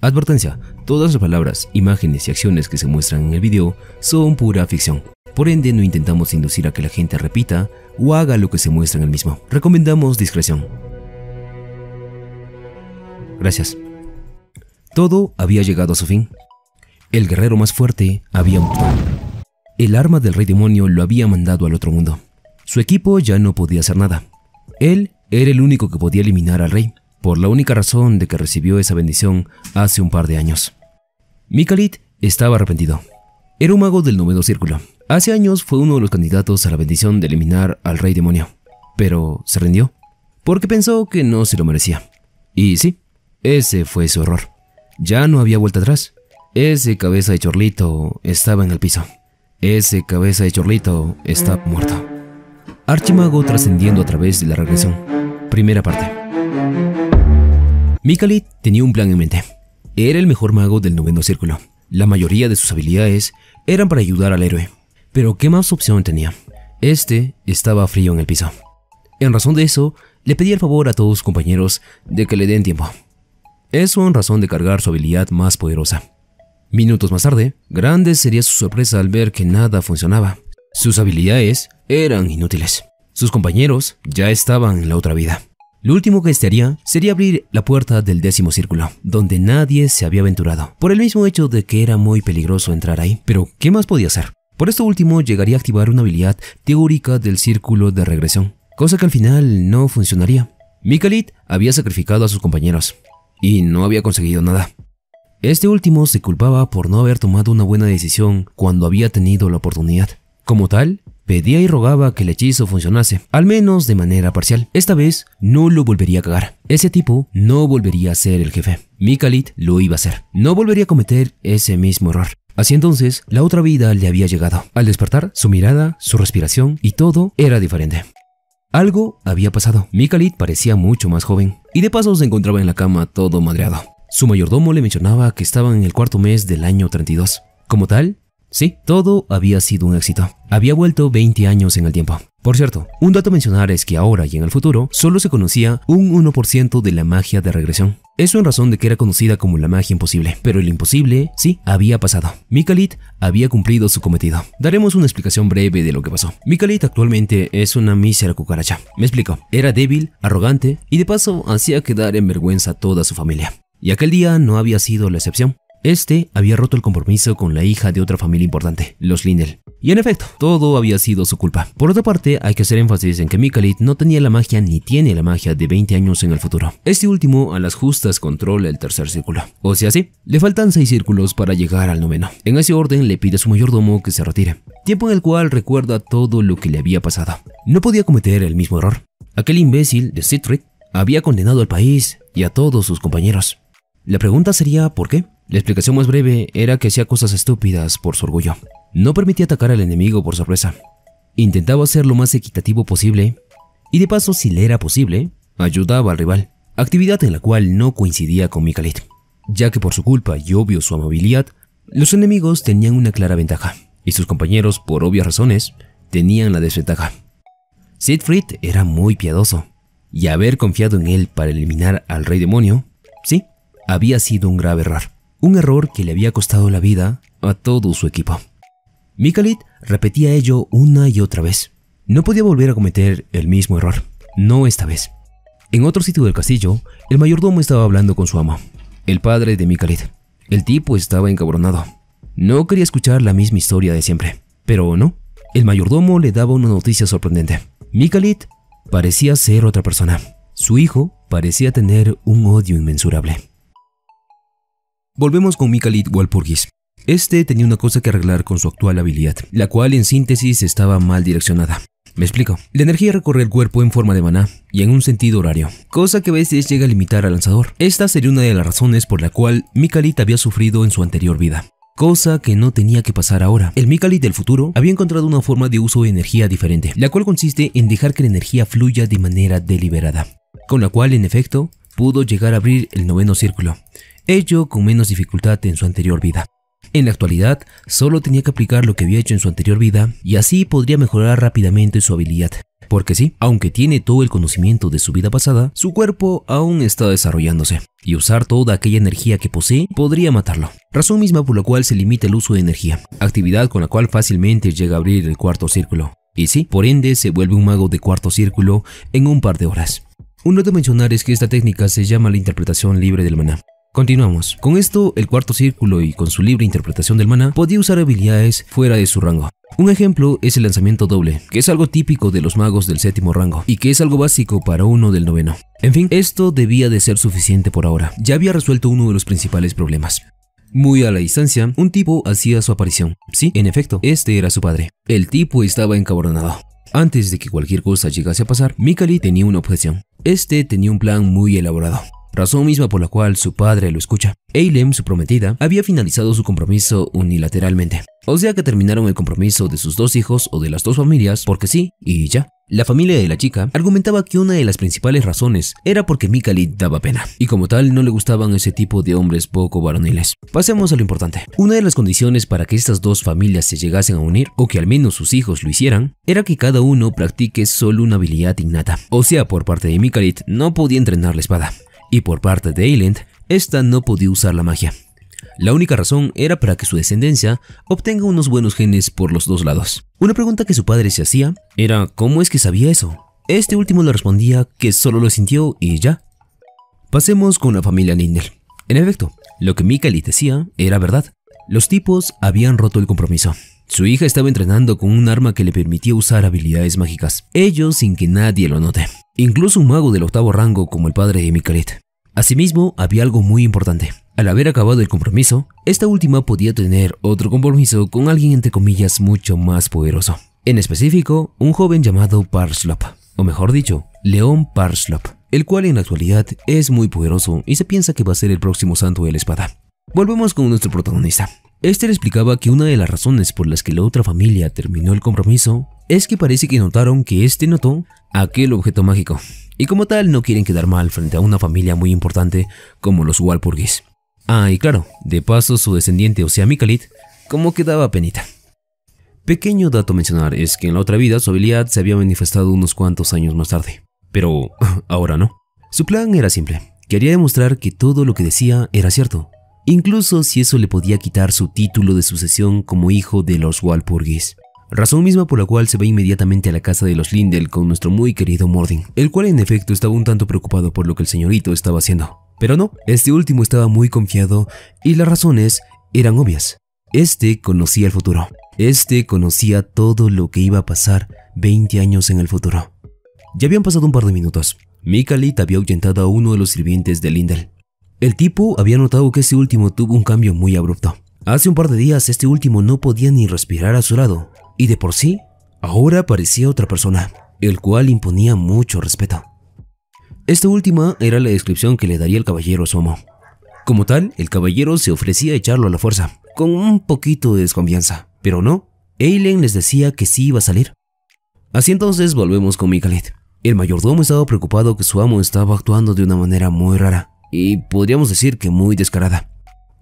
Advertencia, todas las palabras, imágenes y acciones que se muestran en el video son pura ficción. Por ende, no intentamos inducir a que la gente repita o haga lo que se muestra en el mismo. Recomendamos discreción. Gracias. Todo había llegado a su fin. El guerrero más fuerte había muerto. El arma del rey demonio lo había mandado al otro mundo. Su equipo ya no podía hacer nada. Él era el único que podía eliminar al rey, por la única razón de que recibió esa bendición hace un par de años. Mikalit estaba arrepentido. Era un mago del noveno círculo. Hace años fue uno de los candidatos a la bendición de eliminar al rey demonio, pero se rindió, porque pensó que no se lo merecía. Y sí, ese fue su error. Ya no había vuelta atrás. Ese cabeza de chorlito estaba en el piso. Ese cabeza de chorlito está muerto. Archimago trascendiendo a través de la regresión. Primera parte. Mikalit tenía un plan en mente. Era el mejor mago del noveno círculo. La mayoría de sus habilidades eran para ayudar al héroe. Pero ¿qué más opción tenía? Este estaba frío en el piso. En razón de eso, le pedí el favor a todos sus compañeros de que le den tiempo. Eso en razón de cargar su habilidad más poderosa. Minutos más tarde, grande sería su sorpresa al ver que nada funcionaba. Sus habilidades eran inútiles. Sus compañeros ya estaban en la otra vida. Lo último que este haría sería abrir la puerta del décimo círculo, donde nadie se había aventurado, por el mismo hecho de que era muy peligroso entrar ahí. Pero, ¿qué más podía hacer? Por esto último, llegaría a activar una habilidad teórica del círculo de regresión, cosa que al final no funcionaría. Mikalit había sacrificado a sus compañeros, y no había conseguido nada. Este último se culpaba por no haber tomado una buena decisión cuando había tenido la oportunidad. Como tal, pedía y rogaba que el hechizo funcionase, al menos de manera parcial. Esta vez no lo volvería a cagar. Ese tipo no volvería a ser el jefe. Mikalit lo iba a hacer. No volvería a cometer ese mismo error. Así entonces, la otra vida le había llegado. Al despertar, su mirada, su respiración y todo era diferente. Algo había pasado. Mikalit parecía mucho más joven y de paso se encontraba en la cama todo madreado. Su mayordomo le mencionaba que estaba en el cuarto mes del año 32. Como tal, sí, todo había sido un éxito. Había vuelto 20 años en el tiempo. Por cierto, un dato a mencionar es que ahora y en el futuro solo se conocía un 1% de la magia de regresión. Eso en razón de que era conocida como la magia imposible, pero el imposible sí había pasado. Mikalit había cumplido su cometido. Daremos una explicación breve de lo que pasó. Mikalit actualmente es una mísera cucaracha. Me explico. Era débil, arrogante y de paso hacía quedar en vergüenza a toda su familia. Y aquel día no había sido la excepción. Este había roto el compromiso con la hija de otra familia importante, los Lindell. Y en efecto, todo había sido su culpa. Por otra parte, hay que hacer énfasis en que Mikalit no tenía la magia ni tiene la magia de 20 años en el futuro. Este último a las justas controla el tercer círculo. O sea, sí, le faltan 6 círculos para llegar al noveno. En ese orden le pide a su mayordomo que se retire, tiempo en el cual recuerda todo lo que le había pasado. No podía cometer el mismo error. Aquel imbécil de Citric había condenado al país y a todos sus compañeros. La pregunta sería ¿por qué? La explicación más breve era que hacía cosas estúpidas por su orgullo. No permitía atacar al enemigo por sorpresa. Intentaba ser lo más equitativo posible y de paso, si le era posible, ayudaba al rival, actividad en la cual no coincidía con Mikalit, ya que por su culpa y obvio su amabilidad, los enemigos tenían una clara ventaja y sus compañeros, por obvias razones, tenían la desventaja. Siegfried era muy piadoso y haber confiado en él para eliminar al rey demonio, sí, había sido un grave error. Un error que le había costado la vida a todo su equipo. Mikalit repetía ello una y otra vez. No podía volver a cometer el mismo error, no esta vez. En otro sitio del castillo, el mayordomo estaba hablando con su amo, el padre de Mikalit. El tipo estaba encabronado. No quería escuchar la misma historia de siempre. Pero no, el mayordomo le daba una noticia sorprendente. Mikalit parecía ser otra persona. Su hijo parecía tener un odio inmensurable. Volvemos con Mikalit Walpurgis. Este tenía una cosa que arreglar con su actual habilidad, la cual en síntesis estaba mal direccionada. Me explico. La energía recorre el cuerpo en forma de maná y en un sentido horario, cosa que a veces llega a limitar al lanzador. Esta sería una de las razones por la cual Mikalit había sufrido en su anterior vida. Cosa que no tenía que pasar ahora. El Mikalit del futuro había encontrado una forma de uso de energía diferente, la cual consiste en dejar que la energía fluya de manera deliberada, con la cual en efecto pudo llegar a abrir el noveno círculo, ello con menos dificultad en su anterior vida. En la actualidad, solo tenía que aplicar lo que había hecho en su anterior vida y así podría mejorar rápidamente su habilidad. Porque sí, aunque tiene todo el conocimiento de su vida pasada, su cuerpo aún está desarrollándose, y usar toda aquella energía que posee podría matarlo. Razón misma por la cual se limita el uso de energía, actividad con la cual fácilmente llega a abrir el cuarto círculo. Y sí, por ende se vuelve un mago de cuarto círculo en un par de horas. Uno de mencionar es que esta técnica se llama la interpretación libre del maná. Continuamos. Con esto, el cuarto círculo y con su libre interpretación del maná, podía usar habilidades fuera de su rango. Un ejemplo es el lanzamiento doble, que es algo típico de los magos del séptimo rango, y que es algo básico para uno del noveno. En fin, esto debía de ser suficiente por ahora. Ya había resuelto uno de los principales problemas. Muy a la distancia, un tipo hacía su aparición. Sí, en efecto, este era su padre. El tipo estaba encabronado. Antes de que cualquier cosa llegase a pasar, Mikali tenía una objeción. Este tenía un plan muy elaborado razón misma por la cual su padre lo escucha. Eilem, su prometida, había finalizado su compromiso unilateralmente. O sea que terminaron el compromiso de sus dos hijos o de las dos familias porque sí y ya. La familia de la chica argumentaba que una de las principales razones era porque Mikali daba pena, y como tal no le gustaban ese tipo de hombres poco varoniles. Pasemos a lo importante. Una de las condiciones para que estas dos familias se llegasen a unir, o que al menos sus hijos lo hicieran, era que cada uno practique solo una habilidad innata. O sea, por parte de Mikalit no podía entrenar la espada, y por parte de Eilend, esta no podía usar la magia. La única razón era para que su descendencia obtenga unos buenos genes por los dos lados. Una pregunta que su padre se hacía era ¿cómo es que sabía eso? Este último le respondía que solo lo sintió y ya. Pasemos con la familia Lindel. En efecto, lo que Mikael decía era verdad. Los tipos habían roto el compromiso. Su hija estaba entrenando con un arma que le permitía usar habilidades mágicas, ellos sin que nadie lo note. Incluso un mago del octavo rango como el padre de Mikalet. Asimismo, había algo muy importante. Al haber acabado el compromiso, esta última podía tener otro compromiso con alguien entre comillas mucho más poderoso. En específico, un joven llamado Parslop, o mejor dicho, León Parslop, el cual en la actualidad es muy poderoso y se piensa que va a ser el próximo santo de la espada. Volvemos con nuestro protagonista. Este le explicaba que una de las razones por las que la otra familia terminó el compromiso es que parece que notaron que este notó aquel objeto mágico, y como tal no quieren quedar mal frente a una familia muy importante como los Walpurgis. Ah, y claro, de paso su descendiente, o sea Mikalit, como quedaba penita. Pequeño dato a mencionar es que en la otra vida su habilidad se había manifestado unos cuantos años más tarde, pero ahora no. Su plan era simple, quería demostrar que todo lo que decía era cierto, incluso si eso le podía quitar su título de sucesión como hijo de los Walpurgis. Razón misma por la cual se va inmediatamente a la casa de los Lindel con nuestro muy querido Mordin, el cual en efecto estaba un tanto preocupado por lo que el señorito estaba haciendo. Pero no, este último estaba muy confiado y las razones eran obvias. Este conocía el futuro. Este conocía todo lo que iba a pasar 20 años en el futuro. Ya habían pasado un par de minutos. Mikalit había ahuyentado a uno de los sirvientes de Lindel. El tipo había notado que este último tuvo un cambio muy abrupto. Hace un par de días este último no podía ni respirar a su lado, y de por sí, ahora parecía otra persona, el cual imponía mucho respeto. Esta última era la descripción que le daría el caballero amo. Como tal, el caballero se ofrecía a echarlo a la fuerza, con un poquito de desconfianza, pero no, Eileen les decía que sí iba a salir. Así entonces volvemos con Mikalit. El mayordomo estaba preocupado que su amo estaba actuando de una manera muy rara, y podríamos decir que muy descarada.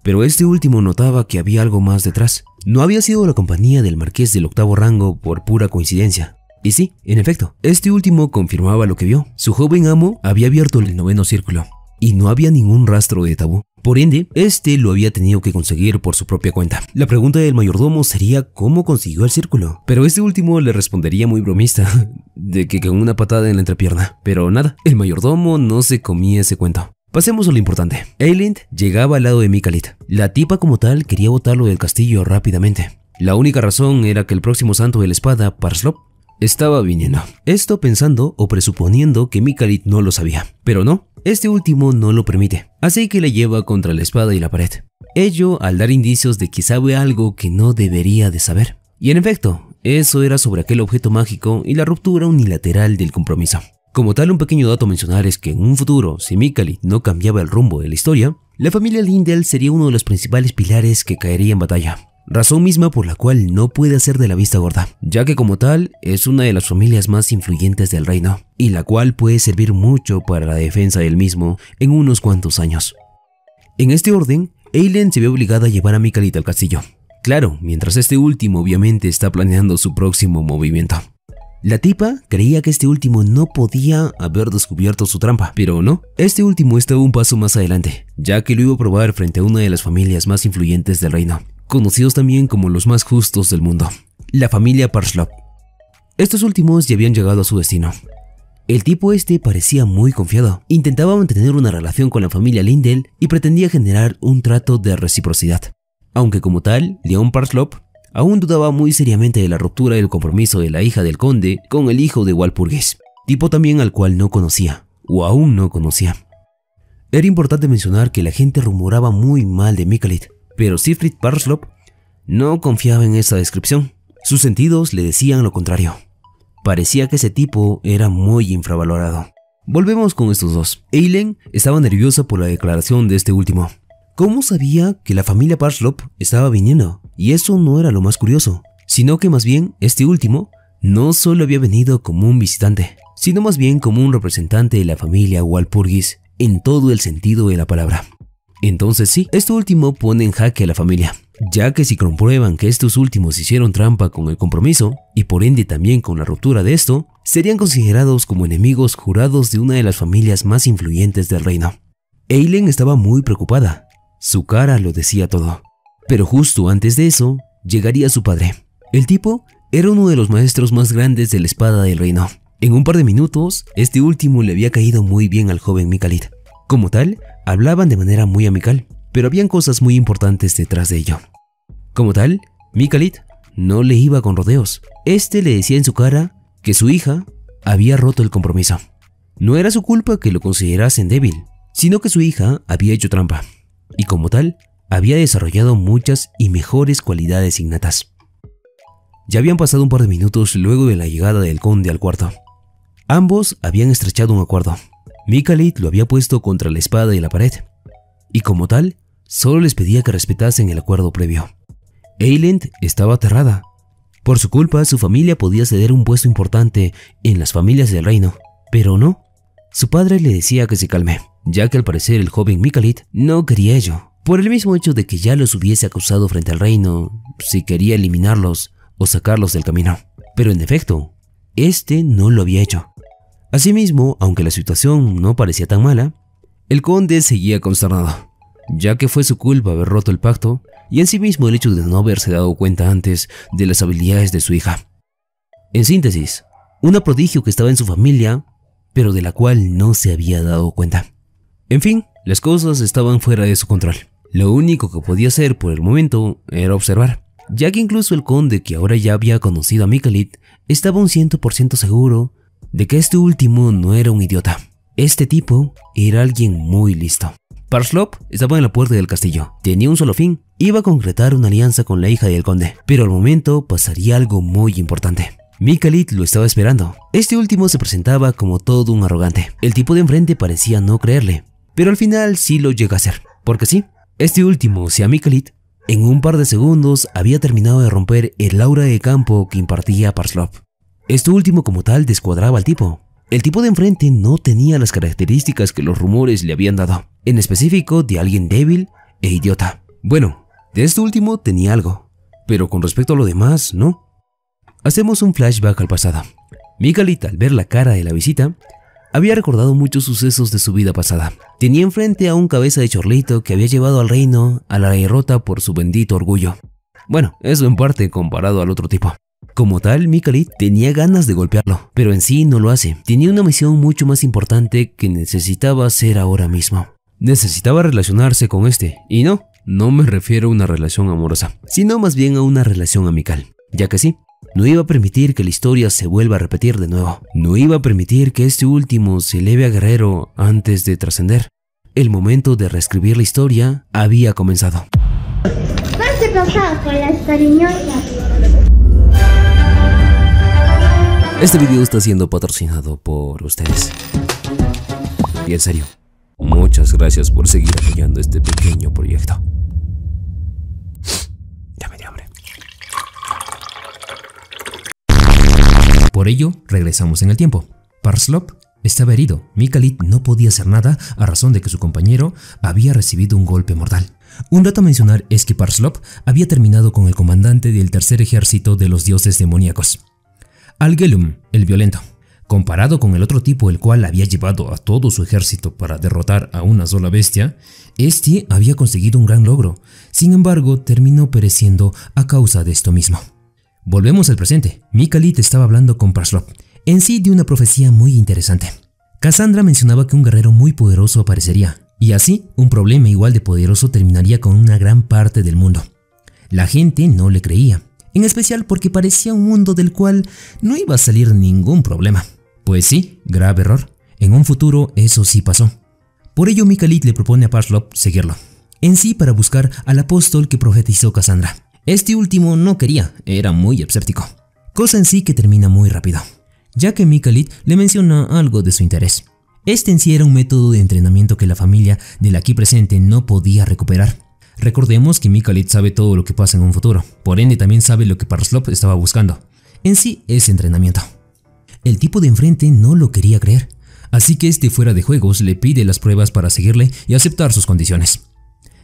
Pero este último notaba que había algo más detrás. No había sido la compañía del marqués del octavo rango por pura coincidencia. Y sí, en efecto, este último confirmaba lo que vio. Su joven amo había abierto el noveno círculo, y no había ningún rastro de tabú. Por ende, este lo había tenido que conseguir por su propia cuenta. La pregunta del mayordomo sería cómo consiguió el círculo. Pero este último le respondería muy bromista, de que con una patada en la entrepierna. Pero nada, el mayordomo no se comía ese cuento. Pasemos a lo importante. Eilind llegaba al lado de Mikalit. La tipa como tal quería botarlo del castillo rápidamente. La única razón era que el próximo santo de la espada, Parslop, estaba viniendo. Esto pensando o presuponiendo que Mikalit no lo sabía. Pero no, este último no lo permite. Así que le lleva contra la espada y la pared. Ello al dar indicios de que sabe algo que no debería de saber. Y en efecto, eso era sobre aquel objeto mágico y la ruptura unilateral del compromiso. Como tal, un pequeño dato mencionar es que en un futuro, si Mikali no cambiaba el rumbo de la historia, la familia Lindell sería uno de los principales pilares que caería en batalla. Razón misma por la cual no puede hacer de la vista gorda, ya que como tal es una de las familias más influyentes del reino, y la cual puede servir mucho para la defensa del mismo en unos cuantos años. En este orden, Eileen se ve obligada a llevar a Mikalit al castillo. Claro, mientras este último obviamente está planeando su próximo movimiento. La tipa creía que este último no podía haber descubierto su trampa, pero no, este último estaba un paso más adelante, ya que lo iba a probar frente a una de las familias más influyentes del reino, conocidos también como los más justos del mundo, la familia Parslop. Estos últimos ya habían llegado a su destino. El tipo este parecía muy confiado, intentaba mantener una relación con la familia Lindell y pretendía generar un trato de reciprocidad. Aunque como tal, Leon Parslop aún dudaba muy seriamente de la ruptura del compromiso de la hija del conde con el hijo de Walpurgis, tipo también al cual no conocía, o aún no conocía. Era importante mencionar que la gente rumoraba muy mal de Mikalit, pero Siegfried Parslop no confiaba en esa descripción. Sus sentidos le decían lo contrario. Parecía que ese tipo era muy infravalorado. Volvemos con estos dos. Eileen estaba nerviosa por la declaración de este último. ¿Cómo sabía que la familia Parslop estaba viniendo? Y eso no era lo más curioso, sino que más bien este último no solo había venido como un visitante, sino más bien como un representante de la familia Walpurgis en todo el sentido de la palabra. Entonces sí, esto último pone en jaque a la familia, ya que si comprueban que estos últimos hicieron trampa con el compromiso, y por ende también con la ruptura de esto, serían considerados como enemigos jurados de una de las familias más influyentes del reino. Eileen estaba muy preocupada, su cara lo decía todo. Pero justo antes de eso, llegaría su padre. El tipo era uno de los maestros más grandes de la espada del reino. En un par de minutos, este último le había caído muy bien al joven Mikalit. Como tal, hablaban de manera muy amical, pero habían cosas muy importantes detrás de ello. Como tal, Mikalit no le iba con rodeos. Este le decía en su cara que su hija había roto el compromiso. No era su culpa que lo considerasen débil, sino que su hija había hecho trampa y como tal, había desarrollado muchas y mejores cualidades innatas. Ya habían pasado un par de minutos luego de la llegada del conde al cuarto. Ambos habían estrechado un acuerdo. Mikalit lo había puesto contra la espada y la pared, y como tal, solo les pedía que respetasen el acuerdo previo. Eilend estaba aterrada. Por su culpa, su familia podía ceder un puesto importante en las familias del reino, pero no. Su padre le decía que se calme ya que al parecer el joven Mikalit no quería ello, por el mismo hecho de que ya los hubiese acusado frente al reino si quería eliminarlos o sacarlos del camino. Pero en efecto, este no lo había hecho. Asimismo, aunque la situación no parecía tan mala, el conde seguía consternado, ya que fue su culpa haber roto el pacto y en sí mismo el hecho de no haberse dado cuenta antes de las habilidades de su hija. En síntesis, una prodigio que estaba en su familia, pero de la cual no se había dado cuenta. En fin, las cosas estaban fuera de su control. Lo único que podía hacer por el momento era observar, ya que incluso el conde que ahora ya había conocido a Mikalit estaba un 100% seguro de que este último no era un idiota. Este tipo era alguien muy listo. Parslop estaba en la puerta del castillo. Tenía un solo fin. Iba a concretar una alianza con la hija del conde. Pero al momento pasaría algo muy importante. Mikalit lo estaba esperando. Este último se presentaba como todo un arrogante. El tipo de enfrente parecía no creerle, pero al final sí lo llega a hacer. Porque sí, este último, sea Mikalit, en un par de segundos había terminado de romper el aura de campo que impartía Parslov. Este último como tal descuadraba al tipo. El tipo de enfrente no tenía las características que los rumores le habían dado, en específico de alguien débil e idiota. Bueno, de este último tenía algo, pero con respecto a lo demás, no. Hacemos un flashback al pasado. Mikalit, al ver la cara de la visita, había recordado muchos sucesos de su vida pasada. Tenía enfrente a un cabeza de chorlito que había llevado al reino a la derrota por su bendito orgullo. Bueno, eso en parte comparado al otro tipo. Como tal, Mikalit tenía ganas de golpearlo, pero en sí no lo hace. Tenía una misión mucho más importante que necesitaba hacer ahora mismo. Necesitaba relacionarse con este, y no, no me refiero a una relación amorosa, sino más bien a una relación amical, ya que sí, no iba a permitir que la historia se vuelva a repetir de nuevo. No iba a permitir que este último se eleve a Guerrero antes de trascender. El momento de reescribir la historia había comenzado. Este video está siendo patrocinado por ustedes. Y en serio, muchas gracias por seguir apoyando este pequeño proyecto. Por ello, regresamos en el tiempo. Parslop estaba herido. Mikalit no podía hacer nada a razón de que su compañero había recibido un golpe mortal. Un dato a mencionar es que Parslop había terminado con el comandante del tercer ejército de los dioses demoníacos, Algelum, el violento. Comparado con el otro tipo el cual había llevado a todo su ejército para derrotar a una sola bestia, este había conseguido un gran logro, sin embargo terminó pereciendo a causa de esto mismo. Volvemos al presente, Mikalit estaba hablando con Parslop, en sí de una profecía muy interesante. Cassandra mencionaba que un guerrero muy poderoso aparecería, y así un problema igual de poderoso terminaría con una gran parte del mundo. La gente no le creía, en especial porque parecía un mundo del cual no iba a salir ningún problema. Pues sí, grave error. En un futuro eso sí pasó. Por ello Mikalit le propone a Parslop seguirlo, en sí para buscar al apóstol que profetizó Cassandra. Este último no quería, era muy escéptico, cosa en sí que termina muy rápido, ya que Mikalit le menciona algo de su interés. Este en sí era un método de entrenamiento que la familia del aquí presente no podía recuperar. Recordemos que Mikalit sabe todo lo que pasa en un futuro, por ende también sabe lo que Parslop estaba buscando. En sí es entrenamiento. El tipo de enfrente no lo quería creer, así que este fuera de juegos le pide las pruebas para seguirle y aceptar sus condiciones.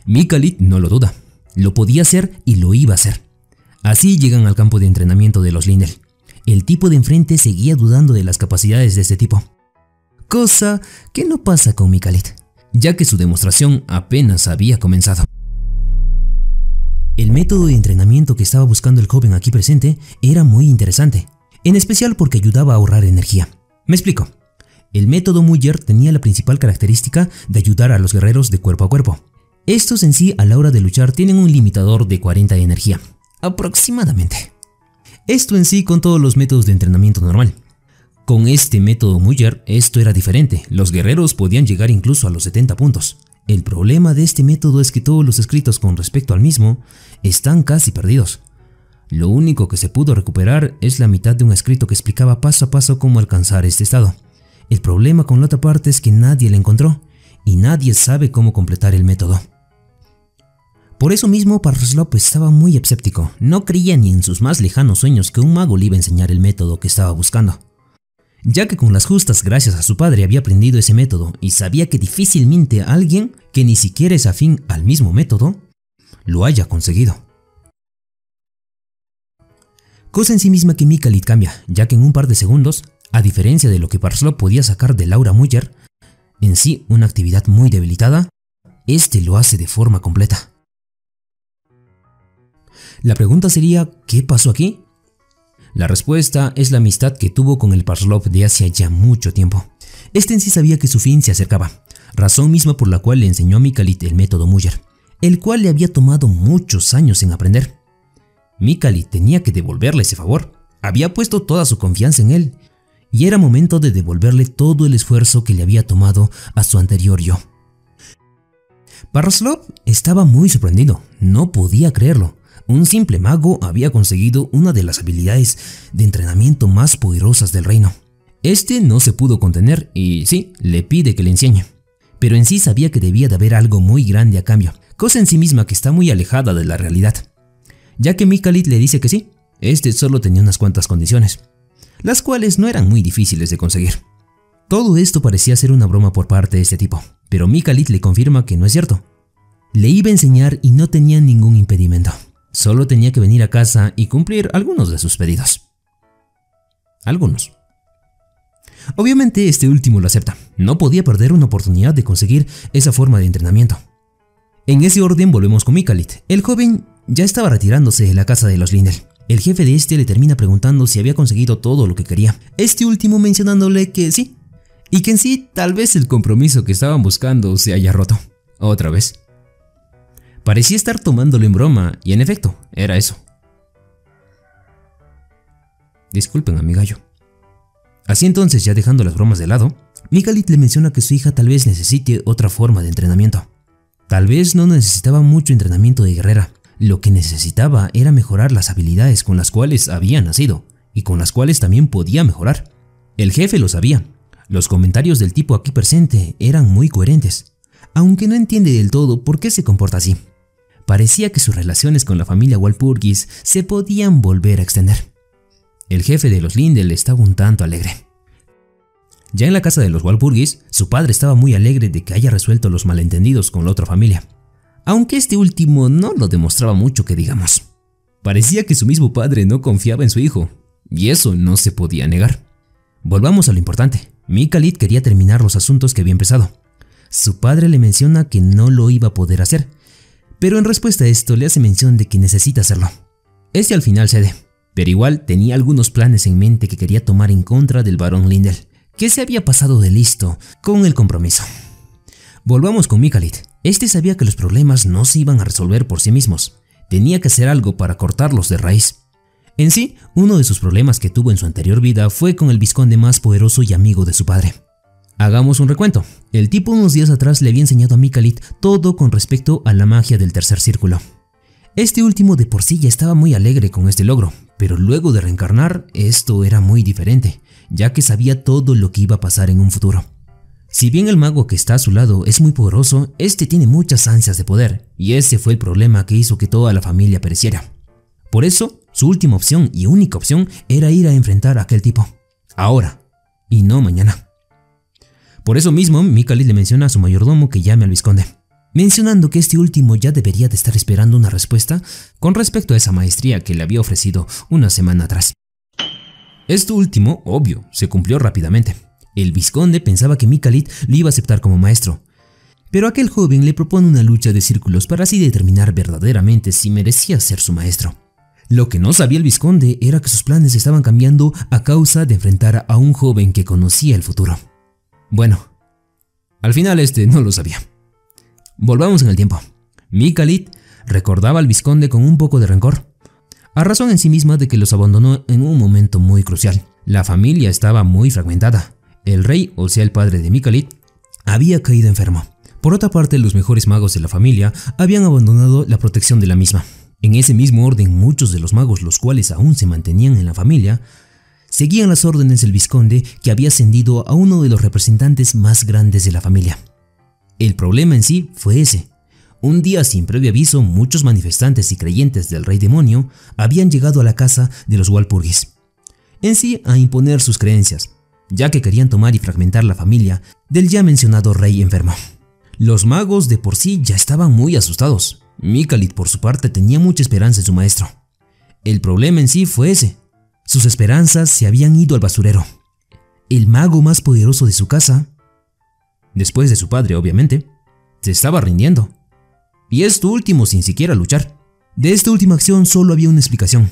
Mikalit no lo duda, lo podía hacer y lo iba a hacer. Así llegan al campo de entrenamiento de los Lindel. El tipo de enfrente seguía dudando de las capacidades de este tipo. Cosa que no pasa con Mikalit, ya que su demostración apenas había comenzado. El método de entrenamiento que estaba buscando el joven aquí presente era muy interesante, en especial porque ayudaba a ahorrar energía. Me explico. El método Muller tenía la principal característica de ayudar a los guerreros de cuerpo a cuerpo. Estos en sí a la hora de luchar tienen un limitador de 40 de energía, aproximadamente. Esto en sí con todos los métodos de entrenamiento normal. Con este método Muller esto era diferente, los guerreros podían llegar incluso a los 70 puntos. El problema de este método es que todos los escritos con respecto al mismo están casi perdidos. Lo único que se pudo recuperar es la mitad de un escrito que explicaba paso a paso cómo alcanzar este estado. El problema con la otra parte es que nadie la encontró y nadie sabe cómo completar el método. Por eso mismo Parslop estaba muy escéptico, no creía ni en sus más lejanos sueños que un mago le iba a enseñar el método que estaba buscando. Ya que con las justas gracias a su padre había aprendido ese método y sabía que difícilmente alguien que ni siquiera es afín al mismo método, lo haya conseguido. Cosa en sí misma que Mikalit cambia, ya que en un par de segundos, a diferencia de lo que Parslop podía sacar de Laura Muller, en sí una actividad muy debilitada, este lo hace de forma completa. La pregunta sería, ¿qué pasó aquí? La respuesta es la amistad que tuvo con el Parslop de hace ya mucho tiempo. Este en sí sabía que su fin se acercaba, razón misma por la cual le enseñó a Mikalit el método Muller, el cual le había tomado muchos años en aprender. Mikali tenía que devolverle ese favor. Había puesto toda su confianza en él, y era momento de devolverle todo el esfuerzo que le había tomado a su anterior yo. Parslov estaba muy sorprendido, no podía creerlo. Un simple mago había conseguido una de las habilidades de entrenamiento más poderosas del reino. Este no se pudo contener y sí, le pide que le enseñe. Pero en sí sabía que debía de haber algo muy grande a cambio, cosa en sí misma que está muy alejada de la realidad ya que Mikalit le dice que sí, este solo tenía unas cuantas condiciones, las cuales no eran muy difíciles de conseguir. Todo esto parecía ser una broma por parte de este tipo, pero Mikalit le confirma que no es cierto. Le iba a enseñar y no tenía ningún impedimento, solo tenía que venir a casa y cumplir algunos de sus pedidos. Algunos. Obviamente este último lo acepta, no podía perder una oportunidad de conseguir esa forma de entrenamiento. En ese orden volvemos con Mikalit. El joven ya estaba retirándose de la casa de los Lindel. El jefe de este le termina preguntando si había conseguido todo lo que quería. Este último mencionándole que sí. Y que en sí tal vez el compromiso que estaban buscando se haya roto. Otra vez. Parecía estar tomándolo en broma y en efecto, era eso. Disculpen a. Así entonces, ya dejando las bromas de lado, Mikalit le menciona que su hija tal vez necesite otra forma de entrenamiento. Tal vez no necesitaba mucho entrenamiento de guerrera, lo que necesitaba era mejorar las habilidades con las cuales había nacido y con las cuales también podía mejorar. El jefe lo sabía. Los comentarios del tipo aquí presente eran muy coherentes, aunque no entiende del todo por qué se comporta así. Parecía que sus relaciones con la familia Walpurgis se podían volver a extender. El jefe de los Lindel estaba un tanto alegre. Ya en la casa de los Walpurgis, su padre estaba muy alegre de que haya resuelto los malentendidos con la otra familia. aunque este último no lo demostraba mucho que digamos. Parecía que su mismo padre no confiaba en su hijo, y eso no se podía negar. Volvamos a lo importante. Mikalit quería terminar los asuntos que había empezado. Su padre le menciona que no lo iba a poder hacer, pero en respuesta a esto le hace mención de que necesita hacerlo. Este al final cede, pero igual tenía algunos planes en mente que quería tomar en contra del barón Lindel, que se había pasado de listo con el compromiso. Volvamos con Mikalit. Este sabía que los problemas no se iban a resolver por sí mismos. Tenía que hacer algo para cortarlos de raíz. En sí, uno de sus problemas que tuvo en su anterior vida fue con el vizconde más poderoso y amigo de su padre. Hagamos un recuento. El tipo unos días atrás le había enseñado a Mikalit todo con respecto a la magia del tercer círculo. Este último de por sí ya estaba muy alegre con este logro, pero luego de reencarnar esto era muy diferente, ya que sabía todo lo que iba a pasar en un futuro. Si bien el mago que está a su lado es muy poderoso, este tiene muchas ansias de poder, y ese fue el problema que hizo que toda la familia pereciera. Por eso, su última opción y única opción era ir a enfrentar a aquel tipo. Ahora, y no mañana. Por eso mismo, Mikalit le menciona a su mayordomo que llame al vizconde, mencionando que este último ya debería de estar esperando una respuesta con respecto a esa maestría que le había ofrecido una semana atrás. Esto último, obvio, se cumplió rápidamente. El vizconde pensaba que Mikalit lo iba a aceptar como maestro, pero aquel joven le propone una lucha de círculos para así determinar verdaderamente si merecía ser su maestro. Lo que no sabía el vizconde era que sus planes estaban cambiando a causa de enfrentar a un joven que conocía el futuro. Bueno, al final este no lo sabía. Volvamos en el tiempo. Mikalit recordaba al vizconde con un poco de rencor, a razón en sí misma de que los abandonó en un momento muy crucial. La familia estaba muy fragmentada. El rey, o sea el padre de Mikalit, había caído enfermo. Por otra parte, los mejores magos de la familia habían abandonado la protección de la misma. En ese mismo orden, muchos de los magos, los cuales aún se mantenían en la familia, seguían las órdenes del vizconde que había ascendido a uno de los representantes más grandes de la familia. El problema en sí fue ese. Un día sin previo aviso, muchos manifestantes y creyentes del rey demonio habían llegado a la casa de los Walpurgis, en sí a imponer sus creencias, ya que querían tomar y fragmentar la familia del ya mencionado rey enfermo. Los magos de por sí ya estaban muy asustados, Mikalit por su parte tenía mucha esperanza en su maestro. El problema en sí fue ese. Sus esperanzas se habían ido al basurero. El mago más poderoso de su casa, después de su padre obviamente, se estaba rindiendo. Y esto último sin siquiera luchar. De esta última acción solo había una explicación.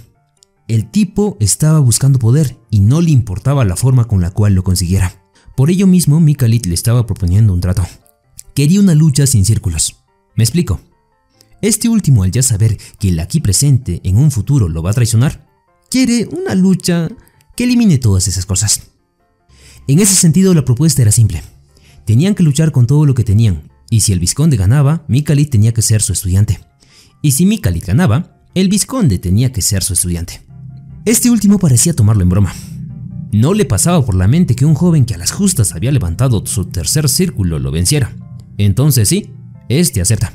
El tipo estaba buscando poder y no le importaba la forma con la cual lo consiguiera. Por ello mismo, Mikalit le estaba proponiendo un trato. Quería una lucha sin círculos. Me explico. Este último, al ya saber que el aquí presente en un futuro lo va a traicionar, quiere una lucha que elimine todas esas cosas. En ese sentido, la propuesta era simple. Tenían que luchar con todo lo que tenían, y si el vizconde ganaba, Mikalit tenía que ser su estudiante. Y si Mikalit ganaba, el vizconde tenía que ser su estudiante. Este último parecía tomarlo en broma. No le pasaba por la mente que un joven que a las justas había levantado su tercer círculo lo venciera. Entonces sí, este acepta.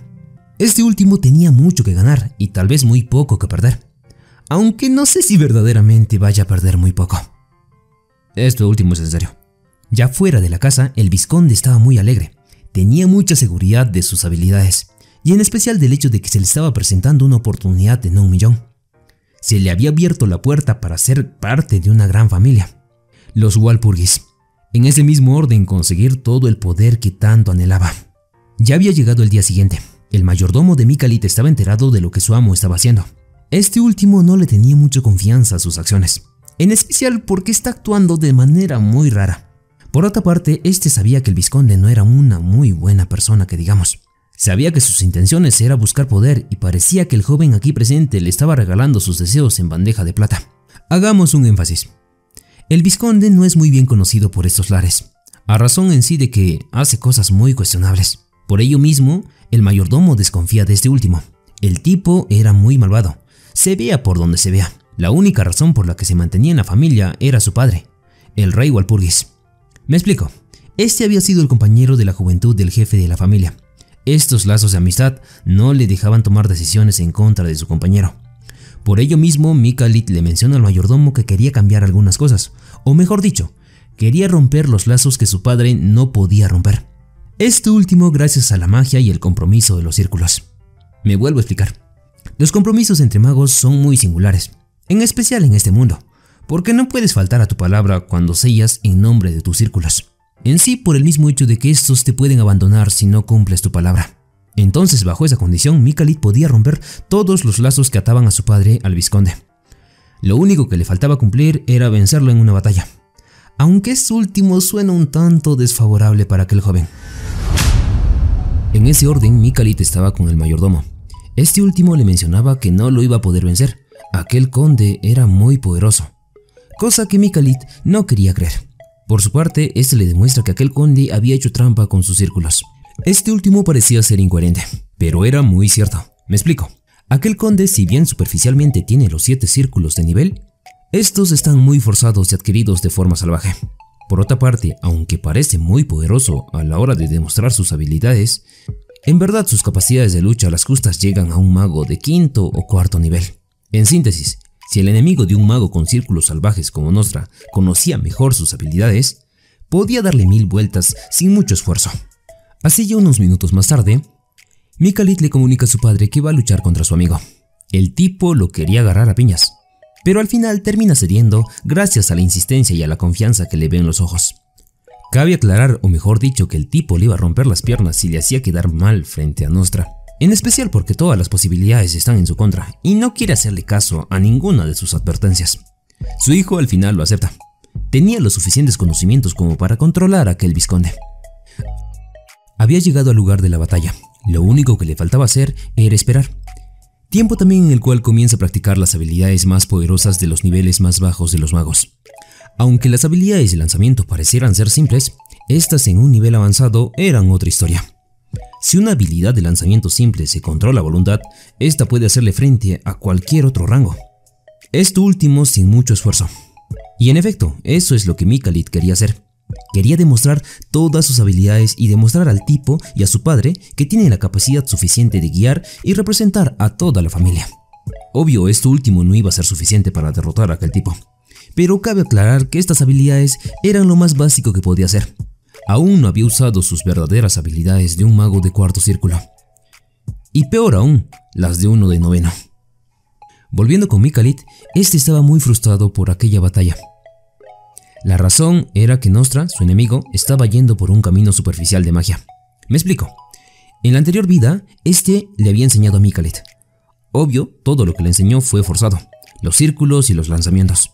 Este último tenía mucho que ganar y tal vez muy poco que perder. Aunque no sé si verdaderamente vaya a perder muy poco. Esto último es en serio. Ya fuera de la casa, el vizconde estaba muy alegre. Tenía mucha seguridad de sus habilidades, y en especial del hecho de que se le estaba presentando una oportunidad de no un millón. Se le había abierto la puerta para ser parte de una gran familia. Los Walpurgis. En ese mismo orden conseguir todo el poder que tanto anhelaba. Ya había llegado el día siguiente. El mayordomo de Mikalit estaba enterado de lo que su amo estaba haciendo. Este último no le tenía mucha confianza a sus acciones, en especial porque está actuando de manera muy rara. Por otra parte, este sabía que el vizconde no era una muy buena persona que digamos. Sabía que sus intenciones era buscar poder y parecía que el joven aquí presente le estaba regalando sus deseos en bandeja de plata. Hagamos un énfasis. El vizconde no es muy bien conocido por estos lares, a razón en sí de que hace cosas muy cuestionables. Por ello mismo, el mayordomo desconfía de este último. El tipo era muy malvado. Se veía por donde se vea. La única razón por la que se mantenía en la familia era su padre, el rey Walpurgis. Me explico. Este había sido el compañero de la juventud del jefe de la familia. Estos lazos de amistad no le dejaban tomar decisiones en contra de su compañero. Por ello mismo, Mikalit le menciona al mayordomo que quería cambiar algunas cosas, o mejor dicho, quería romper los lazos que su padre no podía romper. Esto último gracias a la magia y el compromiso de los círculos. Me vuelvo a explicar. Los compromisos entre magos son muy singulares, en especial en este mundo, porque no puedes faltar a tu palabra cuando sellas en nombre de tus círculos. En sí, por el mismo hecho de que estos te pueden abandonar si no cumples tu palabra. Entonces, bajo esa condición, Mikalit podía romper todos los lazos que ataban a su padre, al vizconde. Lo único que le faltaba cumplir era vencerlo en una batalla, aunque este último suena un tanto desfavorable para aquel joven. En ese orden, Mikalit estaba con el mayordomo. Este último le mencionaba que no lo iba a poder vencer. Aquel conde era muy poderoso, cosa que Mikalit no quería creer. Por su parte, este le demuestra que aquel conde había hecho trampa con sus círculos. Este último parecía ser incoherente, pero era muy cierto. Me explico. Aquel conde, si bien superficialmente tiene los siete círculos de nivel, estos están muy forzados y adquiridos de forma salvaje. Por otra parte, aunque parece muy poderoso a la hora de demostrar sus habilidades, en verdad sus capacidades de lucha las justas llegan a un mago de quinto o cuarto nivel. En síntesis, si el enemigo de un mago con círculos salvajes como Nostra conocía mejor sus habilidades, podía darle mil vueltas sin mucho esfuerzo. Así ya unos minutos más tarde, Mikalit le comunica a su padre que va a luchar contra su amigo. El tipo lo quería agarrar a piñas, pero al final termina cediendo gracias a la insistencia y a la confianza que le ve en los ojos. Cabe aclarar, o mejor dicho, que el tipo le iba a romper las piernas si le hacía quedar mal frente a Nostra, en especial porque todas las posibilidades están en su contra y no quiere hacerle caso a ninguna de sus advertencias. Su hijo al final lo acepta. Tenía los suficientes conocimientos como para controlar a aquel vizconde. Había llegado al lugar de la batalla. Lo único que le faltaba hacer era esperar. Tiempo también en el cual comienza a practicar las habilidades más poderosas de los niveles más bajos de los magos. Aunque las habilidades de lanzamiento parecieran ser simples, estas en un nivel avanzado eran otra historia. Si una habilidad de lanzamiento simple se controla a voluntad, esta puede hacerle frente a cualquier otro rango. Esto último sin mucho esfuerzo. Y en efecto, eso es lo que Mikalit quería hacer. Quería demostrar todas sus habilidades y demostrar al tipo y a su padre que tiene la capacidad suficiente de guiar y representar a toda la familia. Obvio, esto último no iba a ser suficiente para derrotar a aquel tipo. Pero cabe aclarar que estas habilidades eran lo más básico que podía hacer. Aún no había usado sus verdaderas habilidades de un mago de cuarto círculo. Y peor aún, las de uno de noveno. Volviendo con Mikalit, este estaba muy frustrado por aquella batalla. La razón era que Nostra, su enemigo, estaba yendo por un camino superficial de magia. Me explico. En la anterior vida, este le había enseñado a Mikalit. Obvio, todo lo que le enseñó fue forzado, los círculos y los lanzamientos.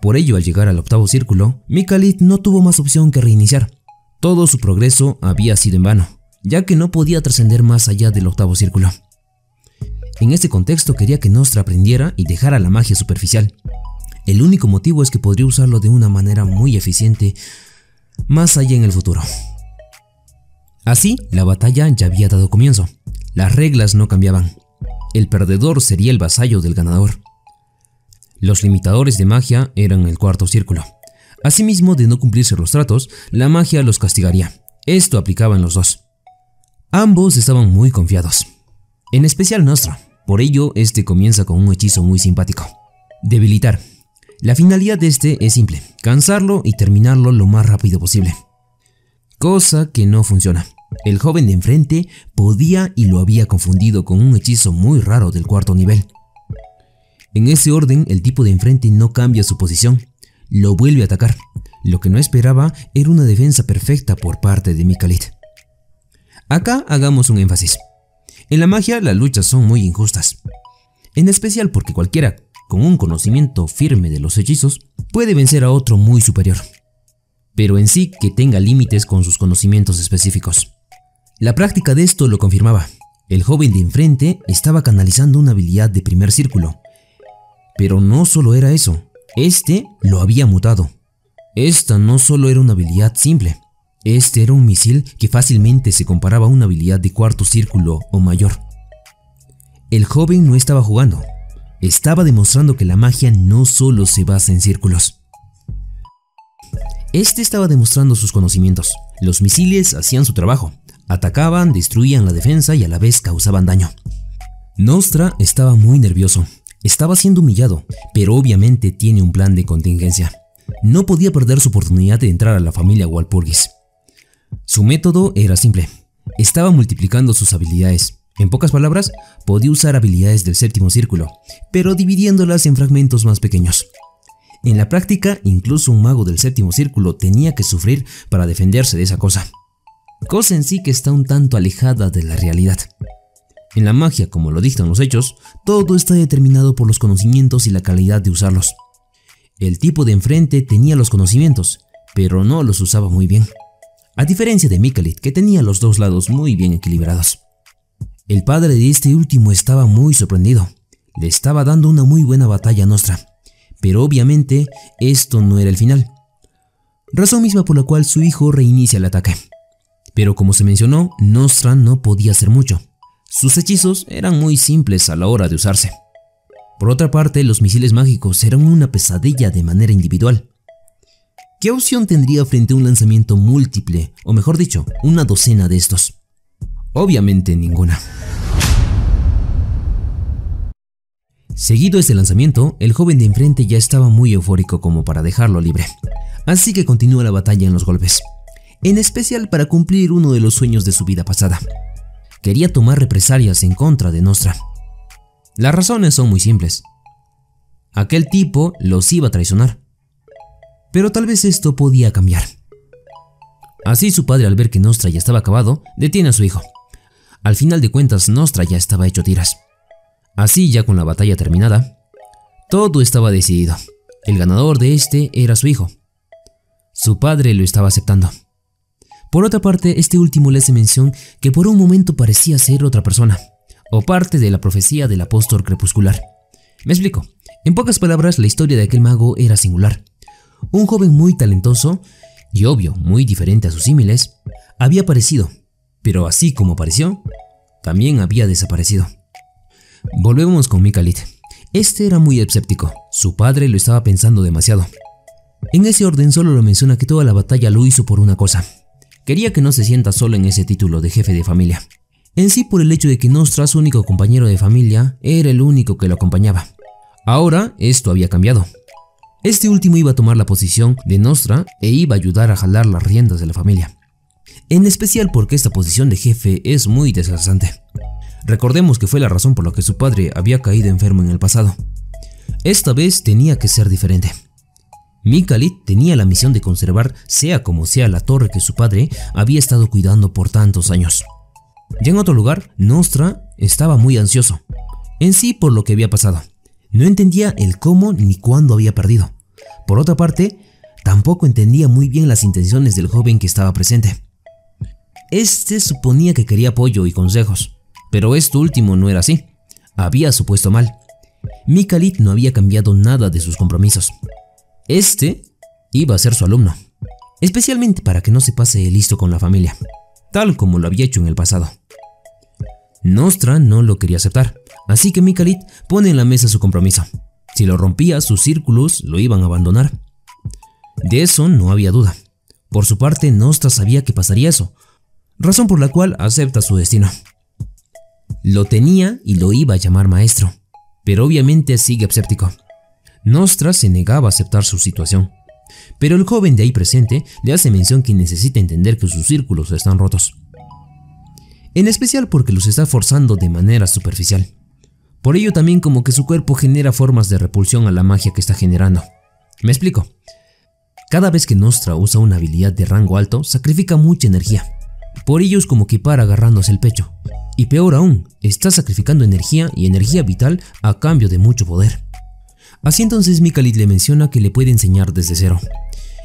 Por ello, al llegar al octavo círculo, Mikalit no tuvo más opción que reiniciar. Todo su progreso había sido en vano, ya que no podía trascender más allá del octavo círculo. En este contexto quería que Nostra aprendiera y dejara la magia superficial, el único motivo es que podría usarlo de una manera muy eficiente más allá en el futuro. Así, la batalla ya había dado comienzo. Las reglas no cambiaban. El perdedor sería el vasallo del ganador. Los limitadores de magia eran el cuarto círculo. Asimismo, de no cumplirse los tratos, la magia los castigaría. Esto aplicaba en los dos. Ambos estaban muy confiados. En especial Nostra. Por ello, este comienza con un hechizo muy simpático. Debilitar. La finalidad de este es simple, cansarlo y terminarlo lo más rápido posible. Cosa que no funciona. El joven de enfrente podía y lo había confundido con un hechizo muy raro del cuarto nivel. En ese orden, el tipo de enfrente no cambia su posición, lo vuelve a atacar. Lo que no esperaba era una defensa perfecta por parte de Mikalit. Acá hagamos un énfasis. En la magia las luchas son muy injustas. En especial porque cualquiera con un conocimiento firme de los hechizos, puede vencer a otro muy superior, pero en sí que tenga límites con sus conocimientos específicos. La práctica de esto lo confirmaba. El joven de enfrente estaba canalizando una habilidad de primer círculo. Pero no solo era eso, este lo había mutado. Esta no solo era una habilidad simple, este era un misil que fácilmente se comparaba a una habilidad de cuarto círculo o mayor. El joven no estaba jugando, estaba demostrando que la magia no solo se basa en círculos. Este estaba demostrando sus conocimientos. Los misiles hacían su trabajo, atacaban, destruían la defensa y a la vez causaban daño. Nostra estaba muy nervioso, estaba siendo humillado, pero obviamente tiene un plan de contingencia. No podía perder su oportunidad de entrar a la familia Walpurgis. Su método era simple, estaba multiplicando sus habilidades, En pocas palabras, podía usar habilidades del séptimo círculo, pero dividiéndolas en fragmentos más pequeños. En la práctica, incluso un mago del séptimo círculo tenía que sufrir para defenderse de esa cosa. Cosa en sí que está un tanto alejada de la realidad. En la magia, como lo dictan los hechos, todo está determinado por los conocimientos y la calidad de usarlos. El tipo de enfrente tenía los conocimientos, pero no los usaba muy bien. A diferencia de Mikalit, que tenía los dos lados muy bien equilibrados. El padre de este último estaba muy sorprendido. Le estaba dando una muy buena batalla a Nostra. Pero obviamente esto no era el final. Razón misma por la cual su hijo reinicia el ataque. Pero como se mencionó, Nostra no podía hacer mucho. Sus hechizos eran muy simples a la hora de usarse. Por otra parte, los misiles mágicos eran una pesadilla de manera individual. ¿Qué opción tendría frente a un lanzamiento múltiple, o mejor dicho, una docena de estos? Obviamente ninguna. Seguido este lanzamiento, el joven de enfrente ya estaba muy eufórico como para dejarlo libre, así que continúa la batalla en los golpes, en especial para cumplir uno de los sueños de su vida pasada. Quería tomar represalias en contra de Nostra. Las razones son muy simples. Aquel tipo los iba a traicionar. Pero tal vez esto podía cambiar. Así su padre al ver que Nostra ya estaba acabado, detiene a su hijo. Al final de cuentas, Nostra ya estaba hecho tiras. Así ya con la batalla terminada, todo estaba decidido. El ganador de este era su hijo. Su padre lo estaba aceptando. Por otra parte, este último le hace mención que por un momento parecía ser otra persona, o parte de la profecía del apóstol crepuscular. Me explico. En pocas palabras, la historia de aquel mago era singular. Un joven muy talentoso, y obvio, muy diferente a sus símiles, había aparecido, pero así como apareció, también había desaparecido. Volvemos con Mikalit. Este era muy escéptico, su padre lo estaba pensando demasiado. En ese orden solo lo menciona que toda la batalla lo hizo por una cosa. Quería que no se sienta solo en ese título de jefe de familia. En sí por el hecho de que Nostra, su único compañero de familia, era el único que lo acompañaba. Ahora esto había cambiado. Este último iba a tomar la posición de Nostra e iba a ayudar a jalar las riendas de la familia. En especial porque esta posición de jefe es muy desgastante. Recordemos que fue la razón por la que su padre había caído enfermo en el pasado. Esta vez tenía que ser diferente. Mikalit tenía la misión de conservar sea como sea la torre que su padre había estado cuidando por tantos años. Ya en otro lugar, Nostra estaba muy ansioso, en sí por lo que había pasado. No entendía el cómo ni cuándo había perdido. Por otra parte, tampoco entendía muy bien las intenciones del joven que estaba presente. Este suponía que quería apoyo y consejos, pero esto último no era así. Había supuesto mal. Mikalit no había cambiado nada de sus compromisos. Este iba a ser su alumno, especialmente para que no se pase listo con la familia, tal como lo había hecho en el pasado. Nostra no lo quería aceptar, así que Mikalit pone en la mesa su compromiso. Si lo rompía, sus círculos lo iban a abandonar. De eso no había duda. Por su parte, Nostra sabía que pasaría eso, razón por la cual acepta su destino. Lo tenía y lo iba a llamar maestro, pero obviamente sigue escéptico. Nostra se negaba a aceptar su situación, pero el joven de ahí presente le hace mención que necesita entender que sus círculos están rotos. En especial porque los está forzando de manera superficial. Por ello también como que su cuerpo genera formas de repulsión a la magia que está generando. Me explico. Cada vez que Nostra usa una habilidad de rango alto, sacrifica mucha energía. Por ello es como que para agarrándose el pecho. Y peor aún, está sacrificando energía y energía vital a cambio de mucho poder. Así entonces Mikalit le menciona que le puede enseñar desde cero.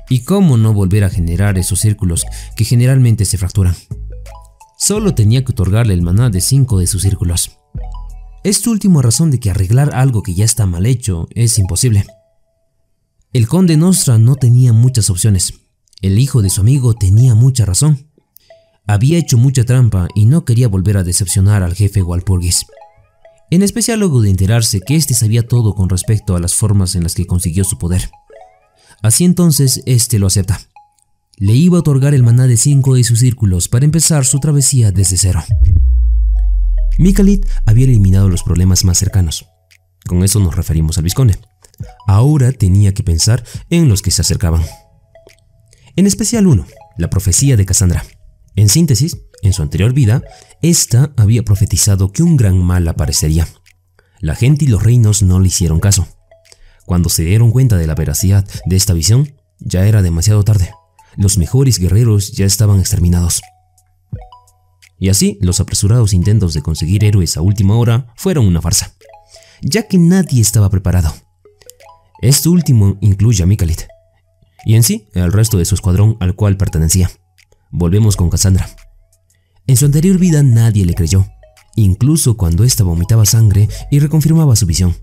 Y cómo no volver a generar esos círculos que generalmente se fracturan. Solo tenía que otorgarle el maná de 5 de sus círculos. Esta última razón de que arreglar algo que ya está mal hecho es imposible. El conde Nostra no tenía muchas opciones. El hijo de su amigo tenía mucha razón. Había hecho mucha trampa y no quería volver a decepcionar al jefe Walpurgis en especial luego de enterarse que éste sabía todo con respecto a las formas en las que consiguió su poder. Así entonces, éste lo acepta. Le iba a otorgar el maná de cinco de sus círculos para empezar su travesía desde cero. Mikalit había eliminado los problemas más cercanos. Con eso nos referimos al Visconde. Ahora tenía que pensar en los que se acercaban. En especial uno, la profecía de Cassandra. En síntesis, En su anterior vida, ésta había profetizado que un gran mal aparecería. La gente y los reinos no le hicieron caso. Cuando se dieron cuenta de la veracidad de esta visión, ya era demasiado tarde. Los mejores guerreros ya estaban exterminados. Y así, los apresurados intentos de conseguir héroes a última hora fueron una farsa, ya que nadie estaba preparado. Esto último incluye a Mikalit, y en sí el resto de su escuadrón al cual pertenecía. Volvemos con Cassandra. En su anterior vida nadie le creyó, incluso cuando ésta vomitaba sangre y reconfirmaba su visión.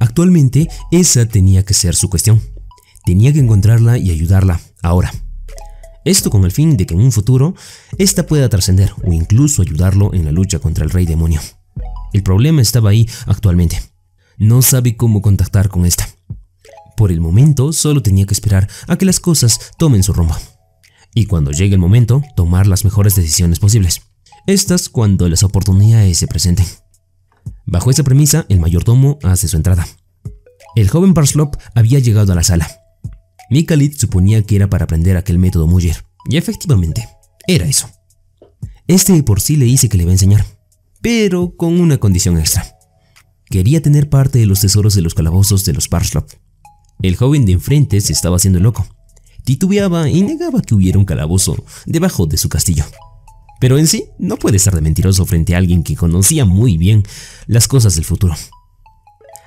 Actualmente, esa tenía que ser su cuestión. Tenía que encontrarla y ayudarla, ahora. Esto con el fin de que en un futuro ésta pueda trascender o incluso ayudarlo en la lucha contra el rey demonio. El problema estaba ahí actualmente. No sabe cómo contactar con esta. Por el momento solo tenía que esperar a que las cosas tomen su rumbo. Y cuando llegue el momento, tomar las mejores decisiones posibles. Estas cuando las oportunidades se presenten. Bajo esa premisa, el mayordomo hace su entrada. El joven Parslop había llegado a la sala. Mikalit suponía que era para aprender aquel método Muller, y efectivamente, era eso. Este por sí le dice que le va a enseñar, pero con una condición extra. Quería tener parte de los tesoros de los calabozos de los Parslop. El joven de enfrente se estaba haciendo loco. Titubeaba y negaba que hubiera un calabozo debajo de su castillo. Pero en sí, no puede estar de mentiroso frente a alguien que conocía muy bien las cosas del futuro.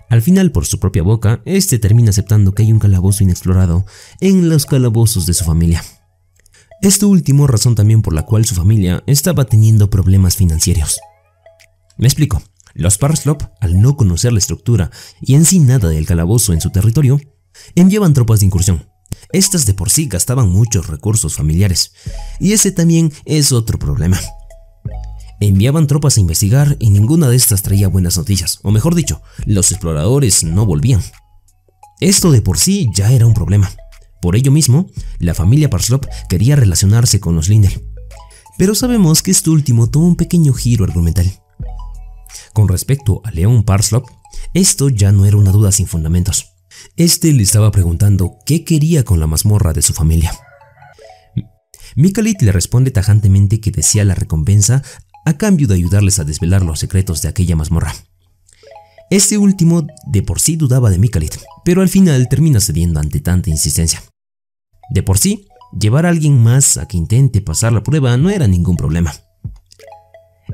Al final, por su propia boca, este termina aceptando que hay un calabozo inexplorado en los calabozos de su familia. Esto último razón también por la cual su familia estaba teniendo problemas financieros. Me explico. Los Parslop, al no conocer la estructura y en sí nada del calabozo en su territorio, enviaban tropas de incursión. Estas de por sí gastaban muchos recursos familiares, y ese también es otro problema. Enviaban tropas a investigar y ninguna de estas traía buenas noticias, o mejor dicho, los exploradores no volvían. Esto de por sí ya era un problema. Por ello mismo, la familia Parslop quería relacionarse con los Lindel. Pero sabemos que este último tuvo un pequeño giro argumental. Con respecto a Leon Parslop, esto ya no era una duda sin fundamentos. Este le estaba preguntando qué quería con la mazmorra de su familia. Mikalit le responde tajantemente que decía la recompensa a cambio de ayudarles a desvelar los secretos de aquella mazmorra. Este último de por sí dudaba de Mikalit, pero al final termina cediendo ante tanta insistencia. De por sí, llevar a alguien más a que intente pasar la prueba no era ningún problema.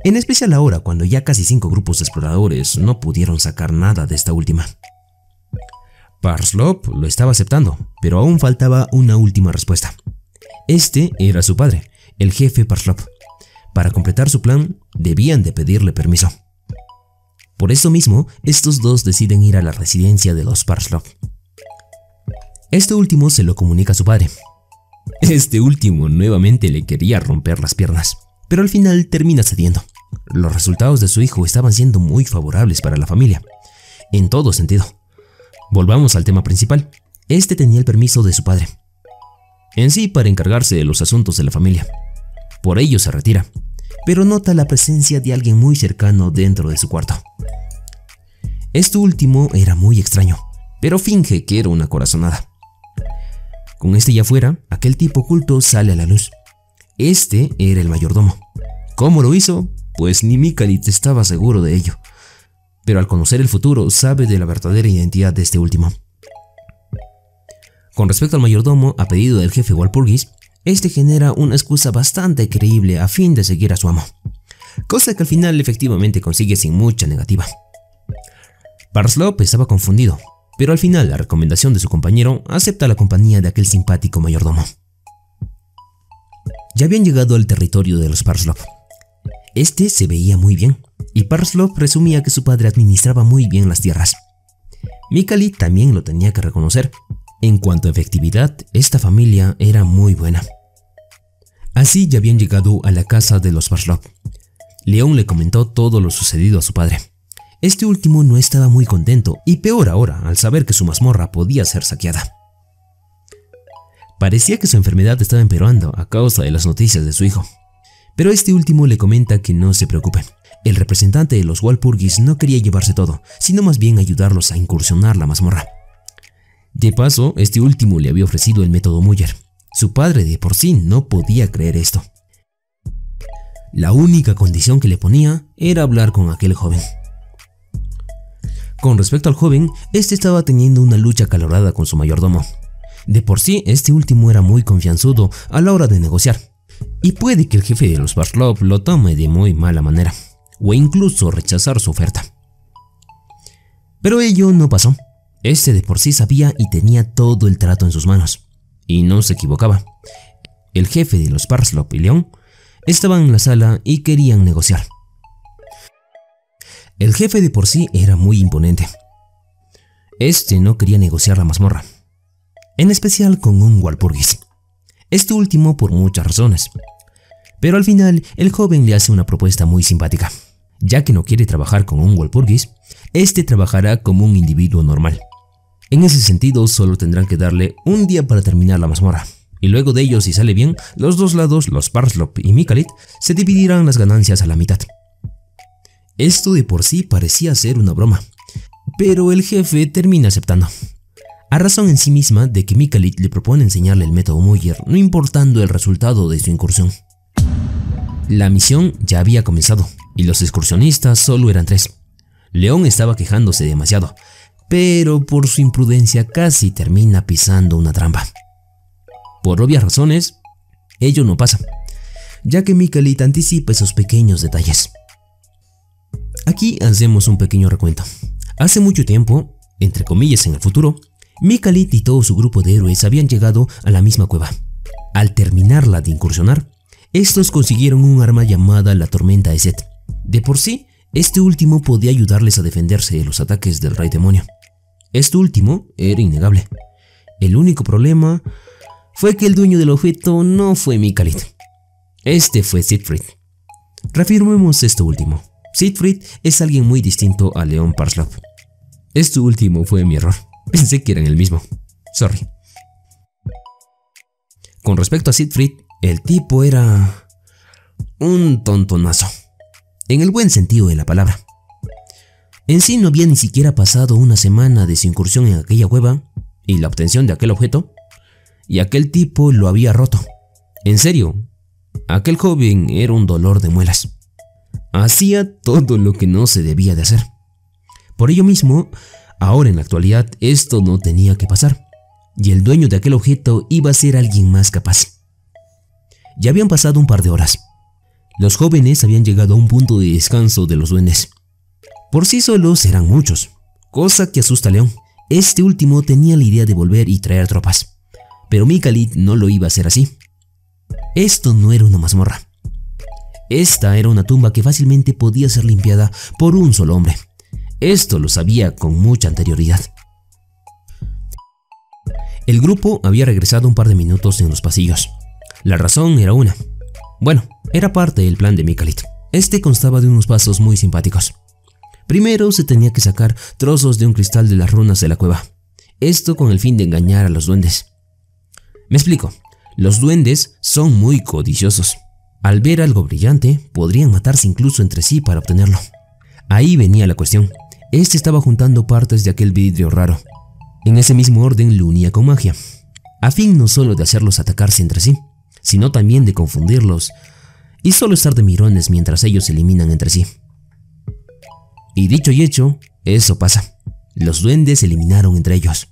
En especial ahora cuando ya casi cinco grupos de exploradores no pudieron sacar nada de esta última. Parslop lo estaba aceptando, pero aún faltaba una última respuesta. Este era su padre, el jefe Parslop, para completar su plan, debían de pedirle permiso. Por eso mismo, estos dos deciden ir a la residencia de los Parslov. Este último se lo comunica a su padre. Este último nuevamente le quería romper las piernas, pero al final termina cediendo. Los resultados de su hijo estaban siendo muy favorables para la familia, en todo sentido. Volvamos al tema principal. Este tenía el permiso de su padre, en sí para encargarse de los asuntos de la familia. Por ello se retira, pero nota la presencia de alguien muy cercano dentro de su cuarto. Esto último era muy extraño, pero finge que era una corazonada. Con este ya fuera, aquel tipo oculto sale a la luz. Este era el mayordomo. ¿Cómo lo hizo? Pues ni Mikalit estaba seguro de ello. Pero al conocer el futuro, sabe de la verdadera identidad de este último. Con respecto al mayordomo, a pedido del jefe Walpurgis, este genera una excusa bastante creíble a fin de seguir a su amo, cosa que al final efectivamente consigue sin mucha negativa. Parslop estaba confundido, pero al final la recomendación de su compañero acepta la compañía de aquel simpático mayordomo. Ya habían llegado al territorio de los Parslop. Este se veía muy bien, y Parslop presumía que su padre administraba muy bien las tierras. Mikali también lo tenía que reconocer. En cuanto a efectividad, esta familia era muy buena. Así ya habían llegado a la casa de los Barslov. León le comentó todo lo sucedido a su padre. Este último no estaba muy contento, y peor ahora al saber que su mazmorra podía ser saqueada. Parecía que su enfermedad estaba empeorando a causa de las noticias de su hijo. Pero este último le comenta que no se preocupe. El representante de los Walpurgis no quería llevarse todo, sino más bien ayudarlos a incursionar la mazmorra. De paso, este último le había ofrecido el método Muller, su padre de por sí no podía creer esto. La única condición que le ponía era hablar con aquel joven. Con respecto al joven, este estaba teniendo una lucha calorada con su mayordomo. De por sí, este último era muy confianzudo a la hora de negociar, y puede que el jefe de los Barslov lo tome de muy mala manera, o incluso rechazar su oferta. Pero ello no pasó. Este de por sí sabía y tenía todo el trato en sus manos, y no se equivocaba. El jefe de los Barslov y León estaban en la sala y querían negociar. El jefe de por sí era muy imponente. Este no quería negociar la mazmorra, en especial con un Walpurgis. Este último por muchas razones. Pero al final, el joven le hace una propuesta muy simpática. Ya que no quiere trabajar con un Walpurgis, este trabajará como un individuo normal. En ese sentido, solo tendrán que darle un día para terminar la mazmorra. Y luego de ello, si sale bien, los dos lados, los Parslop y Mikalit, se dividirán las ganancias a la mitad. Esto de por sí parecía ser una broma, pero el jefe termina aceptando. A razón en sí misma de que Mikalit le propone enseñarle el método Muyer, no importando el resultado de su incursión. La misión ya había comenzado, y los excursionistas solo eran tres. León estaba quejándose demasiado, pero por su imprudencia casi termina pisando una trampa. Por obvias razones, ello no pasa, ya que Mikalit anticipa esos pequeños detalles. Aquí hacemos un pequeño recuento. Hace mucho tiempo, entre comillas en el futuro, Mikalit y todo su grupo de héroes habían llegado a la misma cueva. Al terminarla de incursionar, estos consiguieron un arma llamada la Tormenta de Set. De por sí, este último podía ayudarles a defenderse de los ataques del Rey Demonio. Este último era innegable. El único problema fue que el dueño del objeto no fue Mikalit. Este fue Siegfried. Reafirmemos esto último. Siegfried es alguien muy distinto a León Parslov. Esto último fue mi error. Pensé que eran el mismo. Sorry. Con respecto a Siegfried, el tipo era un tontonazo. En el buen sentido de la palabra. En sí no había ni siquiera pasado una semana de su incursión en aquella cueva y la obtención de aquel objeto, y aquel tipo lo había roto. En serio, aquel joven era un dolor de muelas. Hacía todo lo que no se debía de hacer. Por ello mismo, ahora en la actualidad esto no tenía que pasar, y el dueño de aquel objeto iba a ser alguien más capaz. Ya habían pasado un par de horas. Los jóvenes habían llegado a un punto de descanso de los duendes. Por sí solos eran muchos, cosa que asusta a León. Este último tenía la idea de volver y traer tropas, pero Mikalit no lo iba a hacer así. Esto no era una mazmorra, esta era una tumba que fácilmente podía ser limpiada por un solo hombre. Esto lo sabía con mucha anterioridad. El grupo había regresado un par de minutos en los pasillos. La razón era una. Bueno, era parte del plan de Mikalit. Este constaba de unos pasos muy simpáticos. Primero se tenía que sacar trozos de un cristal de las runas de la cueva. Esto con el fin de engañar a los duendes. Me explico. Los duendes son muy codiciosos. Al ver algo brillante, podrían matarse incluso entre sí para obtenerlo. Ahí venía la cuestión. Este estaba juntando partes de aquel vidrio raro. En ese mismo orden lo unía con magia, a fin no solo de hacerlos atacarse entre sí, sino también de confundirlos y solo estar de mirones mientras ellos se eliminan entre sí. Y dicho y hecho, eso pasa. Los duendes se eliminaron entre ellos,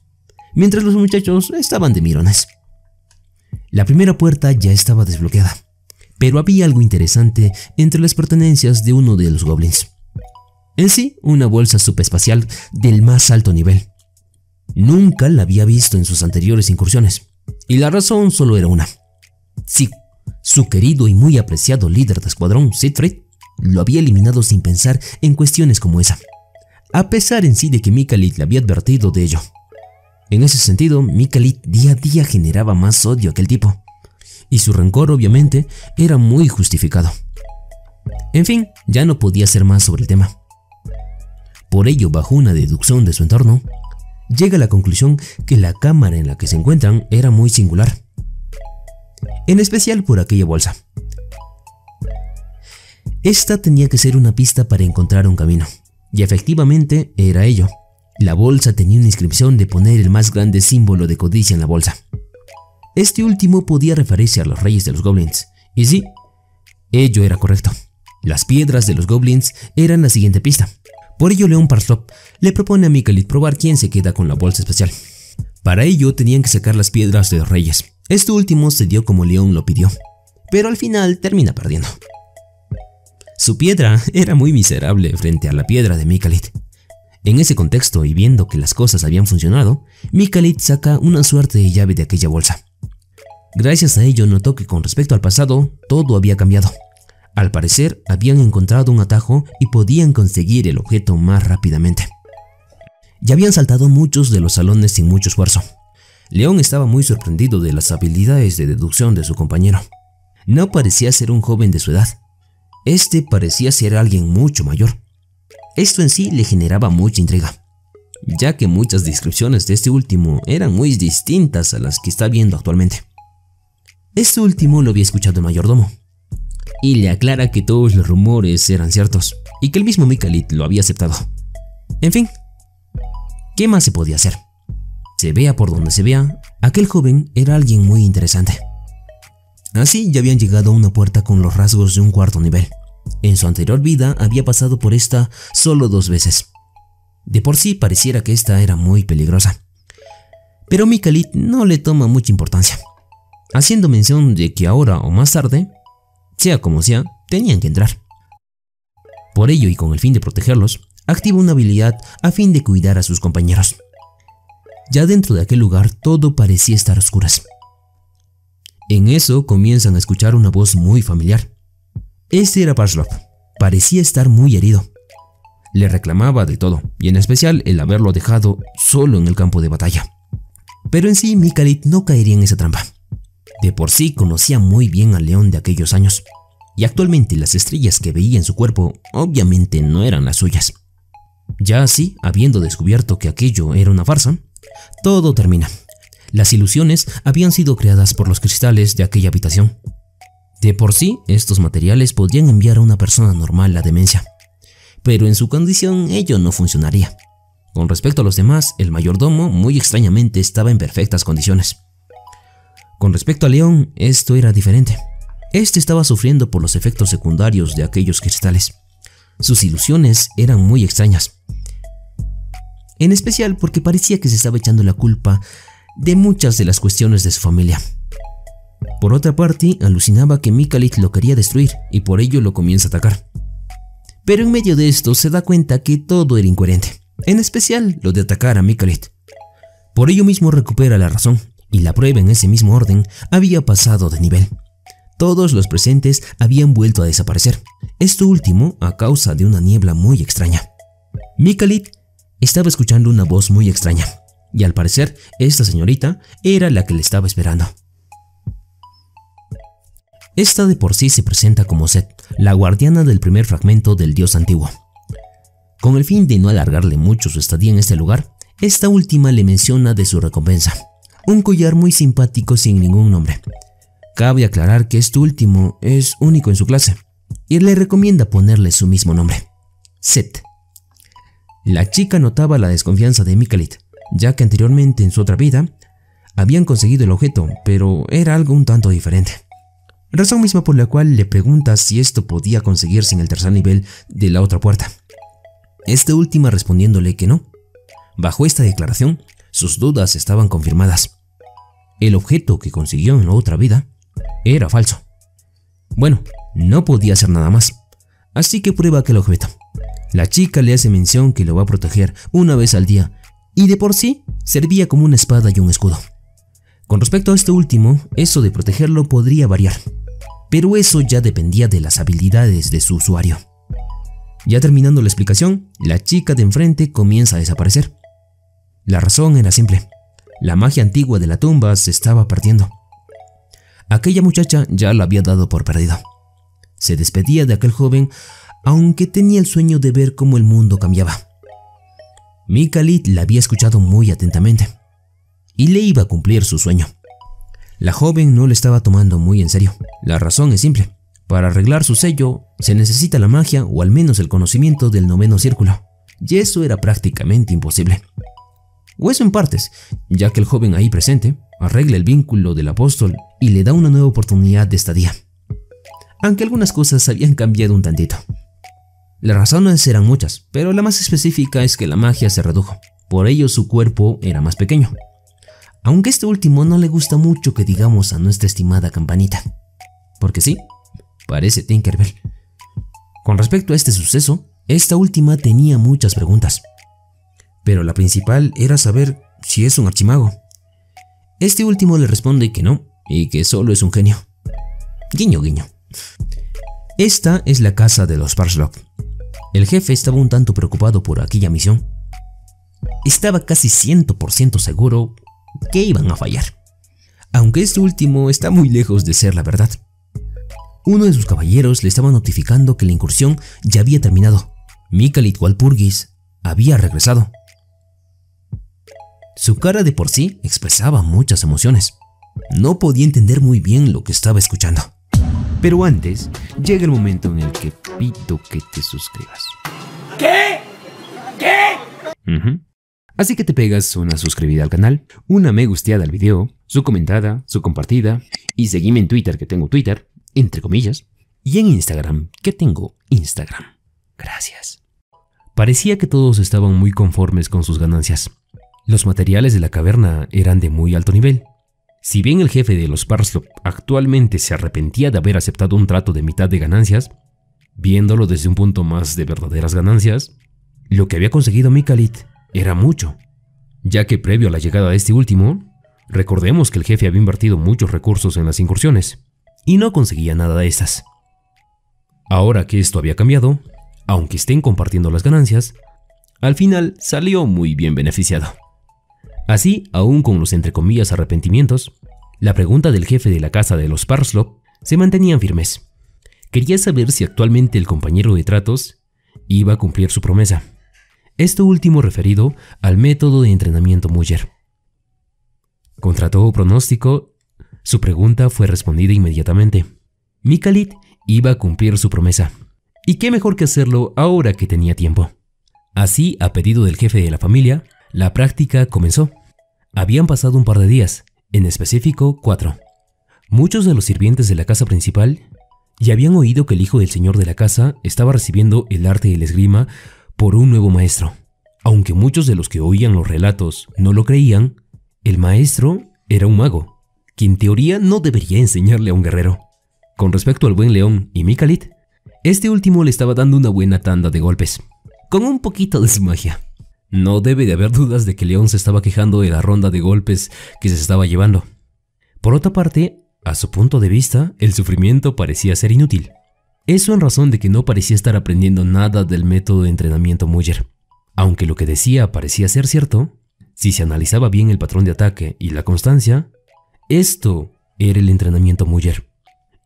mientras los muchachos estaban de mirones. La primera puerta ya estaba desbloqueada. Pero había algo interesante entre las pertenencias de uno de los goblins. En sí, una bolsa subespacial del más alto nivel. Nunca la había visto en sus anteriores incursiones, y la razón solo era una. Sí, su querido y muy apreciado líder de escuadrón, Siegfried, lo había eliminado sin pensar en cuestiones como esa, a pesar en sí de que Mikalit le había advertido de ello. En ese sentido, Mikalit día a día generaba más odio a aquel tipo y su rencor obviamente era muy justificado. En fin, ya no podía hacer más sobre el tema. Por ello, bajo una deducción de su entorno, llega a la conclusión que la cámara en la que se encuentran era muy singular, en especial por aquella bolsa. Esta tenía que ser una pista para encontrar un camino, y efectivamente era ello. La bolsa tenía una inscripción de poner el más grande símbolo de codicia en la bolsa. Este último podía referirse a los reyes de los goblins, y sí, Ello era correcto. Las piedras de los goblins eran la siguiente pista. Por ello León Parslop le propone a Mikalit probar quién se queda con la bolsa especial. Para ello tenían que sacar las piedras de los reyes. Este último se dio como León lo pidió, pero al final termina perdiendo. Su piedra era muy miserable frente a la piedra de Mikalit. En ese contexto y viendo que las cosas habían funcionado, Mikalit saca una suerte de llave de aquella bolsa. Gracias a ello notó que con respecto al pasado, todo había cambiado. Al parecer, habían encontrado un atajo y podían conseguir el objeto más rápidamente. Ya habían saltado muchos de los salones sin mucho esfuerzo. León estaba muy sorprendido de las habilidades de deducción de su compañero. No parecía ser un joven de su edad. Este parecía ser alguien mucho mayor. Esto en sí le generaba mucha intriga, ya que muchas descripciones de este último eran muy distintas a las que está viendo actualmente. Este último lo había escuchado el mayordomo, y le aclara que todos los rumores eran ciertos, y que el mismo Mikalit lo había aceptado. En fin, ¿qué más se podía hacer? Se vea por donde se vea, aquel joven era alguien muy interesante. Así ya habían llegado a una puerta con los rasgos de un cuarto nivel. En su anterior vida había pasado por esta solo dos veces. De por sí pareciera que esta era muy peligrosa. Pero Mikalit no le toma mucha importancia, haciendo mención de que ahora o más tarde, sea como sea, tenían que entrar. Por ello y con el fin de protegerlos, activa una habilidad a fin de cuidar a sus compañeros. Ya dentro de aquel lugar todo parecía estar a oscuras. En eso comienzan a escuchar una voz muy familiar. Este era Parslov. Parecía estar muy herido. Le reclamaba de todo, y en especial el haberlo dejado solo en el campo de batalla. Pero en sí, Mikalit no caería en esa trampa. De por sí conocía muy bien al león de aquellos años, y actualmente las estrellas que veía en su cuerpo obviamente no eran las suyas. Ya así, habiendo descubierto que aquello era una farsa, todo termina. Las ilusiones habían sido creadas por los cristales de aquella habitación, de por sí, estos materiales podrían enviar a una persona normal la demencia, pero en su condición ello no funcionaría. Con respecto a los demás, el mayordomo muy extrañamente estaba en perfectas condiciones. Con respecto a León, esto era diferente. Este estaba sufriendo por los efectos secundarios de aquellos cristales. Sus ilusiones eran muy extrañas. En especial porque parecía que se estaba echando la culpa de muchas de las cuestiones de su familia. Por otra parte, alucinaba que Mikalit lo quería destruir y por ello lo comienza a atacar. Pero en medio de esto se da cuenta que todo era incoherente, en especial lo de atacar a Mikalit. Por ello mismo recupera la razón y la prueba en ese mismo orden había pasado de nivel. Todos los presentes habían vuelto a desaparecer, esto último a causa de una niebla muy extraña. Mikalit estaba escuchando una voz muy extraña, y al parecer esta señorita era la que le estaba esperando. Esta de por sí se presenta como Set, la guardiana del primer fragmento del dios antiguo. Con el fin de no alargarle mucho su estadía en este lugar, esta última le menciona de su recompensa, un collar muy simpático sin ningún nombre. Cabe aclarar que este último es único en su clase, y le recomienda ponerle su mismo nombre, Set. La chica notaba la desconfianza de Mikalit, ya que anteriormente en su otra vida habían conseguido el objeto, pero era algo un tanto diferente razón misma por la cual le pregunta si esto podía conseguirse en el tercer nivel de la otra puerta. Este última respondiéndole que no. Bajo esta declaración, sus dudas estaban confirmadas. El objeto que consiguió en la otra vida era falso. Bueno, no podía hacer nada más, así que prueba aquel objeto. La chica le hace mención que lo va a proteger una vez al día, y de por sí servía como una espada y un escudo. Con respecto a este último, eso de protegerlo podría variar pero eso ya dependía de las habilidades de su usuario. Ya terminando la explicación, la chica de enfrente comienza a desaparecer. La razón era simple, la magia antigua de la tumba se estaba perdiendo. Aquella muchacha ya la había dado por perdido. Se despedía de aquel joven, aunque tenía el sueño de ver cómo el mundo cambiaba. Mikalit la había escuchado muy atentamente y le iba a cumplir su sueño. La joven no le estaba tomando muy en serio. La razón es simple. Para arreglar su sello se necesita la magia o al menos el conocimiento del noveno círculo. Y eso era prácticamente imposible. O eso en partes, ya que el joven ahí presente arregla el vínculo del apóstol y le da una nueva oportunidad de estadía. aunque algunas cosas habían cambiado un tantito. Las razones eran muchas, pero la más específica es que la magia se redujo, por ello su cuerpo era más pequeño. Aunque este último no le gusta mucho que digamos a nuestra estimada campanita. Porque sí, parece Tinkerbell. Con respecto a este suceso, esta última tenía muchas preguntas. Pero la principal era saber si es un archimago. Este último le responde que no, y que solo es un genio. Guiño, guiño. Esta es la casa de los Parslock. El jefe estaba un tanto preocupado por aquella misión. Estaba casi 100% seguro que iban a fallar. Aunque este último está muy lejos de ser la verdad. Uno de sus caballeros le estaba notificando que la incursión ya había terminado. Mikalit Walpurgis había regresado. Su cara de por sí expresaba muchas emociones. No podía entender muy bien lo que estaba escuchando. Pero antes, llega el momento en el que pido que te suscribas. ¿Qué? ¿Qué? Así que te pegas una suscribida al canal, una me gusteada al video, su comentada, su compartida, y seguime en Twitter que tengo Twitter, entre comillas, y en Instagram que tengo Instagram. Gracias. Parecía que todos estaban muy conformes con sus ganancias. Los materiales de la caverna eran de muy alto nivel, si bien el jefe de los Parslop actualmente se arrepentía de haber aceptado un trato de mitad de ganancias, viéndolo desde un punto más de verdaderas ganancias, lo que había conseguido Mikalit era mucho, ya que previo a la llegada de este último, recordemos que el jefe había invertido muchos recursos en las incursiones y no conseguía nada de estas. Ahora que esto había cambiado, aunque estén compartiendo las ganancias, al final salió muy bien beneficiado. Así, aún con los entre comillas arrepentimientos, la pregunta del jefe de la casa de los Parslop se mantenían firmes. Quería saber si actualmente el compañero de tratos iba a cumplir su promesa. Esto último referido al método de entrenamiento Muller. Contra todo pronóstico, su pregunta fue respondida inmediatamente. Mikalit iba a cumplir su promesa. Y qué mejor que hacerlo ahora que tenía tiempo. Así, a pedido del jefe de la familia, la práctica comenzó. Habían pasado un par de días, en específico cuatro. Muchos de los sirvientes de la casa principal ya habían oído que el hijo del señor de la casa estaba recibiendo el arte del esgrima por un nuevo maestro. Aunque muchos de los que oían los relatos no lo creían, el maestro era un mago, quien en teoría no debería enseñarle a un guerrero. Con respecto al buen león y Mikalit, este último le estaba dando una buena tanda de golpes, con un poquito de su magia. No debe de haber dudas de que León se estaba quejando de la ronda de golpes que se estaba llevando. Por otra parte, a su punto de vista, el sufrimiento parecía ser inútil. Eso en razón de que no parecía estar aprendiendo nada del método de entrenamiento Muller. Aunque lo que decía parecía ser cierto, si se analizaba bien el patrón de ataque y la constancia, esto era el entrenamiento Muller.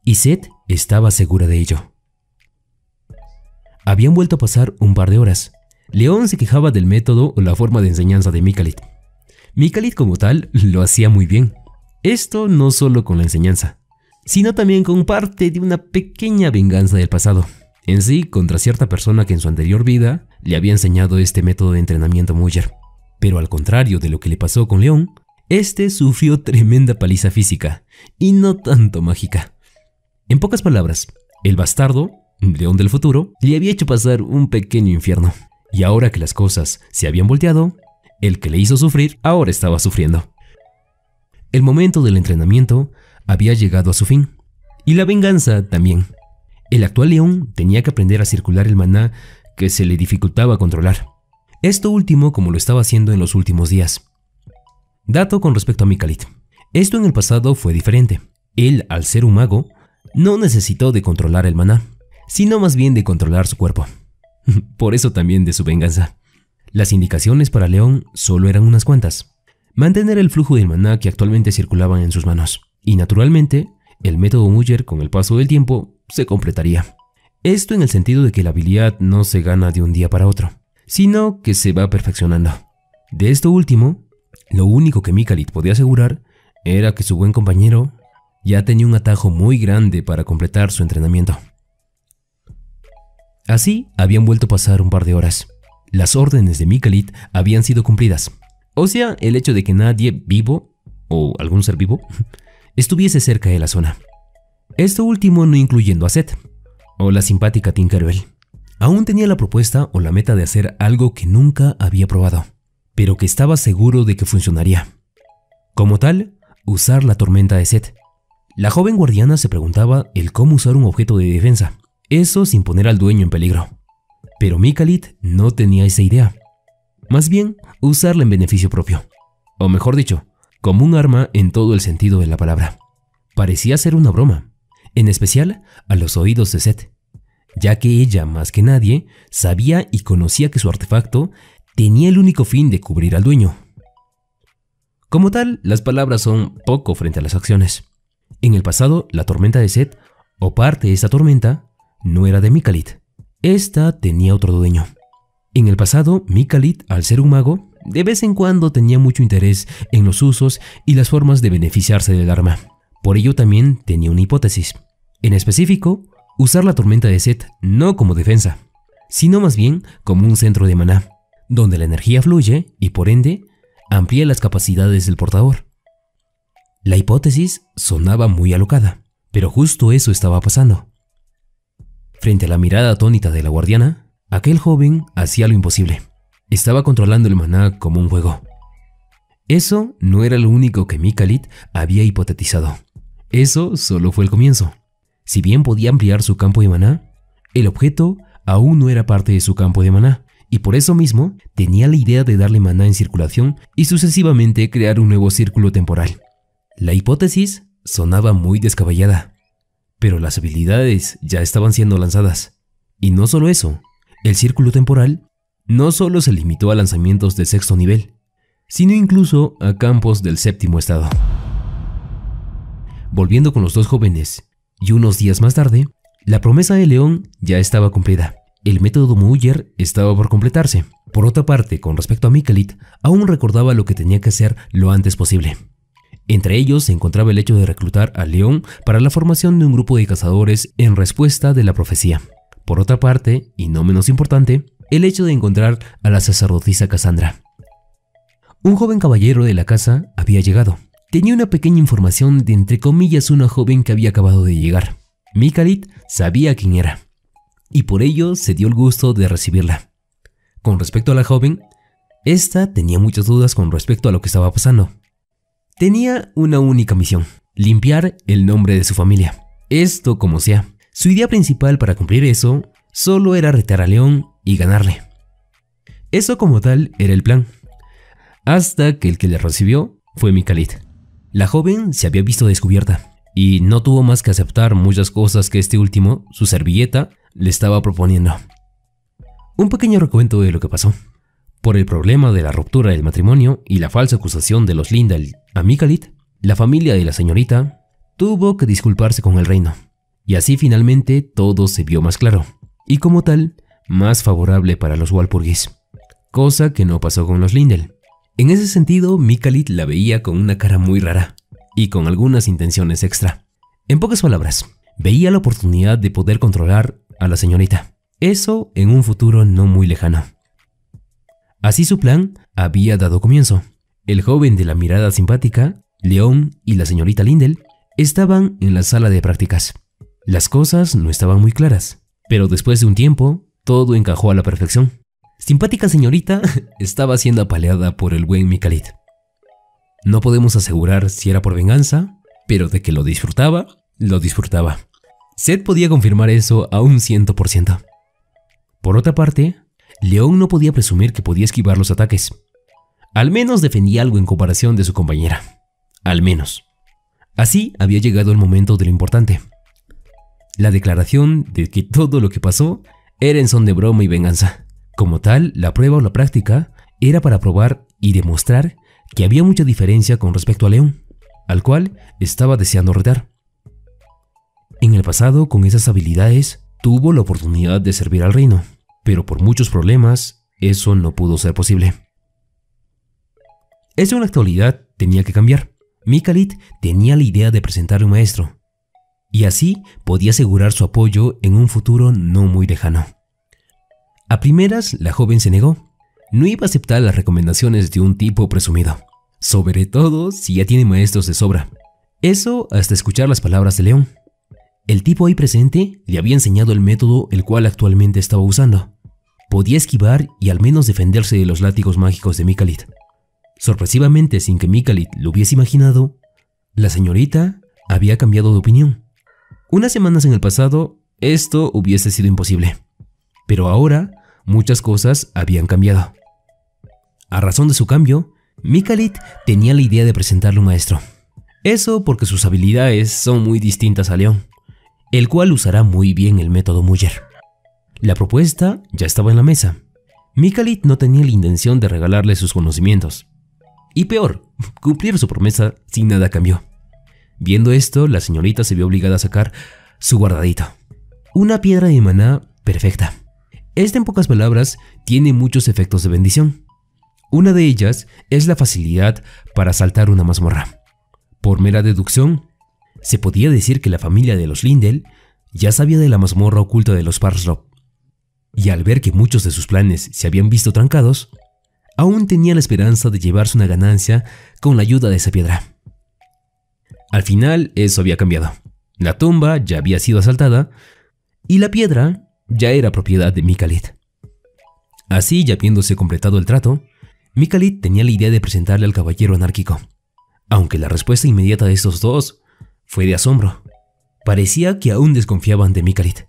Y Seth estaba segura de ello. Habían vuelto a pasar un par de horas, León se quejaba del método o la forma de enseñanza de Mikalit. Mikalit como tal lo hacía muy bien. Esto no solo con la enseñanza, sino también con parte de una pequeña venganza del pasado, en sí contra cierta persona que en su anterior vida le había enseñado este método de entrenamiento Muller. Pero al contrario de lo que le pasó con León, este sufrió tremenda paliza física, y no tanto mágica. En pocas palabras, el bastardo, León del futuro, le había hecho pasar un pequeño infierno. Y ahora que las cosas se habían volteado, el que le hizo sufrir ahora estaba sufriendo. El momento del entrenamiento había llegado a su fin, y la venganza también. El actual león tenía que aprender a circular el maná que se le dificultaba controlar. Esto último como lo estaba haciendo en los últimos días. Dato con respecto a Mikalit. Esto en el pasado fue diferente. Él, al ser un mago, no necesitó de controlar el maná, sino más bien de controlar su cuerpo. Por eso también de su venganza. Las indicaciones para León solo eran unas cuantas. Mantener el flujo del maná que actualmente circulaban en sus manos. Y naturalmente, el método Muller con el paso del tiempo se completaría. Esto en el sentido de que la habilidad no se gana de un día para otro, sino que se va perfeccionando. De esto último, lo único que Mikalit podía asegurar era que su buen compañero ya tenía un atajo muy grande para completar su entrenamiento. Así habían vuelto a pasar un par de horas. Las órdenes de Mikalit habían sido cumplidas. O sea, el hecho de que nadie vivo, o algún ser vivo, estuviese cerca de la zona. Esto último no incluyendo a Seth, o la simpática Tinkerbell. Aún tenía la propuesta o la meta de hacer algo que nunca había probado, pero que estaba seguro de que funcionaría. Como tal, usar la tormenta de Seth. La joven guardiana se preguntaba el cómo usar un objeto de defensa, eso sin poner al dueño en peligro. Pero Mikalit no tenía esa idea. Más bien, usarla en beneficio propio. O mejor dicho, como un arma en todo el sentido de la palabra. Parecía ser una broma, en especial a los oídos de Seth ya que ella, más que nadie, sabía y conocía que su artefacto tenía el único fin de cubrir al dueño. Como tal, las palabras son poco frente a las acciones. En el pasado, la tormenta de Set, o parte de esa tormenta, no era de Mikalit. Esta tenía otro dueño. En el pasado, Mikalit, al ser un mago, de vez en cuando tenía mucho interés en los usos y las formas de beneficiarse del arma. Por ello también tenía una hipótesis. En específico, usar la tormenta de Set no como defensa, sino más bien como un centro de maná, donde la energía fluye y por ende amplía las capacidades del portador. La hipótesis sonaba muy alocada, pero justo eso estaba pasando. Frente a la mirada atónita de la guardiana, aquel joven hacía lo imposible. Estaba controlando el maná como un juego. Eso no era lo único que Mikalit había hipotetizado. Eso solo fue el comienzo. Si bien podía ampliar su campo de maná, el objeto aún no era parte de su campo de maná, y por eso mismo tenía la idea de darle maná en circulación y sucesivamente crear un nuevo círculo temporal. La hipótesis sonaba muy descabellada, pero las habilidades ya estaban siendo lanzadas. Y no solo eso, el círculo temporal no solo se limitó a lanzamientos de sexto nivel, sino incluso a campos del séptimo estado. Volviendo con los dos jóvenes y unos días más tarde, la promesa de León ya estaba cumplida. El método Muller estaba por completarse. Por otra parte, con respecto a Mikalit, aún recordaba lo que tenía que hacer lo antes posible. Entre ellos se encontraba el hecho de reclutar a León para la formación de un grupo de cazadores en respuesta de la profecía. Por otra parte, y no menos importante, el hecho de encontrar a la sacerdotisa Cassandra. Un joven caballero de la casa había llegado, tenía una pequeña información de entre comillas una joven que había acabado de llegar. Mikalit sabía quién era, y por ello se dio el gusto de recibirla. Con respecto a la joven, esta tenía muchas dudas con respecto a lo que estaba pasando. Tenía una única misión, limpiar el nombre de su familia. Esto como sea. Su idea principal para cumplir eso solo era retar a León y ganarle. Eso como tal era el plan. Hasta que el que le recibió fue Mikalit. La joven se había visto descubierta y no tuvo más que aceptar muchas cosas que este último, su servilleta, le estaba proponiendo. Un pequeño recuento de lo que pasó. Por el problema de la ruptura del matrimonio y la falsa acusación de los Lindal a Mikalit, la familia de la señorita tuvo que disculparse con el reino. Y así finalmente todo se vio más claro. Y como tal, más favorable para los Walpurgis. Cosa que no pasó con los Lindel. En ese sentido, Mikalit la veía con una cara muy rara y con algunas intenciones extra. En pocas palabras, veía la oportunidad de poder controlar a la señorita. Eso en un futuro no muy lejano. Así su plan había dado comienzo. El joven de la mirada simpática, León y la señorita Lindel estaban en la sala de prácticas. Las cosas no estaban muy claras, pero después de un tiempo, todo encajó a la perfección simpática señorita estaba siendo apaleada por el buen Mikalit. No podemos asegurar si era por venganza, pero de que lo disfrutaba, lo disfrutaba. Seth podía confirmar eso a un ciento por ciento. Por otra parte, León no podía presumir que podía esquivar los ataques. Al menos defendía algo en comparación de su compañera. Al menos. Así había llegado el momento de lo importante. La declaración de que todo lo que pasó era en son de broma y venganza. Como tal, la prueba o la práctica era para probar y demostrar que había mucha diferencia con respecto a León, al cual estaba deseando retar. En el pasado, con esas habilidades, tuvo la oportunidad de servir al reino, pero por muchos problemas, eso no pudo ser posible. Eso en la actualidad tenía que cambiar. Mikalit tenía la idea de presentar un maestro, y así podía asegurar su apoyo en un futuro no muy lejano. A primeras, la joven se negó. No iba a aceptar las recomendaciones de un tipo presumido, sobre todo si ya tiene maestros de sobra. Eso hasta escuchar las palabras de León. El tipo ahí presente le había enseñado el método el cual actualmente estaba usando. Podía esquivar y al menos defenderse de los látigos mágicos de Mikalit. Sorpresivamente, sin que Mikalit lo hubiese imaginado, la señorita había cambiado de opinión. Unas semanas en el pasado, esto hubiese sido imposible. Pero ahora, muchas cosas habían cambiado. A razón de su cambio, Mikalit tenía la idea de presentarle un maestro. Eso porque sus habilidades son muy distintas a León, el cual usará muy bien el método Muller. La propuesta ya estaba en la mesa. Mikalit no tenía la intención de regalarle sus conocimientos. Y peor, cumplir su promesa sin nada cambió. Viendo esto, la señorita se vio obligada a sacar su guardadito. Una piedra de maná perfecta. Esta en pocas palabras tiene muchos efectos de bendición. Una de ellas es la facilidad para saltar una mazmorra. Por mera deducción, se podía decir que la familia de los Lindel ya sabía de la mazmorra oculta de los Parsrop. Y al ver que muchos de sus planes se habían visto trancados, aún tenía la esperanza de llevarse una ganancia con la ayuda de esa piedra. Al final, eso había cambiado. La tumba ya había sido asaltada y la piedra ya era propiedad de Mikalit. Así, ya habiéndose completado el trato, Mikalit tenía la idea de presentarle al caballero anárquico, aunque la respuesta inmediata de estos dos fue de asombro. Parecía que aún desconfiaban de Mikalit.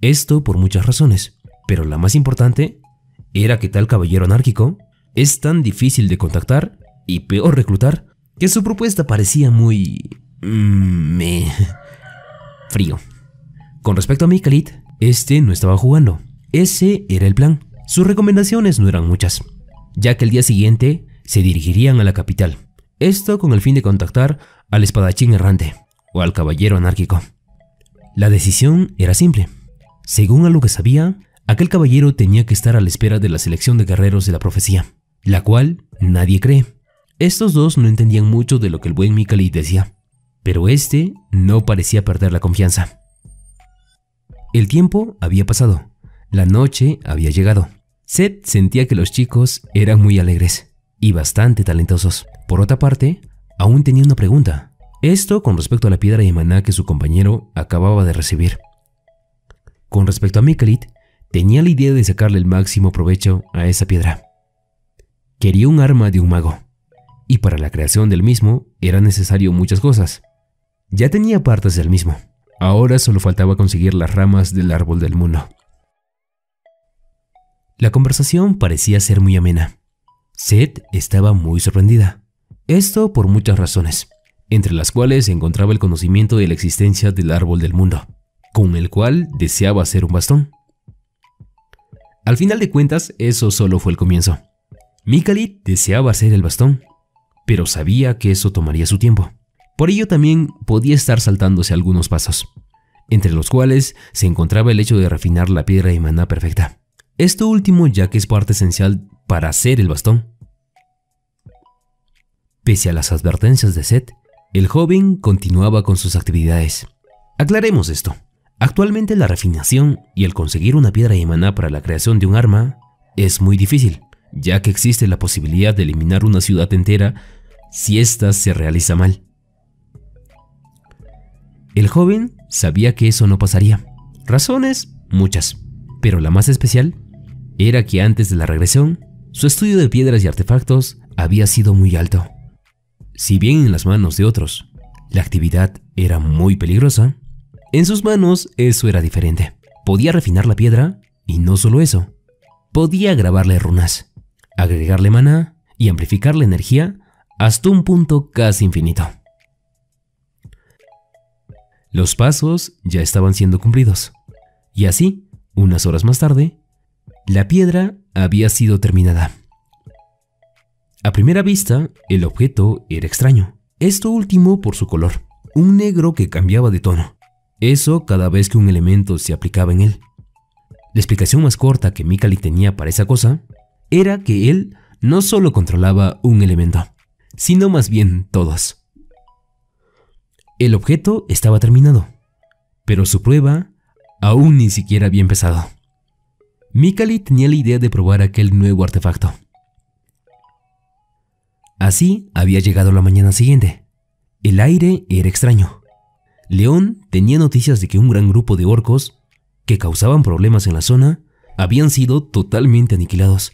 Esto por muchas razones, pero la más importante era que tal caballero anárquico es tan difícil de contactar y peor reclutar que su propuesta parecía muy... Mm, me... frío. Con respecto a Mikalit, este no estaba jugando. Ese era el plan. Sus recomendaciones no eran muchas, ya que el día siguiente se dirigirían a la capital. Esto con el fin de contactar al espadachín errante o al caballero anárquico. La decisión era simple. Según a lo que sabía, aquel caballero tenía que estar a la espera de la selección de guerreros de la profecía, la cual nadie cree. Estos dos no entendían mucho de lo que el buen Mikali decía, pero este no parecía perder la confianza. El tiempo había pasado, la noche había llegado. Seth sentía que los chicos eran muy alegres y bastante talentosos. Por otra parte, aún tenía una pregunta. Esto con respecto a la piedra de maná que su compañero acababa de recibir. Con respecto a Mikalit, tenía la idea de sacarle el máximo provecho a esa piedra. Quería un arma de un mago, y para la creación del mismo era necesario muchas cosas. Ya tenía partes del mismo, ahora solo faltaba conseguir las ramas del árbol del mundo. La conversación parecía ser muy amena. Seth estaba muy sorprendida. Esto por muchas razones, entre las cuales se encontraba el conocimiento de la existencia del árbol del mundo, con el cual deseaba hacer un bastón. Al final de cuentas, eso solo fue el comienzo. Mikali deseaba hacer el bastón, pero sabía que eso tomaría su tiempo. Por ello también podía estar saltándose algunos pasos, entre los cuales se encontraba el hecho de refinar la piedra de maná perfecta. Esto último ya que es parte esencial para hacer el bastón. Pese a las advertencias de Seth, el joven continuaba con sus actividades. Aclaremos esto. Actualmente la refinación y el conseguir una piedra de maná para la creación de un arma es muy difícil, ya que existe la posibilidad de eliminar una ciudad entera si ésta se realiza mal. El joven sabía que eso no pasaría. Razones, muchas, pero la más especial era que antes de la regresión, su estudio de piedras y artefactos había sido muy alto. Si bien en las manos de otros la actividad era muy peligrosa, en sus manos eso era diferente. Podía refinar la piedra y no solo eso, podía grabarle runas, agregarle maná y amplificar la energía hasta un punto casi infinito. Los pasos ya estaban siendo cumplidos, y así, unas horas más tarde, la piedra había sido terminada. A primera vista, el objeto era extraño. Esto último por su color, un negro que cambiaba de tono. Eso cada vez que un elemento se aplicaba en él. La explicación más corta que Mikali tenía para esa cosa era que él no solo controlaba un elemento, sino más bien todos. El objeto estaba terminado, pero su prueba aún ni siquiera había empezado. Mikali tenía la idea de probar aquel nuevo artefacto. Así había llegado la mañana siguiente. El aire era extraño. León tenía noticias de que un gran grupo de orcos que causaban problemas en la zona habían sido totalmente aniquilados.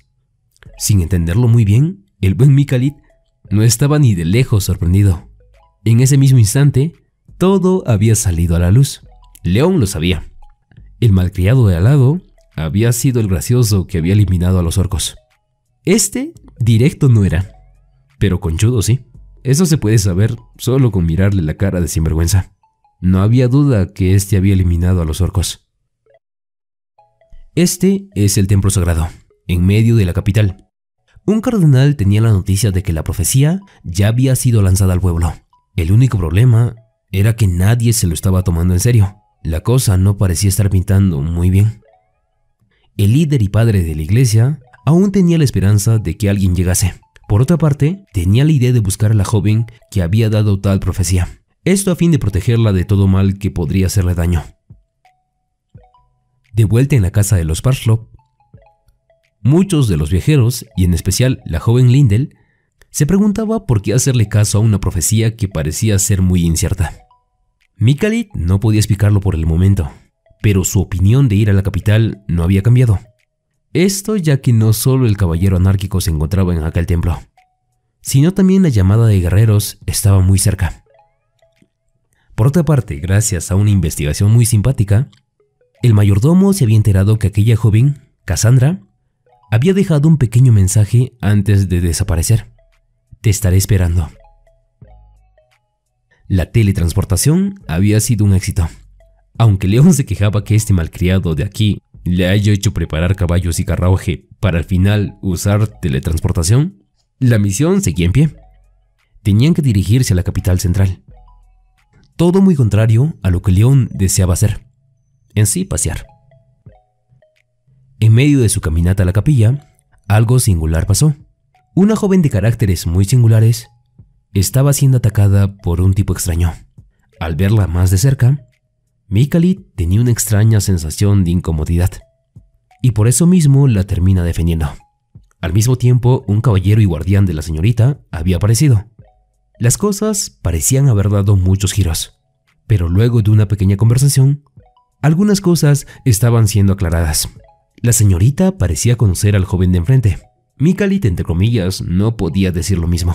Sin entenderlo muy bien, el buen Mikalit no estaba ni de lejos sorprendido. En ese mismo instante, todo había salido a la luz. León lo sabía. El malcriado de al lado había sido el gracioso que había eliminado a los orcos. Este directo no era, pero conchudo sí. Eso se puede saber solo con mirarle la cara de sinvergüenza. No había duda que este había eliminado a los orcos. Este es el templo sagrado, en medio de la capital. Un cardenal tenía la noticia de que la profecía ya había sido lanzada al pueblo. El único problema era que nadie se lo estaba tomando en serio. La cosa no parecía estar pintando muy bien. El líder y padre de la iglesia aún tenía la esperanza de que alguien llegase. Por otra parte, tenía la idea de buscar a la joven que había dado tal profecía. Esto a fin de protegerla de todo mal que podría hacerle daño. De vuelta en la casa de los Parslop, muchos de los viajeros, y en especial la joven Lindel, se preguntaba por qué hacerle caso a una profecía que parecía ser muy incierta. Mikalit no podía explicarlo por el momento, pero su opinión de ir a la capital no había cambiado. Esto ya que no solo el caballero anárquico se encontraba en aquel templo, sino también la llamada de guerreros estaba muy cerca. Por otra parte, gracias a una investigación muy simpática, el mayordomo se había enterado que aquella joven, Cassandra, había dejado un pequeño mensaje antes de desaparecer. Te estaré esperando. La teletransportación había sido un éxito. Aunque León se quejaba que este malcriado de aquí le haya hecho preparar caballos y carruaje para al final usar teletransportación, la misión seguía en pie. Tenían que dirigirse a la capital central. Todo muy contrario a lo que León deseaba hacer en sí pasear. En medio de su caminata a la capilla, algo singular pasó. Una joven de caracteres muy singulares estaba siendo atacada por un tipo extraño. Al verla más de cerca, Mikali tenía una extraña sensación de incomodidad, y por eso mismo la termina defendiendo. Al mismo tiempo, un caballero y guardián de la señorita había aparecido. Las cosas parecían haber dado muchos giros, pero luego de una pequeña conversación, algunas cosas estaban siendo aclaradas. La señorita parecía conocer al joven de enfrente. Mikalit, entre comillas, no podía decir lo mismo.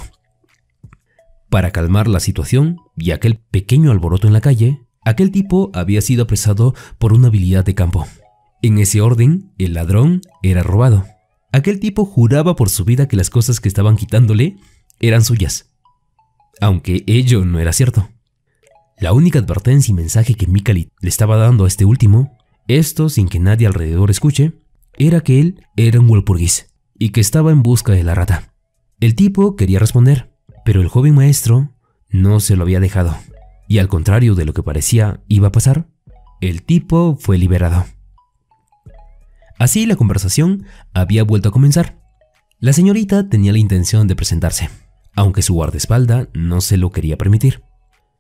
Para calmar la situación y aquel pequeño alboroto en la calle, aquel tipo había sido apresado por una habilidad de campo. En ese orden, el ladrón era robado. Aquel tipo juraba por su vida que las cosas que estaban quitándole eran suyas, aunque ello no era cierto. La única advertencia y mensaje que Mikali le estaba dando a este último, esto sin que nadie alrededor escuche, era que él era un Walpurgis y que estaba en busca de la rata. El tipo quería responder, pero el joven maestro no se lo había dejado, y al contrario de lo que parecía iba a pasar, el tipo fue liberado. Así la conversación había vuelto a comenzar. La señorita tenía la intención de presentarse, aunque su guardaespalda no se lo quería permitir.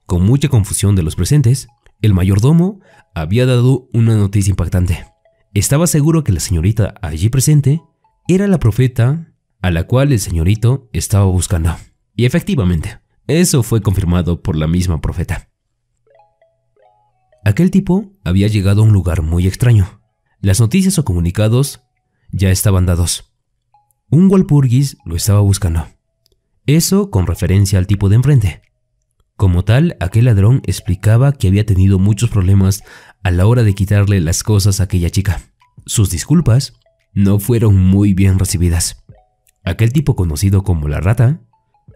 Con mucha confusión de los presentes, el mayordomo había dado una noticia impactante. Estaba seguro que la señorita allí presente era la profeta a la cual el señorito estaba buscando. Y efectivamente, eso fue confirmado por la misma profeta. Aquel tipo había llegado a un lugar muy extraño. Las noticias o comunicados ya estaban dados. Un Walpurgis lo estaba buscando. Eso con referencia al tipo de enfrente. Como tal, aquel ladrón explicaba que había tenido muchos problemas a la hora de quitarle las cosas a aquella chica. Sus disculpas no fueron muy bien recibidas. Aquel tipo conocido como la rata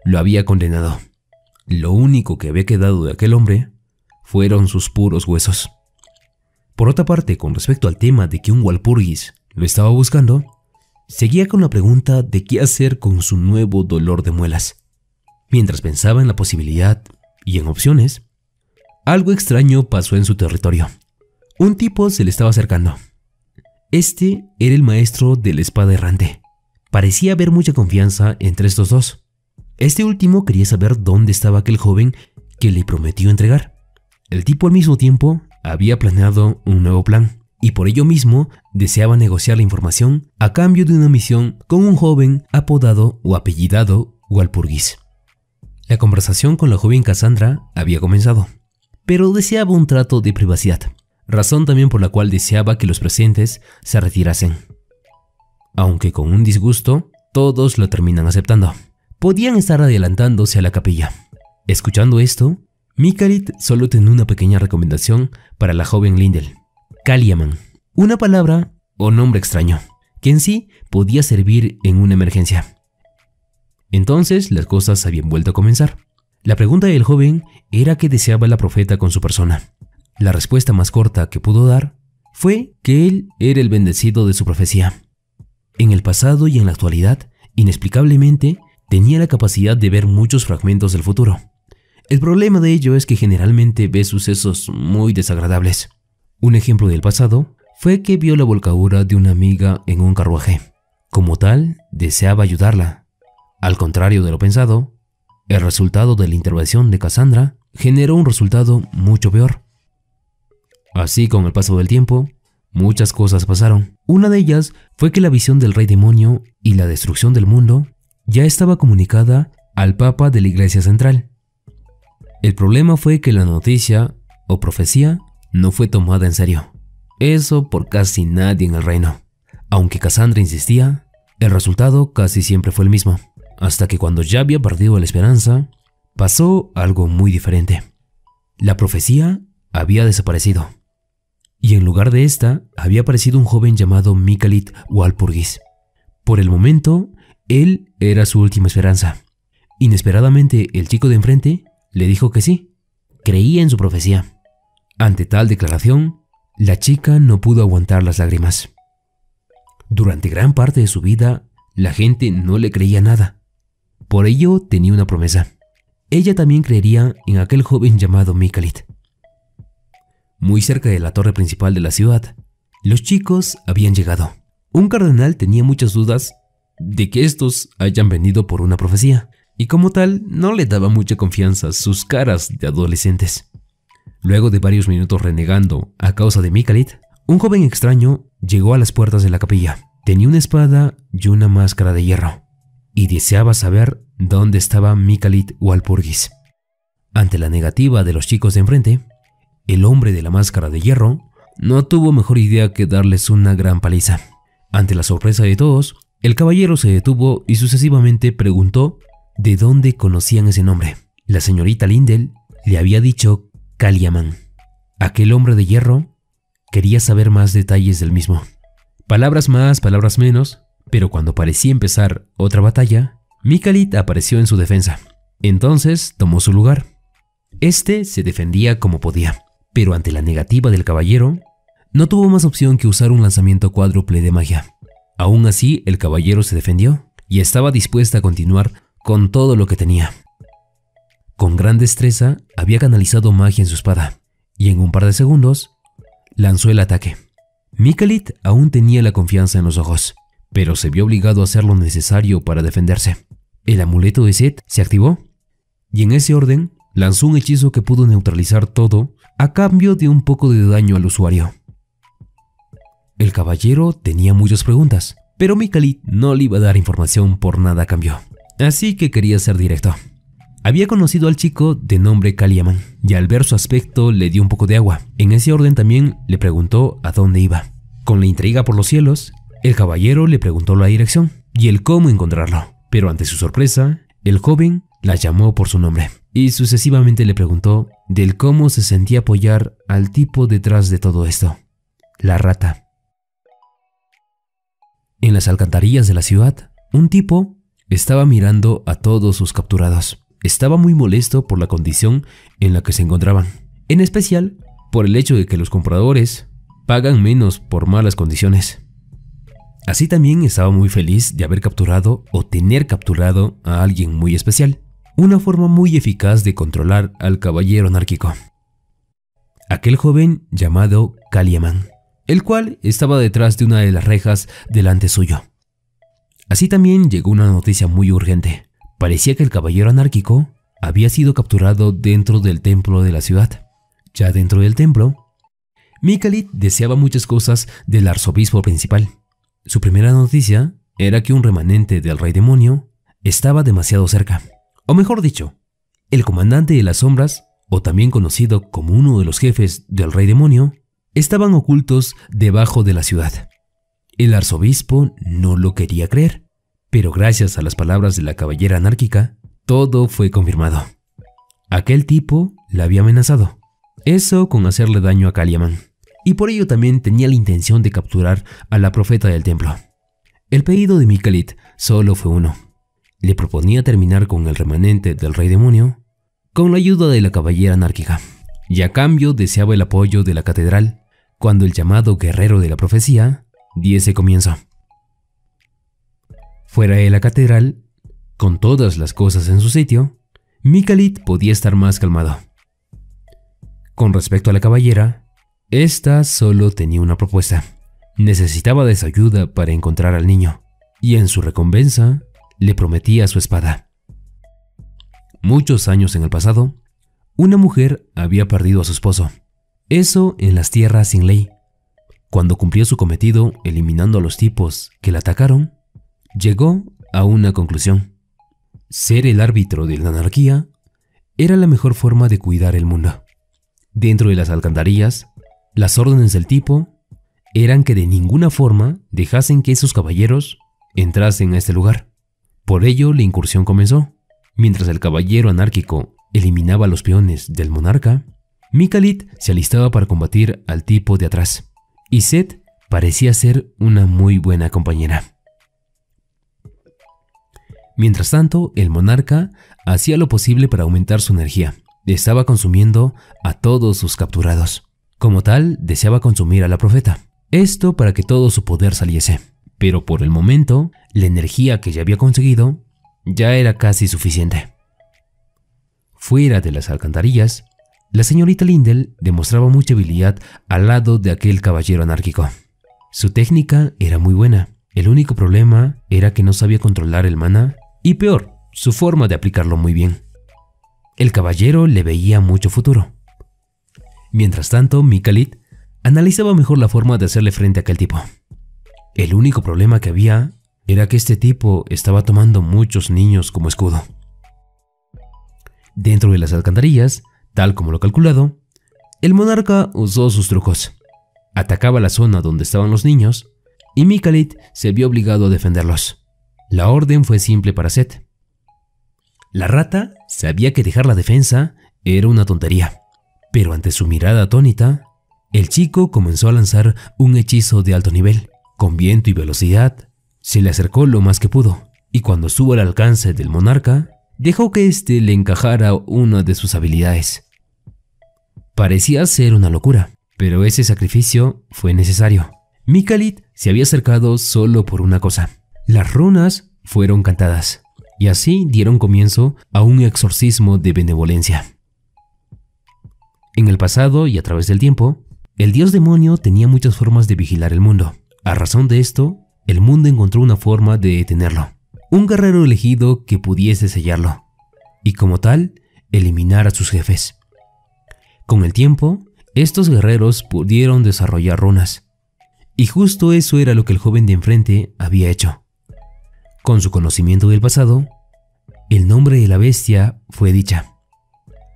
lo había condenado. Lo único que había quedado de aquel hombre fueron sus puros huesos. Por otra parte, con respecto al tema de que un Walpurgis lo estaba buscando, seguía con la pregunta de qué hacer con su nuevo dolor de muelas. Mientras pensaba en la posibilidad y en opciones, algo extraño pasó en su territorio. Un tipo se le estaba acercando. Este era el maestro de la espada errante. Parecía haber mucha confianza entre estos dos. Este último quería saber dónde estaba aquel joven que le prometió entregar. El tipo al mismo tiempo había planeado un nuevo plan y por ello mismo deseaba negociar la información a cambio de una misión con un joven apodado o apellidado Walpurgis. La conversación con la joven Cassandra había comenzado, pero deseaba un trato de privacidad, razón también por la cual deseaba que los presentes se retirasen. Aunque con un disgusto, todos lo terminan aceptando. Podían estar adelantándose a la capilla. Escuchando esto, Mikalit solo tenía una pequeña recomendación para la joven Lindel. Kaliaman, una palabra o nombre extraño, que en sí podía servir en una emergencia. Entonces las cosas habían vuelto a comenzar. La pregunta del joven era qué deseaba la profeta con su persona. La respuesta más corta que pudo dar fue que él era el bendecido de su profecía. En el pasado y en la actualidad, inexplicablemente, tenía la capacidad de ver muchos fragmentos del futuro. El problema de ello es que generalmente ve sucesos muy desagradables. Un ejemplo del pasado fue que vio la volcadura de una amiga en un carruaje. Como tal, deseaba ayudarla. Al contrario de lo pensado, el resultado de la intervención de Cassandra generó un resultado mucho peor. Así, con el paso del tiempo, muchas cosas pasaron. Una de ellas fue que la visión del rey demonio y la destrucción del mundo ya estaba comunicada al Papa de la Iglesia Central. El problema fue que la noticia o profecía no fue tomada en serio. Eso por casi nadie en el reino. Aunque Cassandra insistía, el resultado casi siempre fue el mismo, hasta que cuando ya había perdido la esperanza, pasó algo muy diferente. La profecía había desaparecido, y en lugar de esta había aparecido un joven llamado Mikalit Walpurgis. Por el momento, él era su última esperanza. Inesperadamente, el chico de enfrente le dijo que sí, creía en su profecía. Ante tal declaración, la chica no pudo aguantar las lágrimas. Durante gran parte de su vida, la gente no le creía nada. Por ello tenía una promesa. Ella también creería en aquel joven llamado Mikalit. Muy cerca de la torre principal de la ciudad, los chicos habían llegado. Un cardenal tenía muchas dudas de que estos hayan venido por una profecía, y como tal no le daba mucha confianza sus caras de adolescentes. Luego de varios minutos renegando a causa de Mikalit, un joven extraño llegó a las puertas de la capilla. Tenía una espada y una máscara de hierro, y deseaba saber dónde estaba Mikalit Walpurgis. Ante la negativa de los chicos de enfrente, el hombre de la máscara de hierro no tuvo mejor idea que darles una gran paliza. Ante la sorpresa de todos, el caballero se detuvo y sucesivamente preguntó de dónde conocían ese nombre. La señorita Lindel le había dicho Kaliaman. Aquel hombre de hierro quería saber más detalles del mismo. Palabras más, palabras menos, pero cuando parecía empezar otra batalla, Mikalit apareció en su defensa. Entonces tomó su lugar. Este se defendía como podía, pero ante la negativa del caballero, no tuvo más opción que usar un lanzamiento cuádruple de magia. Aún así, el caballero se defendió y estaba dispuesta a continuar con todo lo que tenía. Con gran destreza había canalizado magia en su espada, y en un par de segundos lanzó el ataque. Mikalit aún tenía la confianza en los ojos, pero se vio obligado a hacer lo necesario para defenderse. El amuleto de Set se activó, y en ese orden lanzó un hechizo que pudo neutralizar todo a cambio de un poco de daño al usuario. El caballero tenía muchas preguntas, pero Mikalit no le iba a dar información por nada a cambio, así que quería ser directo. Había conocido al chico de nombre Kaliaman y al ver su aspecto le dio un poco de agua. En ese orden también le preguntó a dónde iba. Con la intriga por los cielos, el caballero le preguntó la dirección y el cómo encontrarlo. Pero ante su sorpresa, el joven la llamó por su nombre y sucesivamente le preguntó del cómo se sentía apoyar al tipo detrás de todo esto, la rata. En las alcantarillas de la ciudad, un tipo estaba mirando a todos sus capturados estaba muy molesto por la condición en la que se encontraban, en especial por el hecho de que los compradores pagan menos por malas condiciones. Así también estaba muy feliz de haber capturado o tener capturado a alguien muy especial, una forma muy eficaz de controlar al caballero anárquico. Aquel joven llamado Kaliaman, el cual estaba detrás de una de las rejas delante suyo. Así también llegó una noticia muy urgente. Parecía que el caballero anárquico había sido capturado dentro del templo de la ciudad. Ya dentro del templo, Mikalit deseaba muchas cosas del arzobispo principal. Su primera noticia era que un remanente del rey demonio estaba demasiado cerca. O mejor dicho, el comandante de las sombras o también conocido como uno de los jefes del rey demonio, estaban ocultos debajo de la ciudad. El arzobispo no lo quería creer, pero gracias a las palabras de la caballera anárquica, todo fue confirmado. Aquel tipo la había amenazado, eso con hacerle daño a Kaliaman, y por ello también tenía la intención de capturar a la profeta del templo. El pedido de Mikalit solo fue uno. Le proponía terminar con el remanente del rey demonio con la ayuda de la caballera anárquica, y a cambio deseaba el apoyo de la catedral cuando el llamado guerrero de la profecía diese comienzo. Fuera de la catedral, con todas las cosas en su sitio, Mikalit podía estar más calmado. Con respecto a la caballera, esta solo tenía una propuesta. Necesitaba de su ayuda para encontrar al niño, y en su recompensa le prometía su espada. Muchos años en el pasado, una mujer había perdido a su esposo. Eso en las tierras sin ley. Cuando cumplió su cometido eliminando a los tipos que la atacaron, llegó a una conclusión. Ser el árbitro de la anarquía era la mejor forma de cuidar el mundo. Dentro de las alcantarillas, las órdenes del tipo eran que de ninguna forma dejasen que esos caballeros entrasen a este lugar. Por ello, la incursión comenzó. Mientras el caballero anárquico eliminaba a los peones del monarca, Mikalit se alistaba para combatir al tipo de atrás, y Seth parecía ser una muy buena compañera. Mientras tanto, el monarca hacía lo posible para aumentar su energía. Estaba consumiendo a todos sus capturados. Como tal, deseaba consumir a la profeta. Esto para que todo su poder saliese. Pero por el momento, la energía que ya había conseguido ya era casi suficiente. Fuera de las alcantarillas, la señorita Lindel demostraba mucha habilidad al lado de aquel caballero anárquico. Su técnica era muy buena. El único problema era que no sabía controlar el mana y peor, su forma de aplicarlo muy bien. El caballero le veía mucho futuro. Mientras tanto, Mikalit analizaba mejor la forma de hacerle frente a aquel tipo. El único problema que había era que este tipo estaba tomando muchos niños como escudo. Dentro de las alcantarillas, tal como lo calculado, el monarca usó sus trucos. Atacaba la zona donde estaban los niños y Mikalit se vio obligado a defenderlos. La orden fue simple para Seth. La rata sabía que dejar la defensa era una tontería, pero ante su mirada atónita, el chico comenzó a lanzar un hechizo de alto nivel, con viento y velocidad, se le acercó lo más que pudo, y cuando estuvo al alcance del monarca, dejó que éste le encajara una de sus habilidades. Parecía ser una locura, pero ese sacrificio fue necesario. Mikalit se había acercado solo por una cosa. Las runas fueron cantadas, y así dieron comienzo a un exorcismo de benevolencia. En el pasado y a través del tiempo, el dios demonio tenía muchas formas de vigilar el mundo. A razón de esto, el mundo encontró una forma de detenerlo. Un guerrero elegido que pudiese sellarlo. Y como tal, eliminar a sus jefes. Con el tiempo, estos guerreros pudieron desarrollar runas. Y justo eso era lo que el joven de enfrente había hecho. Con su conocimiento del pasado, el nombre de la bestia fue dicha.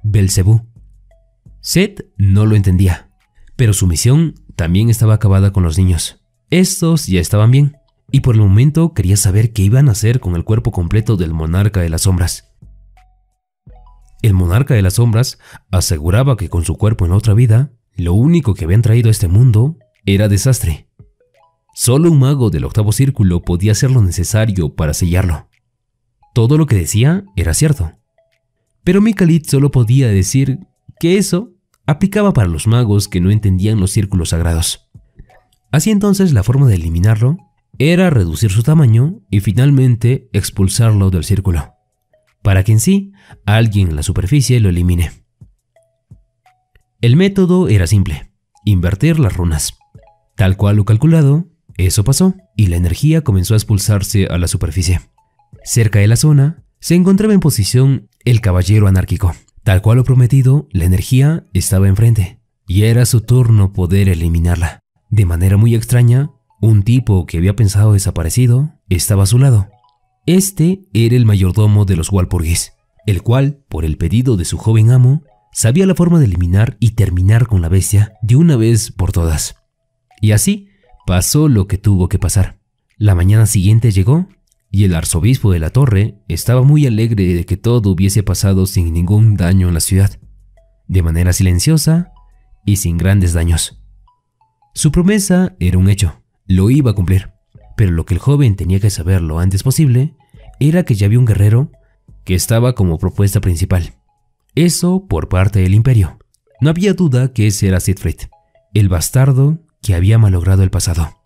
Belcebú. Seth no lo entendía, pero su misión también estaba acabada con los niños. Estos ya estaban bien, y por el momento quería saber qué iban a hacer con el cuerpo completo del monarca de las sombras. El monarca de las sombras aseguraba que con su cuerpo en la otra vida, lo único que habían traído a este mundo era desastre. Solo un mago del octavo círculo podía hacer lo necesario para sellarlo. Todo lo que decía era cierto. Pero Mikalit solo podía decir que eso aplicaba para los magos que no entendían los círculos sagrados. Así entonces la forma de eliminarlo era reducir su tamaño y finalmente expulsarlo del círculo, para que en sí alguien en la superficie lo elimine. El método era simple, invertir las runas. Tal cual lo calculado, eso pasó y la energía comenzó a expulsarse a la superficie. Cerca de la zona se encontraba en posición el caballero anárquico. Tal cual lo prometido, la energía estaba enfrente y era su turno poder eliminarla. De manera muy extraña, un tipo que había pensado desaparecido estaba a su lado. Este era el mayordomo de los Walpurgis, el cual, por el pedido de su joven amo, sabía la forma de eliminar y terminar con la bestia de una vez por todas. Y así pasó lo que tuvo que pasar. La mañana siguiente llegó y el arzobispo de la torre estaba muy alegre de que todo hubiese pasado sin ningún daño en la ciudad, de manera silenciosa y sin grandes daños. Su promesa era un hecho, lo iba a cumplir, pero lo que el joven tenía que saber lo antes posible era que ya había un guerrero que estaba como propuesta principal. Eso por parte del imperio. No había duda que ese era Siegfried, el bastardo que había malogrado el pasado.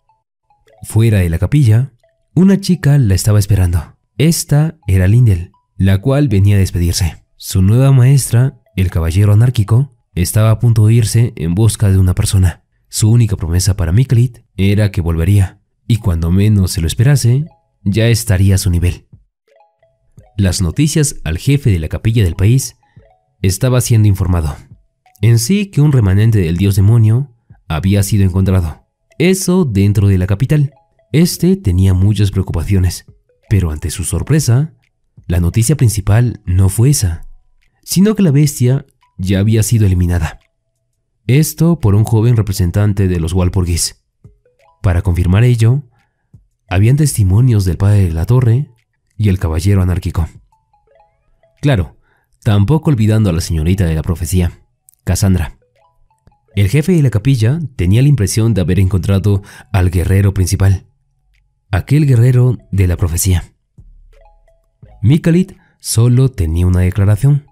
Fuera de la capilla, una chica la estaba esperando. Esta era Lindel, la cual venía a despedirse. Su nueva maestra, el caballero anárquico, estaba a punto de irse en busca de una persona. Su única promesa para Miklit era que volvería, y cuando menos se lo esperase, ya estaría a su nivel. Las noticias al jefe de la capilla del país estaba siendo informado. En sí que un remanente del dios demonio había sido encontrado. Eso dentro de la capital. Este tenía muchas preocupaciones, pero ante su sorpresa, la noticia principal no fue esa, sino que la bestia ya había sido eliminada. Esto por un joven representante de los Walpurgis. Para confirmar ello, habían testimonios del padre de la torre y el caballero anárquico. Claro, tampoco olvidando a la señorita de la profecía, Cassandra. El jefe de la capilla tenía la impresión de haber encontrado al guerrero principal, aquel guerrero de la profecía. Mikalit solo tenía una declaración.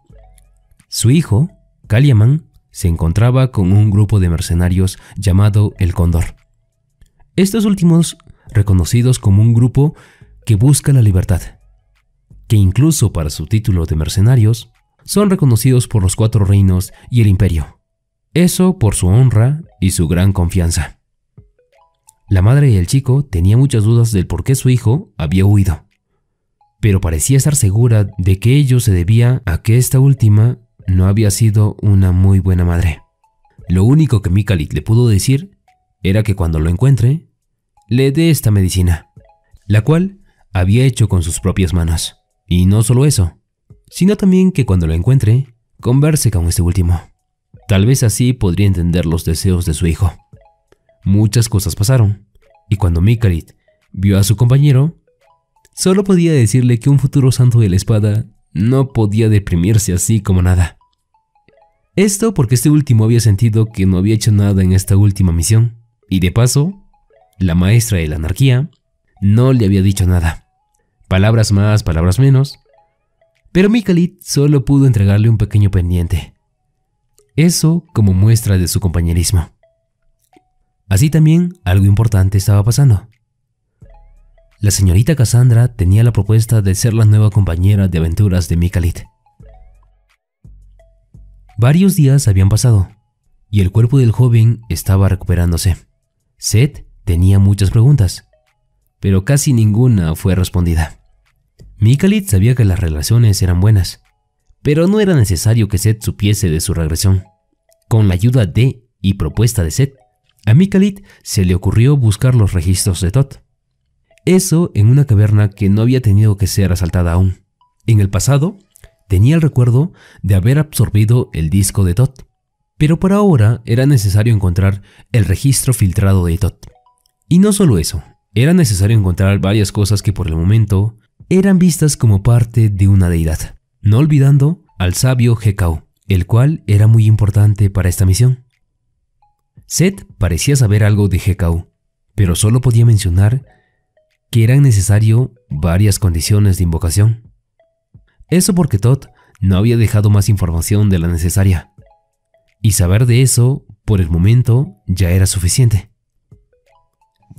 Su hijo, Kaliaman, se encontraba con un grupo de mercenarios llamado el Cóndor. Estos últimos reconocidos como un grupo que busca la libertad, que incluso para su título de mercenarios son reconocidos por los cuatro reinos y el imperio. Eso por su honra y su gran confianza. La madre del chico tenía muchas dudas del por qué su hijo había huido, pero parecía estar segura de que ello se debía a que esta última no había sido una muy buena madre. Lo único que Mikalit le pudo decir era que cuando lo encuentre, le dé esta medicina, la cual había hecho con sus propias manos. Y no solo eso, sino también que cuando lo encuentre, converse con este último. Tal vez así podría entender los deseos de su hijo. Muchas cosas pasaron, y cuando Mikarit vio a su compañero, solo podía decirle que un futuro santo de la espada no podía deprimirse así como nada. Esto porque este último había sentido que no había hecho nada en esta última misión, y de paso, la maestra de la anarquía no le había dicho nada. Palabras más, palabras menos. Pero Mikalit solo pudo entregarle un pequeño pendiente. Eso como muestra de su compañerismo. Así también algo importante estaba pasando. La señorita Cassandra tenía la propuesta de ser la nueva compañera de aventuras de Mikalit. Varios días habían pasado y el cuerpo del joven estaba recuperándose. Seth tenía muchas preguntas, pero casi ninguna fue respondida. Mikalit sabía que las relaciones eran buenas, pero no era necesario que Seth supiese de su regresión. Con la ayuda de y propuesta de Seth, a Mikalit se le ocurrió buscar los registros de Tot. Eso en una caverna que no había tenido que ser asaltada aún. En el pasado, tenía el recuerdo de haber absorbido el disco de Tot, pero por ahora era necesario encontrar el registro filtrado de Tot. Y no solo eso, era necesario encontrar varias cosas que por el momento eran vistas como parte de una deidad, no olvidando al sabio Hekau, el cual era muy importante para esta misión. Seth parecía saber algo de Hekau, pero solo podía mencionar que eran necesario varias condiciones de invocación. Eso porque Todd no había dejado más información de la necesaria, y saber de eso, por el momento, ya era suficiente.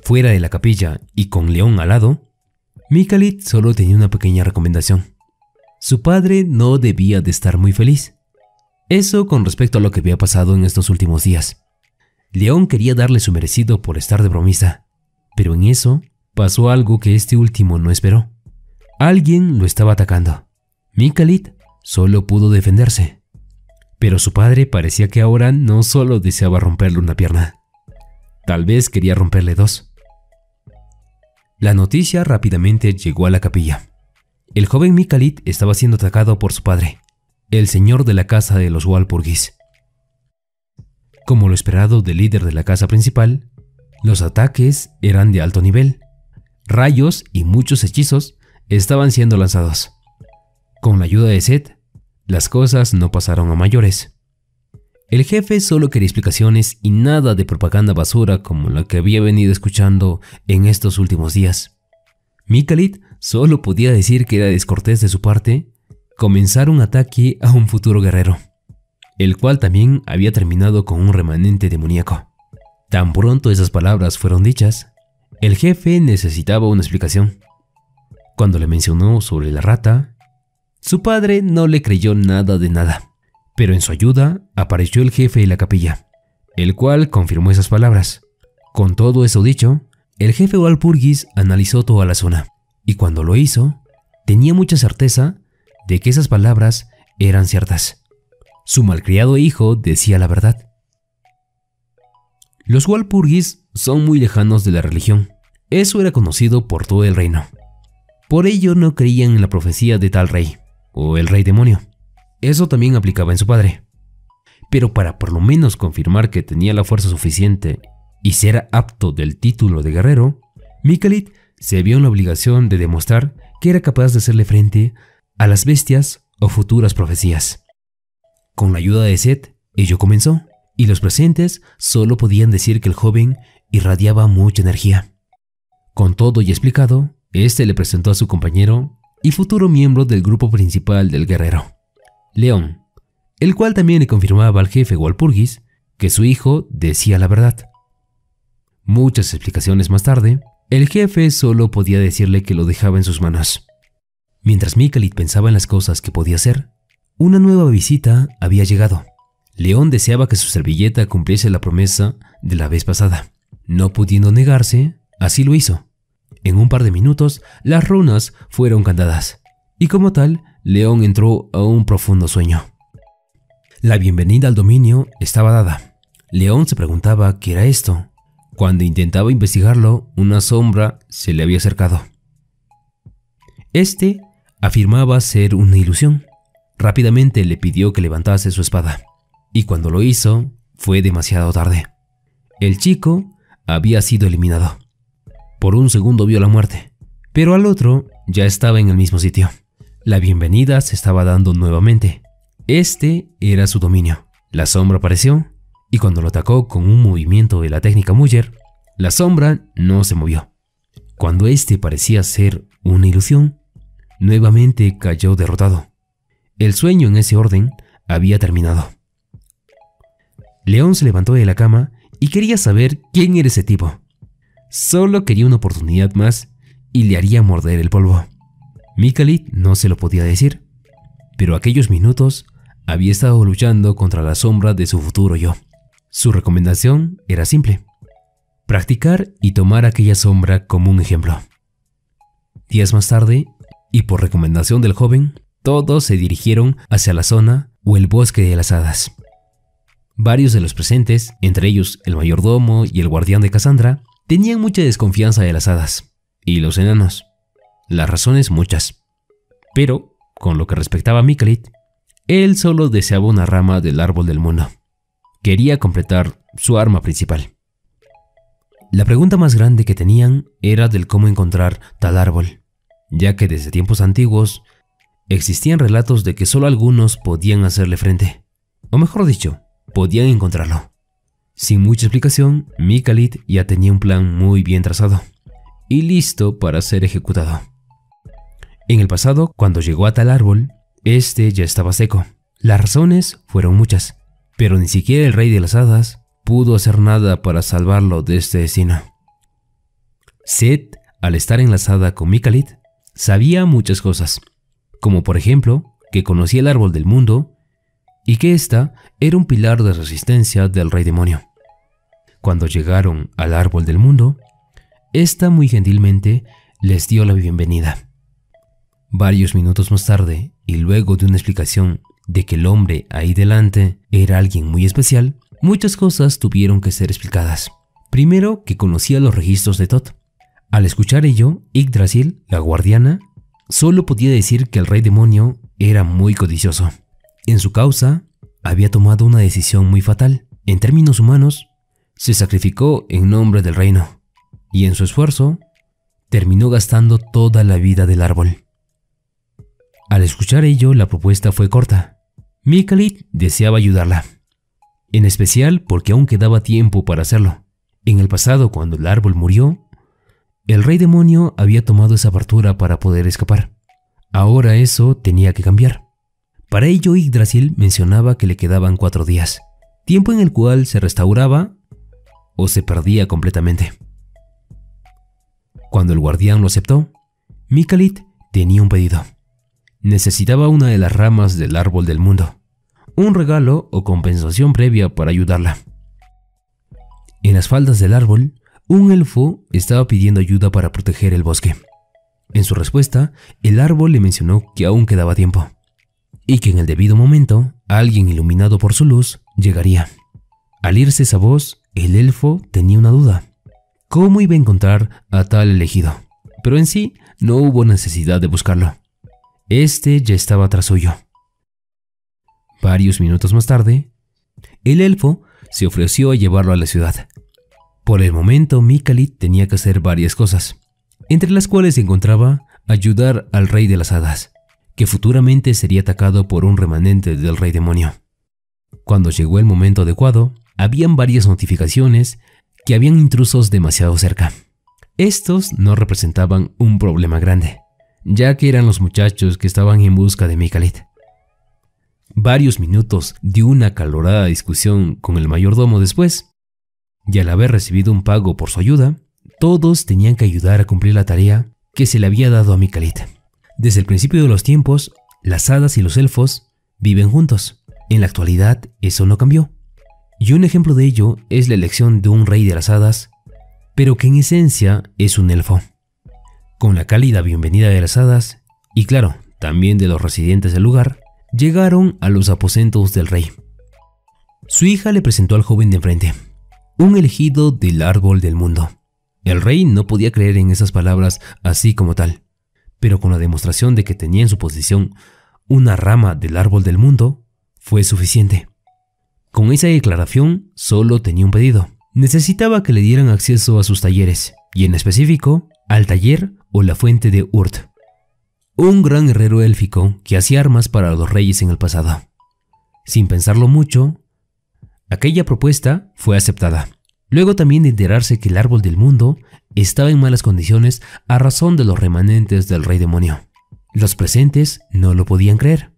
Fuera de la capilla y con León al lado, Mikalit solo tenía una pequeña recomendación. Su padre no debía de estar muy feliz. Eso con respecto a lo que había pasado en estos últimos días. León quería darle su merecido por estar de bromista, pero en eso pasó algo que este último no esperó. Alguien lo estaba atacando. Mikalit solo pudo defenderse, pero su padre parecía que ahora no solo deseaba romperle una pierna, tal vez quería romperle dos. La noticia rápidamente llegó a la capilla. El joven Mikalit estaba siendo atacado por su padre. el señor de la casa de los Walpurgis. Como lo esperado del líder de la casa principal, los ataques eran de alto nivel. Rayos y muchos hechizos estaban siendo lanzados. Con la ayuda de Seth, las cosas no pasaron a mayores. El jefe solo quería explicaciones y nada de propaganda basura como la que había venido escuchando en estos últimos días. Mikalit solo podía decir que era descortés de su parte comenzar un ataque a un futuro guerrero, el cual también había terminado con un remanente demoníaco. Tan pronto esas palabras fueron dichas, el jefe necesitaba una explicación. Cuando le mencionó sobre la rata, su padre no le creyó nada de nada. Pero en su ayuda apareció el jefe de la capilla, el cual confirmó esas palabras. Con todo eso dicho, el jefe Walpurgis analizó toda la zona, y cuando lo hizo, tenía mucha certeza de que esas palabras eran ciertas. Su malcriado hijo decía la verdad. Los Walpurgis son muy lejanos de la religión. Eso era conocido por todo el reino. Por ello no creían en la profecía de tal rey, o el rey demonio. Eso también aplicaba en su padre. Pero para por lo menos confirmar que tenía la fuerza suficiente y ser apto del título de guerrero, Mikalit se vio en la obligación de demostrar que era capaz de hacerle frente a las bestias o futuras profecías. Con la ayuda de Seth, ello comenzó, y los presentes solo podían decir que el joven irradiaba mucha energía. Con todo y explicado, este le presentó a su compañero y futuro miembro del grupo principal del guerrero. León, el cual también le confirmaba al jefe Walpurgis que su hijo decía la verdad. Muchas explicaciones más tarde, el jefe solo podía decirle que lo dejaba en sus manos. Mientras Mikalit pensaba en las cosas que podía hacer, una nueva visita había llegado. León deseaba que su servilleta cumpliese la promesa de la vez pasada. No pudiendo negarse, así lo hizo. En un par de minutos, las runas fueron cantadas, y como tal, León entró a un profundo sueño. La bienvenida al dominio estaba dada. León se preguntaba qué era esto. Cuando intentaba investigarlo, una sombra se le había acercado. Este afirmaba ser una ilusión. Rápidamente le pidió que levantase su espada, y cuando lo hizo, fue demasiado tarde. El chico había sido eliminado. Por un segundo vio la muerte, pero al otro ya estaba en el mismo sitio. La bienvenida se estaba dando nuevamente. Este era su dominio. La sombra apareció y cuando lo atacó con un movimiento de la técnica Muller, la sombra no se movió. Cuando este parecía ser una ilusión, nuevamente cayó derrotado. El sueño en ese orden había terminado. León se levantó de la cama y quería saber quién era ese tipo. Solo quería una oportunidad más y le haría morder el polvo. Mikalit no se lo podía decir, pero aquellos minutos había estado luchando contra la sombra de su futuro yo. Su recomendación era simple, practicar y tomar aquella sombra como un ejemplo. Días más tarde, y por recomendación del joven, todos se dirigieron hacia la zona o el bosque de las hadas. Varios de los presentes, entre ellos el mayordomo y el guardián de Cassandra, tenían mucha desconfianza de las hadas y los enanos. Las razones muchas. Pero, con lo que respectaba a Mikalit, él solo deseaba una rama del árbol del mundo. Quería completar su arma principal. La pregunta más grande que tenían era del cómo encontrar tal árbol, ya que desde tiempos antiguos existían relatos de que solo algunos podían hacerle frente, o mejor dicho, podían encontrarlo. Sin mucha explicación, Mikalit ya tenía un plan muy bien trazado y listo para ser ejecutado. En el pasado, cuando llegó a tal árbol, este ya estaba seco. Las razones fueron muchas, pero ni siquiera el rey de las hadas pudo hacer nada para salvarlo de este destino. Seth, al estar enlazada con Mikalit, sabía muchas cosas, como por ejemplo que conocía el árbol del mundo y que ésta era un pilar de resistencia del rey demonio. Cuando llegaron al árbol del mundo, ésta muy gentilmente les dio la bienvenida. Varios minutos más tarde, y luego de una explicación de que el hombre ahí delante era alguien muy especial, muchas cosas tuvieron que ser explicadas. Primero, que conocía los registros de Tot. Al escuchar ello, Yggdrasil, la guardiana, solo podía decir que el rey demonio era muy codicioso. En su causa, había tomado una decisión muy fatal. En términos humanos, se sacrificó en nombre del reino, y en su esfuerzo, terminó gastando toda la vida del árbol. Al escuchar ello, la propuesta fue corta. Mikalit deseaba ayudarla, en especial porque aún quedaba tiempo para hacerlo. En el pasado, cuando el árbol murió, el rey demonio había tomado esa apertura para poder escapar. Ahora eso tenía que cambiar. Para ello Yggdrasil mencionaba que le quedaban cuatro días, tiempo en el cual se restauraba o se perdía completamente. Cuando el guardián lo aceptó, Mikalit tenía un pedido. Necesitaba una de las ramas del árbol del mundo, un regalo o compensación previa para ayudarla. En las faldas del árbol, un elfo estaba pidiendo ayuda para proteger el bosque. En su respuesta, el árbol le mencionó que aún quedaba tiempo y que en el debido momento alguien iluminado por su luz llegaría. Al irse esa voz, el elfo tenía una duda. ¿Cómo iba a encontrar a tal elegido? Pero en sí no hubo necesidad de buscarlo. Este ya estaba tras suyo. Varios minutos más tarde, el elfo se ofreció a llevarlo a la ciudad. Por el momento, Mikalit tenía que hacer varias cosas, entre las cuales se encontraba ayudar al rey de las hadas, que futuramente sería atacado por un remanente del rey demonio. Cuando llegó el momento adecuado, habían varias notificaciones que habían intrusos demasiado cerca. Estos no representaban un problema grande, ya que eran los muchachos que estaban en busca de Mikalit. Varios minutos de una calorada discusión con el mayordomo después, y al haber recibido un pago por su ayuda, todos tenían que ayudar a cumplir la tarea que se le había dado a Mikalit. Desde el principio de los tiempos, las hadas y los elfos viven juntos. En la actualidad, eso no cambió. Y un ejemplo de ello es la elección de un rey de las hadas, pero que en esencia es un elfo. Con la cálida bienvenida de las hadas, y claro, también de los residentes del lugar, llegaron a los aposentos del rey. Su hija le presentó al joven de enfrente, un elegido del árbol del mundo. El rey no podía creer en esas palabras así como tal, pero con la demostración de que tenía en su posición una rama del árbol del mundo, fue suficiente. Con esa declaración solo tenía un pedido. Necesitaba que le dieran acceso a sus talleres, y en específico, al taller o la fuente de Urt, un gran herrero élfico que hacía armas para los reyes en el pasado. Sin pensarlo mucho, Aquella propuesta fue aceptada. Luego también de enterarse que el árbol del mundo estaba en malas condiciones a razón de los remanentes del rey demonio. Los presentes no lo podían creer,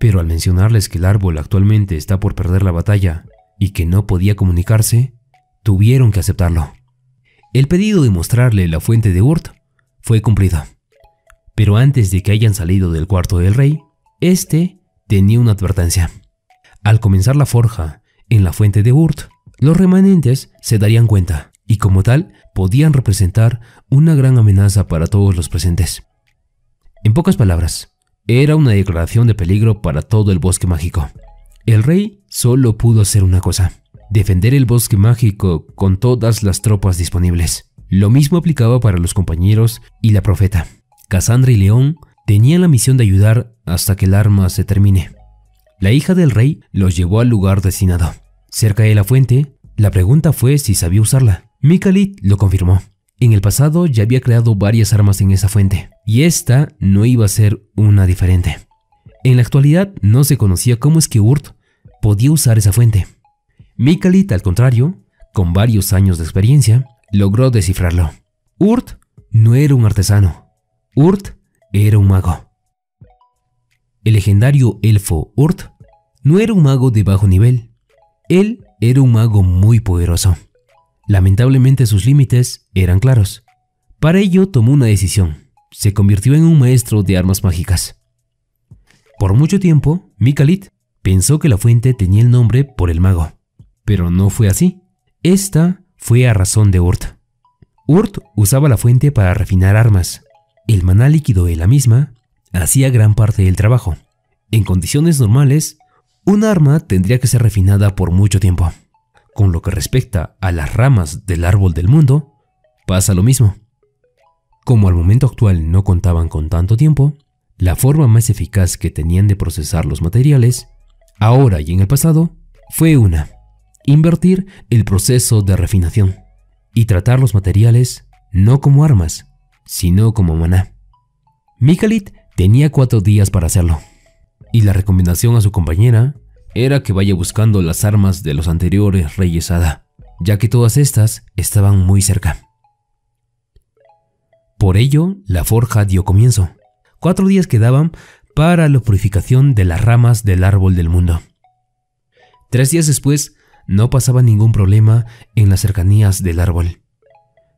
pero al mencionarles que el árbol actualmente está por perder la batalla y que no podía comunicarse, tuvieron que aceptarlo. El pedido de mostrarle la fuente de Urt fue cumplido. Pero antes de que hayan salido del cuarto del rey, este tenía una advertencia. Al comenzar la forja en la fuente de Urt, los remanentes se darían cuenta y como tal podían representar una gran amenaza para todos los presentes. En pocas palabras, era una declaración de peligro para todo el bosque mágico. El rey solo pudo hacer una cosa, defender el bosque mágico con todas las tropas disponibles. Lo mismo aplicaba para los compañeros y la profeta. Cassandra y León tenían la misión de ayudar hasta que el arma se termine. La hija del rey los llevó al lugar destinado. Cerca de la fuente, la pregunta fue si sabía usarla. Mikalit lo confirmó. En el pasado ya había creado varias armas en esa fuente, y esta no iba a ser una diferente. En la actualidad no se conocía cómo es que Urt podía usar esa fuente. Mikalit, al contrario, con varios años de experiencia, logró descifrarlo. Urt no era un artesano. Urt era un mago. El legendario elfo Urt no era un mago de bajo nivel. Él era un mago muy poderoso. Lamentablemente sus límites eran claros. Para ello tomó una decisión. Se convirtió en un maestro de armas mágicas. Por mucho tiempo, Mikalit pensó que la fuente tenía el nombre por el mago. Pero no fue así. Esta fue a razón de Urt. Urt usaba la fuente para refinar armas. El maná líquido de la misma hacía gran parte del trabajo. En condiciones normales, un arma tendría que ser refinada por mucho tiempo. Con lo que respecta a las ramas del árbol del mundo, pasa lo mismo. Como al momento actual no contaban con tanto tiempo, la forma más eficaz que tenían de procesar los materiales ahora y en el pasado, fue una, invertir el proceso de refinación y tratar los materiales no como armas, sino como maná. Mikalit tenía cuatro días para hacerlo, y la recomendación a su compañera era que vaya buscando las armas de los anteriores reyes Hada, ya que todas estas estaban muy cerca. Por ello, la forja dio comienzo. Cuatro días quedaban para la purificación de las ramas del árbol del mundo. Tres días después, no pasaba ningún problema en las cercanías del árbol.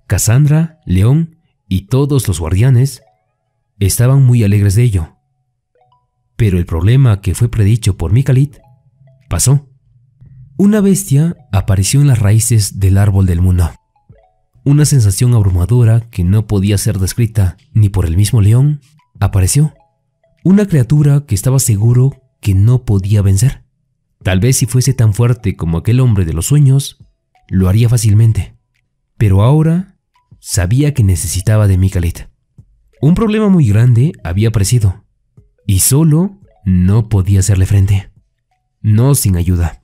Cassandra, León y todos los guardianes estaban muy alegres de ello. Pero el problema que fue predicho por Mikalit pasó. Una bestia apareció en las raíces del árbol del mundo. Una sensación abrumadora que no podía ser descrita ni por el mismo león apareció. Una criatura que estaba seguro que no podía vencer. Tal vez si fuese tan fuerte como aquel hombre de los sueños, lo haría fácilmente. Pero ahora sabía que necesitaba de Mikalit. Un problema muy grande había aparecido, y solo no podía hacerle frente. No sin ayuda.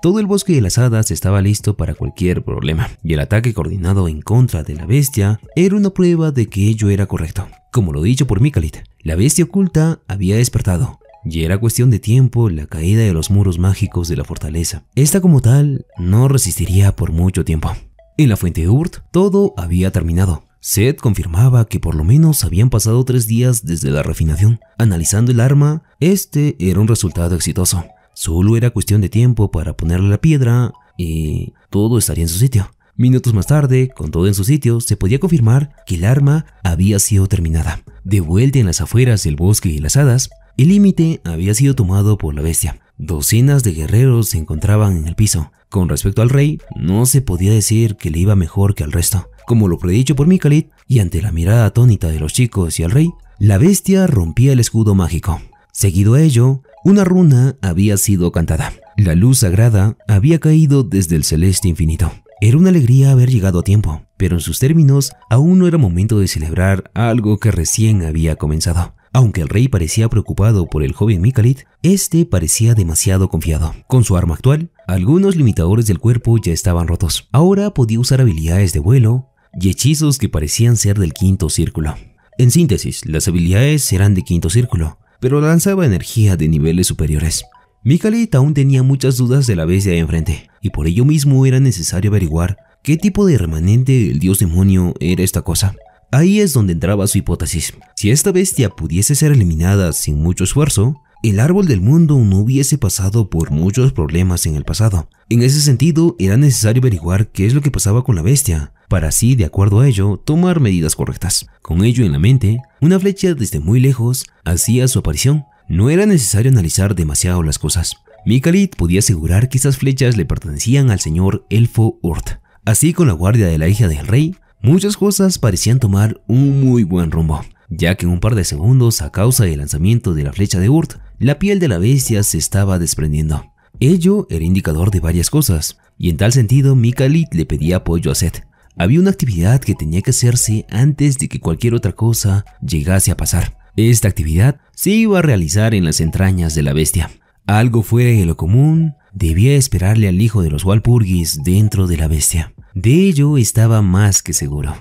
Todo el bosque de las hadas estaba listo para cualquier problema, y el ataque coordinado en contra de la bestia era una prueba de que ello era correcto. Como lo dicho por Mikalit, la bestia oculta había despertado, y era cuestión de tiempo la caída de los muros mágicos de la fortaleza. Esta como tal no resistiría por mucho tiempo. En la fuente de Urt todo había terminado. Seth confirmaba que por lo menos habían pasado tres días desde la refinación. Analizando el arma, este era un resultado exitoso. Solo era cuestión de tiempo para ponerle la piedra y todo estaría en su sitio. Minutos más tarde, con todo en su sitio, se podía confirmar que el arma había sido terminada. De vuelta en las afueras del bosque y las hadas, el límite había sido tomado por la bestia. Docenas de guerreros se encontraban en el piso. Con respecto al rey, no se podía decir que le iba mejor que al resto. Como lo predicho por Mikalit, y ante la mirada atónita de los chicos y al rey, la bestia rompía el escudo mágico. Seguido a ello, una runa había sido cantada. La luz sagrada había caído desde el celeste infinito. Era una alegría haber llegado a tiempo, pero en sus términos aún no era momento de celebrar algo que recién había comenzado. Aunque el rey parecía preocupado por el joven Mikalit, este parecía demasiado confiado. Con su arma actual, algunos limitadores del cuerpo ya estaban rotos. Ahora podía usar habilidades de vuelo y hechizos que parecían ser del quinto círculo. En síntesis, las habilidades eran de quinto círculo, pero lanzaba energía de niveles superiores. Mikalit aún tenía muchas dudas de la bestia de enfrente, y por ello mismo era necesario averiguar qué tipo de remanente del dios demonio era esta cosa. Ahí es donde entraba su hipótesis. Si esta bestia pudiese ser eliminada sin mucho esfuerzo, el árbol del mundo no hubiese pasado por muchos problemas en el pasado. En ese sentido, era necesario averiguar qué es lo que pasaba con la bestia, para así, de acuerdo a ello, tomar medidas correctas. Con ello en la mente, una flecha desde muy lejos hacía su aparición. No era necesario analizar demasiado las cosas. Mikalit podía asegurar que esas flechas le pertenecían al señor Elfo Urt. Así con la guardia de la hija del rey, muchas cosas parecían tomar un muy buen rumbo ya que en un par de segundos, a causa del lanzamiento de la flecha de Urt, la piel de la bestia se estaba desprendiendo. Ello era indicador de varias cosas, y en tal sentido Mikalit le pedía apoyo a Seth. Había una actividad que tenía que hacerse antes de que cualquier otra cosa llegase a pasar. Esta actividad se iba a realizar en las entrañas de la bestia. Algo fuera de lo común debía esperarle al hijo de los Walpurgis dentro de la bestia. De ello estaba más que seguro.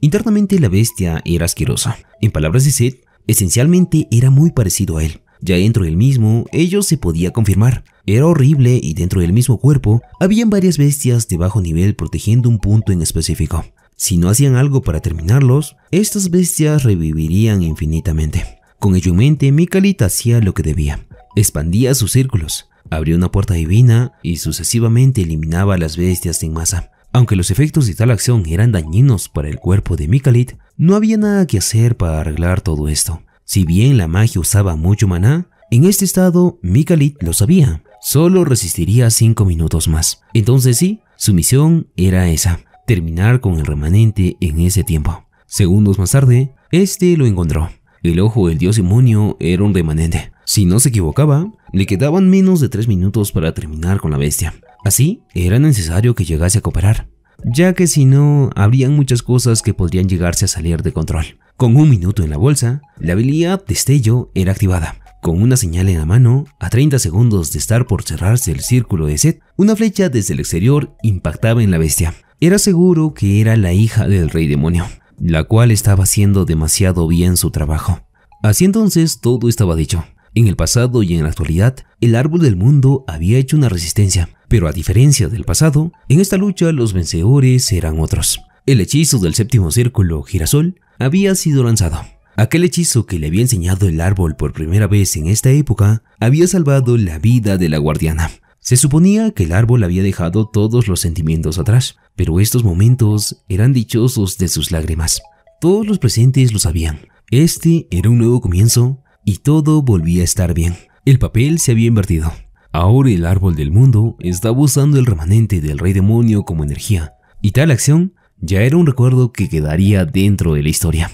Internamente la bestia era asquerosa. En palabras de Seth, esencialmente era muy parecido a él. Ya dentro del mismo, ello se podía confirmar. Era horrible y dentro del mismo cuerpo habían varias bestias de bajo nivel protegiendo un punto en específico. Si no hacían algo para terminarlos, estas bestias revivirían infinitamente. Con ello en mente, Mikalit hacía lo que debía. Expandía sus círculos, abría una puerta divina y sucesivamente eliminaba a las bestias en masa. Aunque los efectos de tal acción eran dañinos para el cuerpo de Mikalit, no había nada que hacer para arreglar todo esto. Si bien la magia usaba mucho maná, en este estado Mikalit lo sabía. Solo resistiría 5 minutos más. Entonces sí, su misión era esa, terminar con el remanente en ese tiempo. Segundos más tarde, este lo encontró. El ojo del dios demonio era un remanente. Si no se equivocaba, le quedaban menos de 3 minutos para terminar con la bestia. Así, era necesario que llegase a cooperar, ya que si no, habrían muchas cosas que podrían llegarse a salir de control. Con un minuto en la bolsa, la habilidad destello era activada. Con una señal en la mano, a 30 segundos de estar por cerrarse el círculo de Set, una flecha desde el exterior impactaba en la bestia. Era seguro que era la hija del rey demonio, la cual estaba haciendo demasiado bien su trabajo. Así entonces todo estaba dicho. En el pasado y en la actualidad, el árbol del mundo había hecho una resistencia, pero a diferencia del pasado, en esta lucha los vencedores eran otros. El hechizo del séptimo círculo, girasol, había sido lanzado. Aquel hechizo que le había enseñado el árbol por primera vez en esta época había salvado la vida de la guardiana. Se suponía que el árbol había dejado todos los sentimientos atrás, pero estos momentos eran dichosos de sus lágrimas. Todos los presentes lo sabían. Este era un nuevo comienzo y todo volvía a estar bien. El papel se había invertido. Ahora el árbol del mundo estaba usando el remanente del rey demonio como energía, y tal acción ya era un recuerdo que quedaría dentro de la historia.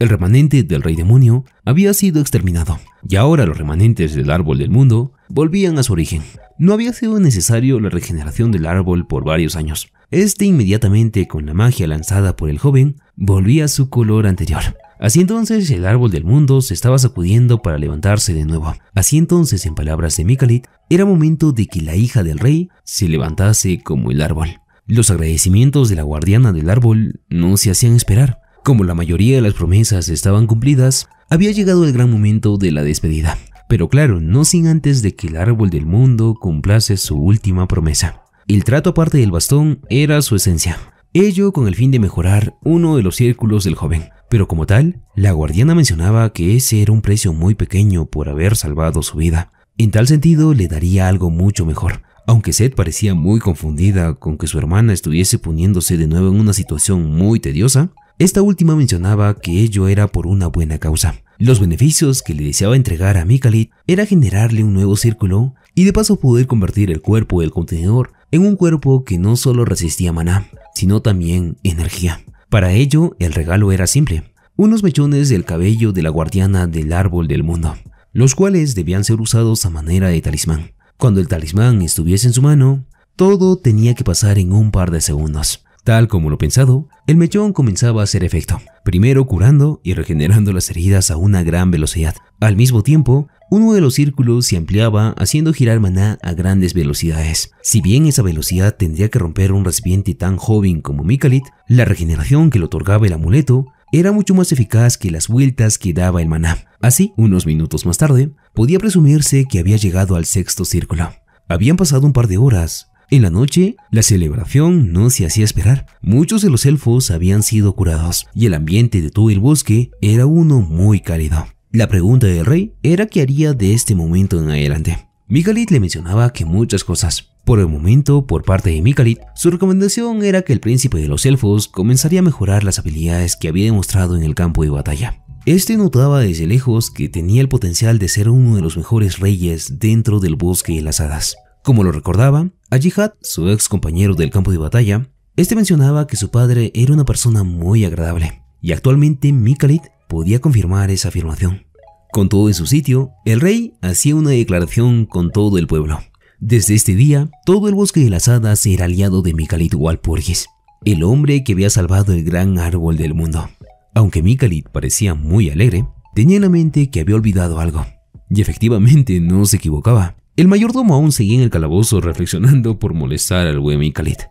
El remanente del rey demonio había sido exterminado, y ahora los remanentes del árbol del mundo volvían a su origen. No había sido necesario la regeneración del árbol por varios años. Este inmediatamente, con la magia lanzada por el joven, volvía a su color anterior. Así entonces el árbol del mundo se estaba sacudiendo para levantarse de nuevo. Así entonces, en palabras de Mikalit, era momento de que la hija del rey se levantase como el árbol. Los agradecimientos de la guardiana del árbol no se hacían esperar. Como la mayoría de las promesas estaban cumplidas, había llegado el gran momento de la despedida. Pero claro, no sin antes de que el árbol del mundo cumplase su última promesa. El trato aparte del bastón era su esencia, ello con el fin de mejorar uno de los círculos del joven. Pero como tal, la guardiana mencionaba que ese era un precio muy pequeño por haber salvado su vida. En tal sentido, le daría algo mucho mejor. Aunque Seth parecía muy confundida con que su hermana estuviese poniéndose de nuevo en una situación muy tediosa, esta última mencionaba que ello era por una buena causa. Los beneficios que le deseaba entregar a Mikalit era generarle un nuevo círculo y de paso poder convertir el cuerpo del contenedor en un cuerpo que no solo resistía maná, sino también energía. Para ello, el regalo era simple, unos mechones del cabello de la guardiana del árbol del mundo, los cuales debían ser usados a manera de talismán. Cuando el talismán estuviese en su mano, todo tenía que pasar en un par de segundos. Tal como lo pensado, el mechón comenzaba a hacer efecto, primero curando y regenerando las heridas a una gran velocidad. Al mismo tiempo, uno de los círculos se ampliaba haciendo girar maná a grandes velocidades. Si bien esa velocidad tendría que romper un recipiente tan joven como Mikalit, la regeneración que le otorgaba el amuleto era mucho más eficaz que las vueltas que daba el maná. Así, unos minutos más tarde, podía presumirse que había llegado al sexto círculo. Habían pasado un par de horas, en la noche, la celebración no se hacía esperar. Muchos de los elfos habían sido curados y el ambiente de todo el bosque era uno muy cálido. La pregunta del rey era qué haría de este momento en adelante. Mikalit le mencionaba que muchas cosas. Por el momento, por parte de Mikalit, su recomendación era que el príncipe de los elfos comenzaría a mejorar las habilidades que había demostrado en el campo de batalla. Este notaba desde lejos que tenía el potencial de ser uno de los mejores reyes dentro del bosque de las hadas. Como lo recordaba, a Jihad, su ex compañero del campo de batalla, este mencionaba que su padre era una persona muy agradable, y actualmente Mikalit podía confirmar esa afirmación. Con todo en su sitio, el rey hacía una declaración con todo el pueblo. Desde este día, todo el bosque de las hadas era aliado de Mikalit Walpurgis, el hombre que había salvado el gran árbol del mundo. Aunque Mikalit parecía muy alegre, tenía en la mente que había olvidado algo. Y efectivamente no se equivocaba. El mayordomo aún seguía en el calabozo reflexionando por molestar al buen Mikalit.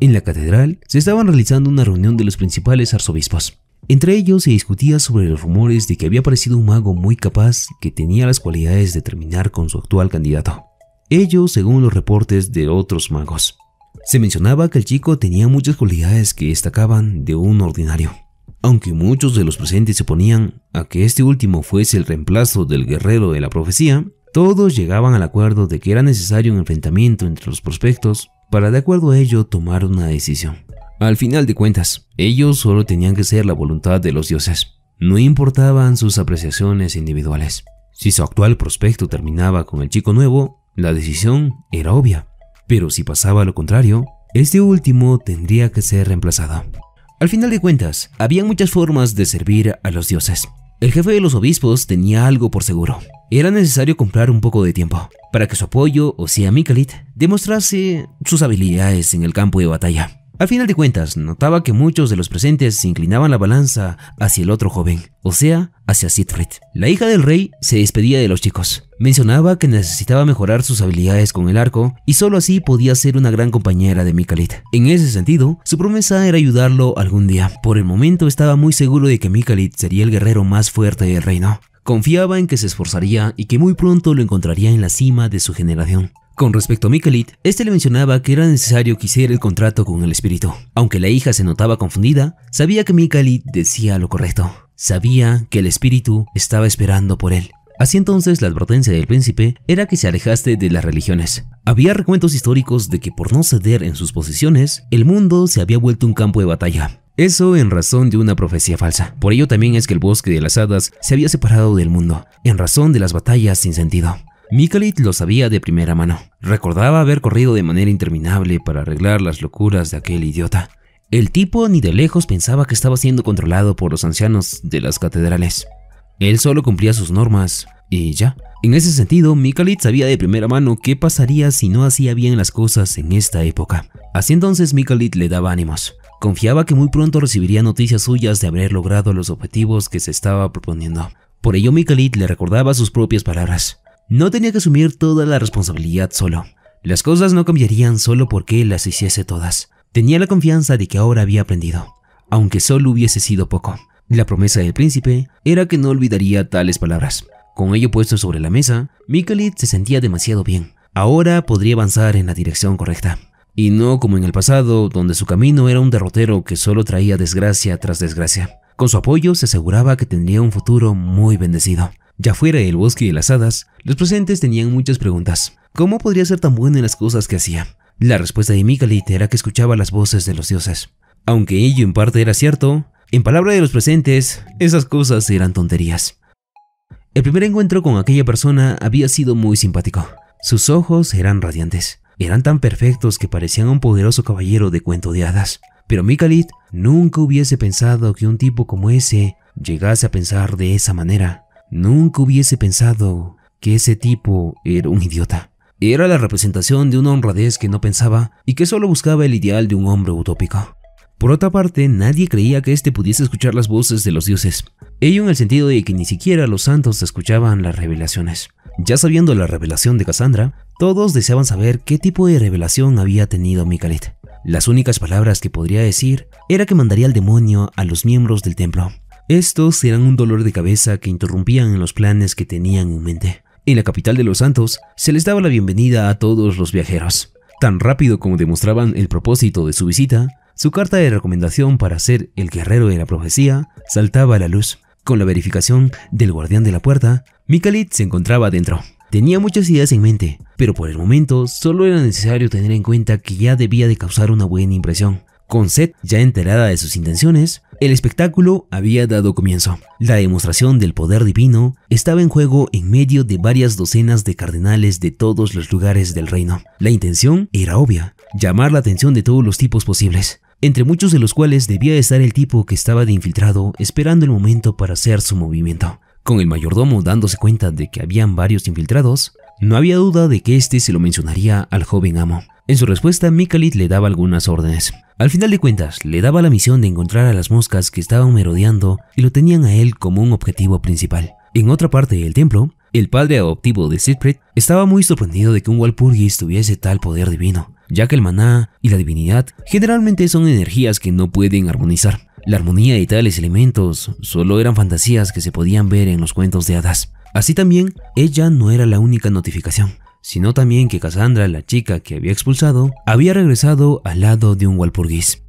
En la catedral se estaban realizando una reunión de los principales arzobispos. Entre ellos se discutía sobre los rumores de que había aparecido un mago muy capaz que tenía las cualidades de terminar con su actual candidato. Ello según los reportes de otros magos. Se mencionaba que el chico tenía muchas cualidades que destacaban de un ordinario. Aunque muchos de los presentes se oponían a que este último fuese el reemplazo del guerrero de la profecía, todos llegaban al acuerdo de que era necesario un enfrentamiento entre los prospectos para de acuerdo a ello tomar una decisión. Al final de cuentas, ellos solo tenían que ser la voluntad de los dioses. No importaban sus apreciaciones individuales. Si su actual prospecto terminaba con el chico nuevo, la decisión era obvia. Pero si pasaba lo contrario, este último tendría que ser reemplazado. Al final de cuentas, había muchas formas de servir a los dioses. El jefe de los obispos tenía algo por seguro. Era necesario comprar un poco de tiempo para que su apoyo, o sea Mikalit, demostrase sus habilidades en el campo de batalla. Al final de cuentas, notaba que muchos de los presentes se inclinaban la balanza hacia el otro joven, o sea, hacia Siegfried. La hija del rey se despedía de los chicos. Mencionaba que necesitaba mejorar sus habilidades con el arco y solo así podía ser una gran compañera de Mikalit. En ese sentido, su promesa era ayudarlo algún día. Por el momento estaba muy seguro de que Mikalit sería el guerrero más fuerte del reino. Confiaba en que se esforzaría y que muy pronto lo encontraría en la cima de su generación. Con respecto a Mikalit, este le mencionaba que era necesario que hiciera el contrato con el espíritu. Aunque la hija se notaba confundida, sabía que Mikalit decía lo correcto. Sabía que el espíritu estaba esperando por él. Así entonces la advertencia del príncipe era que se alejaste de las religiones. Había recuentos históricos de que por no ceder en sus posiciones, el mundo se había vuelto un campo de batalla. Eso en razón de una profecía falsa. Por ello también es que el bosque de las hadas se había separado del mundo, en razón de las batallas sin sentido. Mikalit lo sabía de primera mano. Recordaba haber corrido de manera interminable para arreglar las locuras de aquel idiota. El tipo ni de lejos pensaba que estaba siendo controlado por los ancianos de las catedrales. Él solo cumplía sus normas y ya. En ese sentido, Mikalit sabía de primera mano qué pasaría si no hacía bien las cosas en esta época. Así entonces Mikalit le daba ánimos. Confiaba que muy pronto recibiría noticias suyas de haber logrado los objetivos que se estaba proponiendo. Por ello Mikalit le recordaba sus propias palabras. No tenía que asumir toda la responsabilidad solo. Las cosas no cambiarían solo porque él las hiciese todas. Tenía la confianza de que ahora había aprendido, aunque solo hubiese sido poco. La promesa del príncipe era que no olvidaría tales palabras. Con ello puesto sobre la mesa, Mikalit se sentía demasiado bien. Ahora podría avanzar en la dirección correcta. Y no como en el pasado, donde su camino era un derrotero que solo traía desgracia tras desgracia. Con su apoyo se aseguraba que tendría un futuro muy bendecido. Ya fuera del bosque de las hadas, los presentes tenían muchas preguntas. ¿Cómo podría ser tan bueno en las cosas que hacía? La respuesta de Mikalit era que escuchaba las voces de los dioses. Aunque ello en parte era cierto, en palabra de los presentes, esas cosas eran tonterías. El primer encuentro con aquella persona había sido muy simpático. Sus ojos eran radiantes. Eran tan perfectos que parecían un poderoso caballero de cuento de hadas. Pero Mikalit nunca hubiese pensado que un tipo como ese llegase a pensar de esa manera. Nunca hubiese pensado que ese tipo era un idiota. Era la representación de una honradez que no pensaba y que solo buscaba el ideal de un hombre utópico. Por otra parte, nadie creía que éste pudiese escuchar las voces de los dioses, ello en el sentido de que ni siquiera los santos escuchaban las revelaciones. Ya sabiendo la revelación de Cassandra, todos deseaban saber qué tipo de revelación había tenido Mikalit. Las únicas palabras que podría decir era que mandaría al demonio a los miembros del templo. Estos eran un dolor de cabeza que interrumpían en los planes que tenían en mente. En la capital de los santos se les daba la bienvenida a todos los viajeros. Tan rápido como demostraban el propósito de su visita, su carta de recomendación para ser el guerrero de la profecía saltaba a la luz. Con la verificación del guardián de la puerta, Mikalit se encontraba dentro. Tenía muchas ideas en mente, pero por el momento solo era necesario tener en cuenta que ya debía de causar una buena impresión. Con Seth ya enterada de sus intenciones, el espectáculo había dado comienzo. La demostración del poder divino estaba en juego en medio de varias docenas de cardenales de todos los lugares del reino. La intención era obvia, llamar la atención de todos los tipos posibles, entre muchos de los cuales debía estar el tipo que estaba de infiltrado esperando el momento para hacer su movimiento. Con el mayordomo dándose cuenta de que habían varios infiltrados, no había duda de que éste se lo mencionaría al joven amo. En su respuesta, Mikalit le daba algunas órdenes. Al final de cuentas, le daba la misión de encontrar a las moscas que estaban merodeando y lo tenían a él como un objetivo principal. En otra parte del templo, el padre adoptivo de Siegfried estaba muy sorprendido de que un Walpurgis tuviese tal poder divino, ya que el maná y la divinidad generalmente son energías que no pueden armonizar. La armonía de tales elementos solo eran fantasías que se podían ver en los cuentos de hadas. Así también, ella no era la única notificación sino también que Cassandra, la chica que había expulsado, había regresado al lado de un Walpurgis.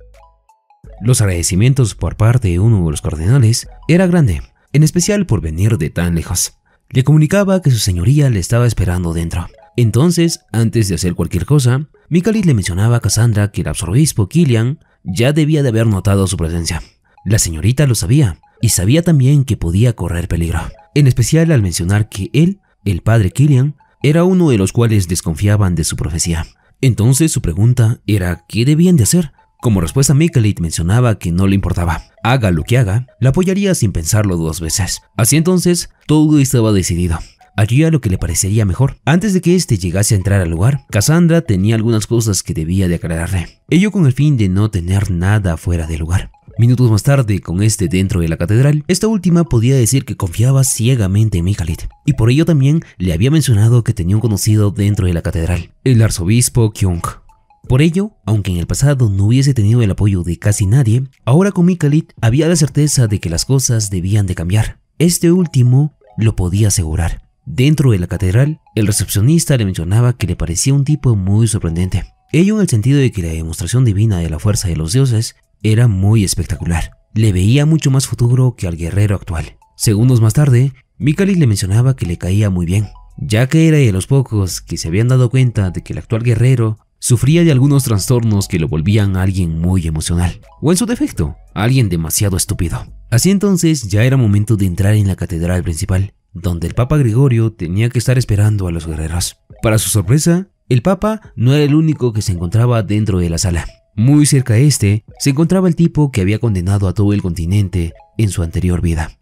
Los agradecimientos por parte de uno de los cardenales era grande, en especial por venir de tan lejos. Le comunicaba que su señoría le estaba esperando dentro. Entonces, antes de hacer cualquier cosa, Mikalit le mencionaba a Cassandra que el arzobispo Killian ya debía de haber notado su presencia. La señorita lo sabía, y sabía también que podía correr peligro, en especial al mencionar que él, el padre Killian, era uno de los cuales desconfiaban de su profecía. Entonces su pregunta era ¿qué debían de hacer? Como respuesta Mikalit mencionaba que no le importaba. Haga lo que haga, la apoyaría sin pensarlo dos veces. Así entonces, todo estaba decidido. haría lo que le parecería mejor. Antes de que éste llegase a entrar al lugar, Cassandra tenía algunas cosas que debía de aclararle, ello con el fin de no tener nada fuera del lugar. Minutos más tarde, con este dentro de la catedral, esta última podía decir que confiaba ciegamente en Mikhalit, y por ello también le había mencionado que tenía un conocido dentro de la catedral, el arzobispo Kyung. Por ello, aunque en el pasado no hubiese tenido el apoyo de casi nadie, ahora con Mikhalit había la certeza de que las cosas debían de cambiar. Este último lo podía asegurar. Dentro de la catedral, el recepcionista le mencionaba que le parecía un tipo muy sorprendente. Ello en el sentido de que la demostración divina de la fuerza de los dioses era muy espectacular. Le veía mucho más futuro que al guerrero actual. Segundos más tarde, Mikali le mencionaba que le caía muy bien, ya que era de los pocos que se habían dado cuenta de que el actual guerrero sufría de algunos trastornos que lo volvían a alguien muy emocional, o en su defecto, alguien demasiado estúpido. Así entonces ya era momento de entrar en la catedral principal, donde el Papa Gregorio tenía que estar esperando a los guerreros. Para su sorpresa, el Papa no era el único que se encontraba dentro de la sala. Muy cerca de este se encontraba el tipo que había condenado a todo el continente en su anterior vida.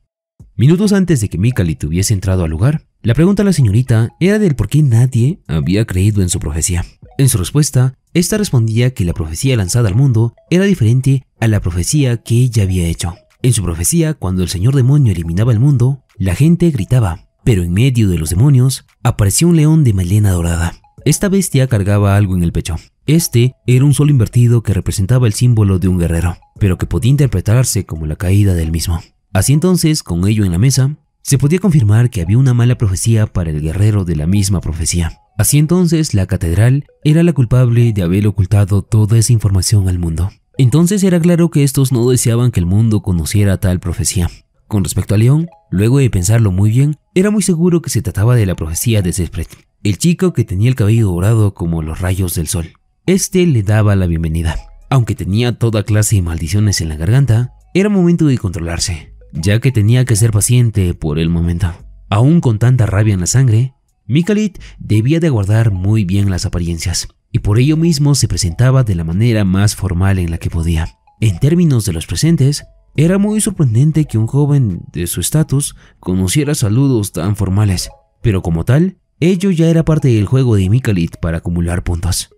Minutos antes de que Mikalit hubiese entrado al lugar, la pregunta a la señorita era del por qué nadie había creído en su profecía. En su respuesta, esta respondía que la profecía lanzada al mundo era diferente a la profecía que ella había hecho. En su profecía, cuando el señor demonio eliminaba el mundo, la gente gritaba, pero en medio de los demonios apareció un león de melena dorada. Esta bestia cargaba algo en el pecho. Este era un sol invertido que representaba el símbolo de un guerrero, pero que podía interpretarse como la caída del mismo. Así entonces, con ello en la mesa, se podía confirmar que había una mala profecía para el guerrero de la misma profecía. Así entonces, la catedral era la culpable de haber ocultado toda esa información al mundo. Entonces era claro que estos no deseaban que el mundo conociera tal profecía. Con respecto a León, luego de pensarlo muy bien, era muy seguro que se trataba de la profecía de Céspred, el chico que tenía el cabello dorado como los rayos del sol. Este le daba la bienvenida. Aunque tenía toda clase de maldiciones en la garganta, era momento de controlarse, ya que tenía que ser paciente por el momento. Aún con tanta rabia en la sangre, Mikalit debía de guardar muy bien las apariencias, y por ello mismo se presentaba de la manera más formal en la que podía. En términos de los presentes, era muy sorprendente que un joven de su estatus conociera saludos tan formales, pero como tal, ello ya era parte del juego de Mikalit para acumular puntos.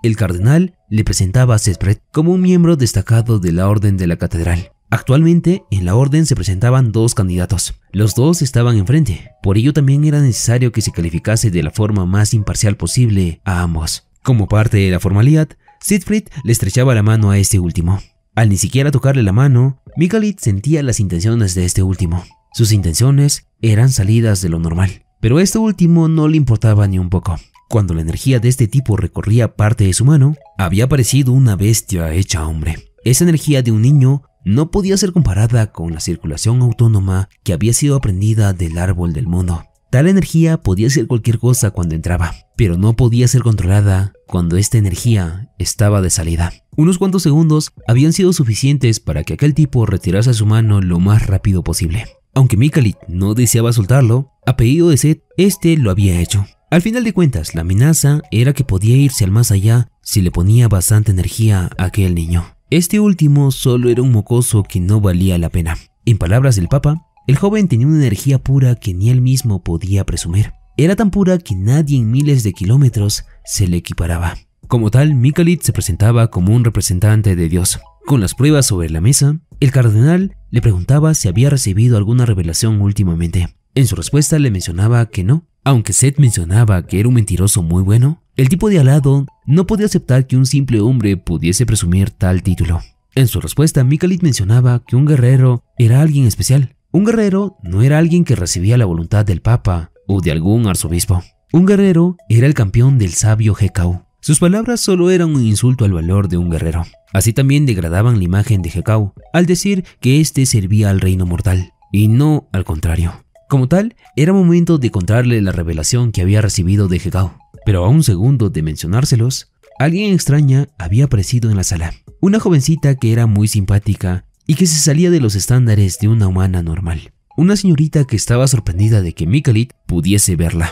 El cardenal le presentaba a Céspred como un miembro destacado de la Orden de la Catedral. Actualmente, en la orden se presentaban dos candidatos. Los dos estaban enfrente, por ello también era necesario que se calificase de la forma más imparcial posible a ambos. Como parte de la formalidad, Siegfried le estrechaba la mano a este último. Al ni siquiera tocarle la mano, Mikalit sentía las intenciones de este último. Sus intenciones eran salidas de lo normal, pero a este último no le importaba ni un poco. Cuando la energía de este tipo recorría parte de su mano, había aparecido una bestia hecha hombre. Esa energía de un niño no podía ser comparada con la circulación autónoma que había sido aprendida del árbol del mundo. Tal energía podía ser cualquier cosa cuando entraba, pero no podía ser controlada cuando esta energía estaba de salida. Unos cuantos segundos habían sido suficientes para que aquel tipo retirase su mano lo más rápido posible. Aunque Mikalit no deseaba soltarlo, a pedido de Seth, este lo había hecho. Al final de cuentas, la amenaza era que podía irse al más allá si le ponía bastante energía a aquel niño. Este último solo era un mocoso que no valía la pena. En palabras del Papa, el joven tenía una energía pura que ni él mismo podía presumir. Era tan pura que nadie en miles de kilómetros se le equiparaba. Como tal, Mikalit se presentaba como un representante de Dios. Con las pruebas sobre la mesa, el cardenal le preguntaba si había recibido alguna revelación últimamente. En su respuesta le mencionaba que no, aunque Seth mencionaba que era un mentiroso muy bueno, el tipo de alado no podía aceptar que un simple hombre pudiese presumir tal título. En su respuesta, Mikalit mencionaba que un guerrero era alguien especial. Un guerrero no era alguien que recibía la voluntad del Papa o de algún arzobispo. Un guerrero era el campeón del sabio Hekau. Sus palabras solo eran un insulto al valor de un guerrero. Así también degradaban la imagen de Hekau al decir que éste servía al reino mortal, y no al contrario. Como tal, era momento de contarle la revelación que había recibido de Hegao, pero a un segundo de mencionárselos, alguien extraña había aparecido en la sala. Una jovencita que era muy simpática y que se salía de los estándares de una humana normal. Una señorita que estaba sorprendida de que Mikalit pudiese verla.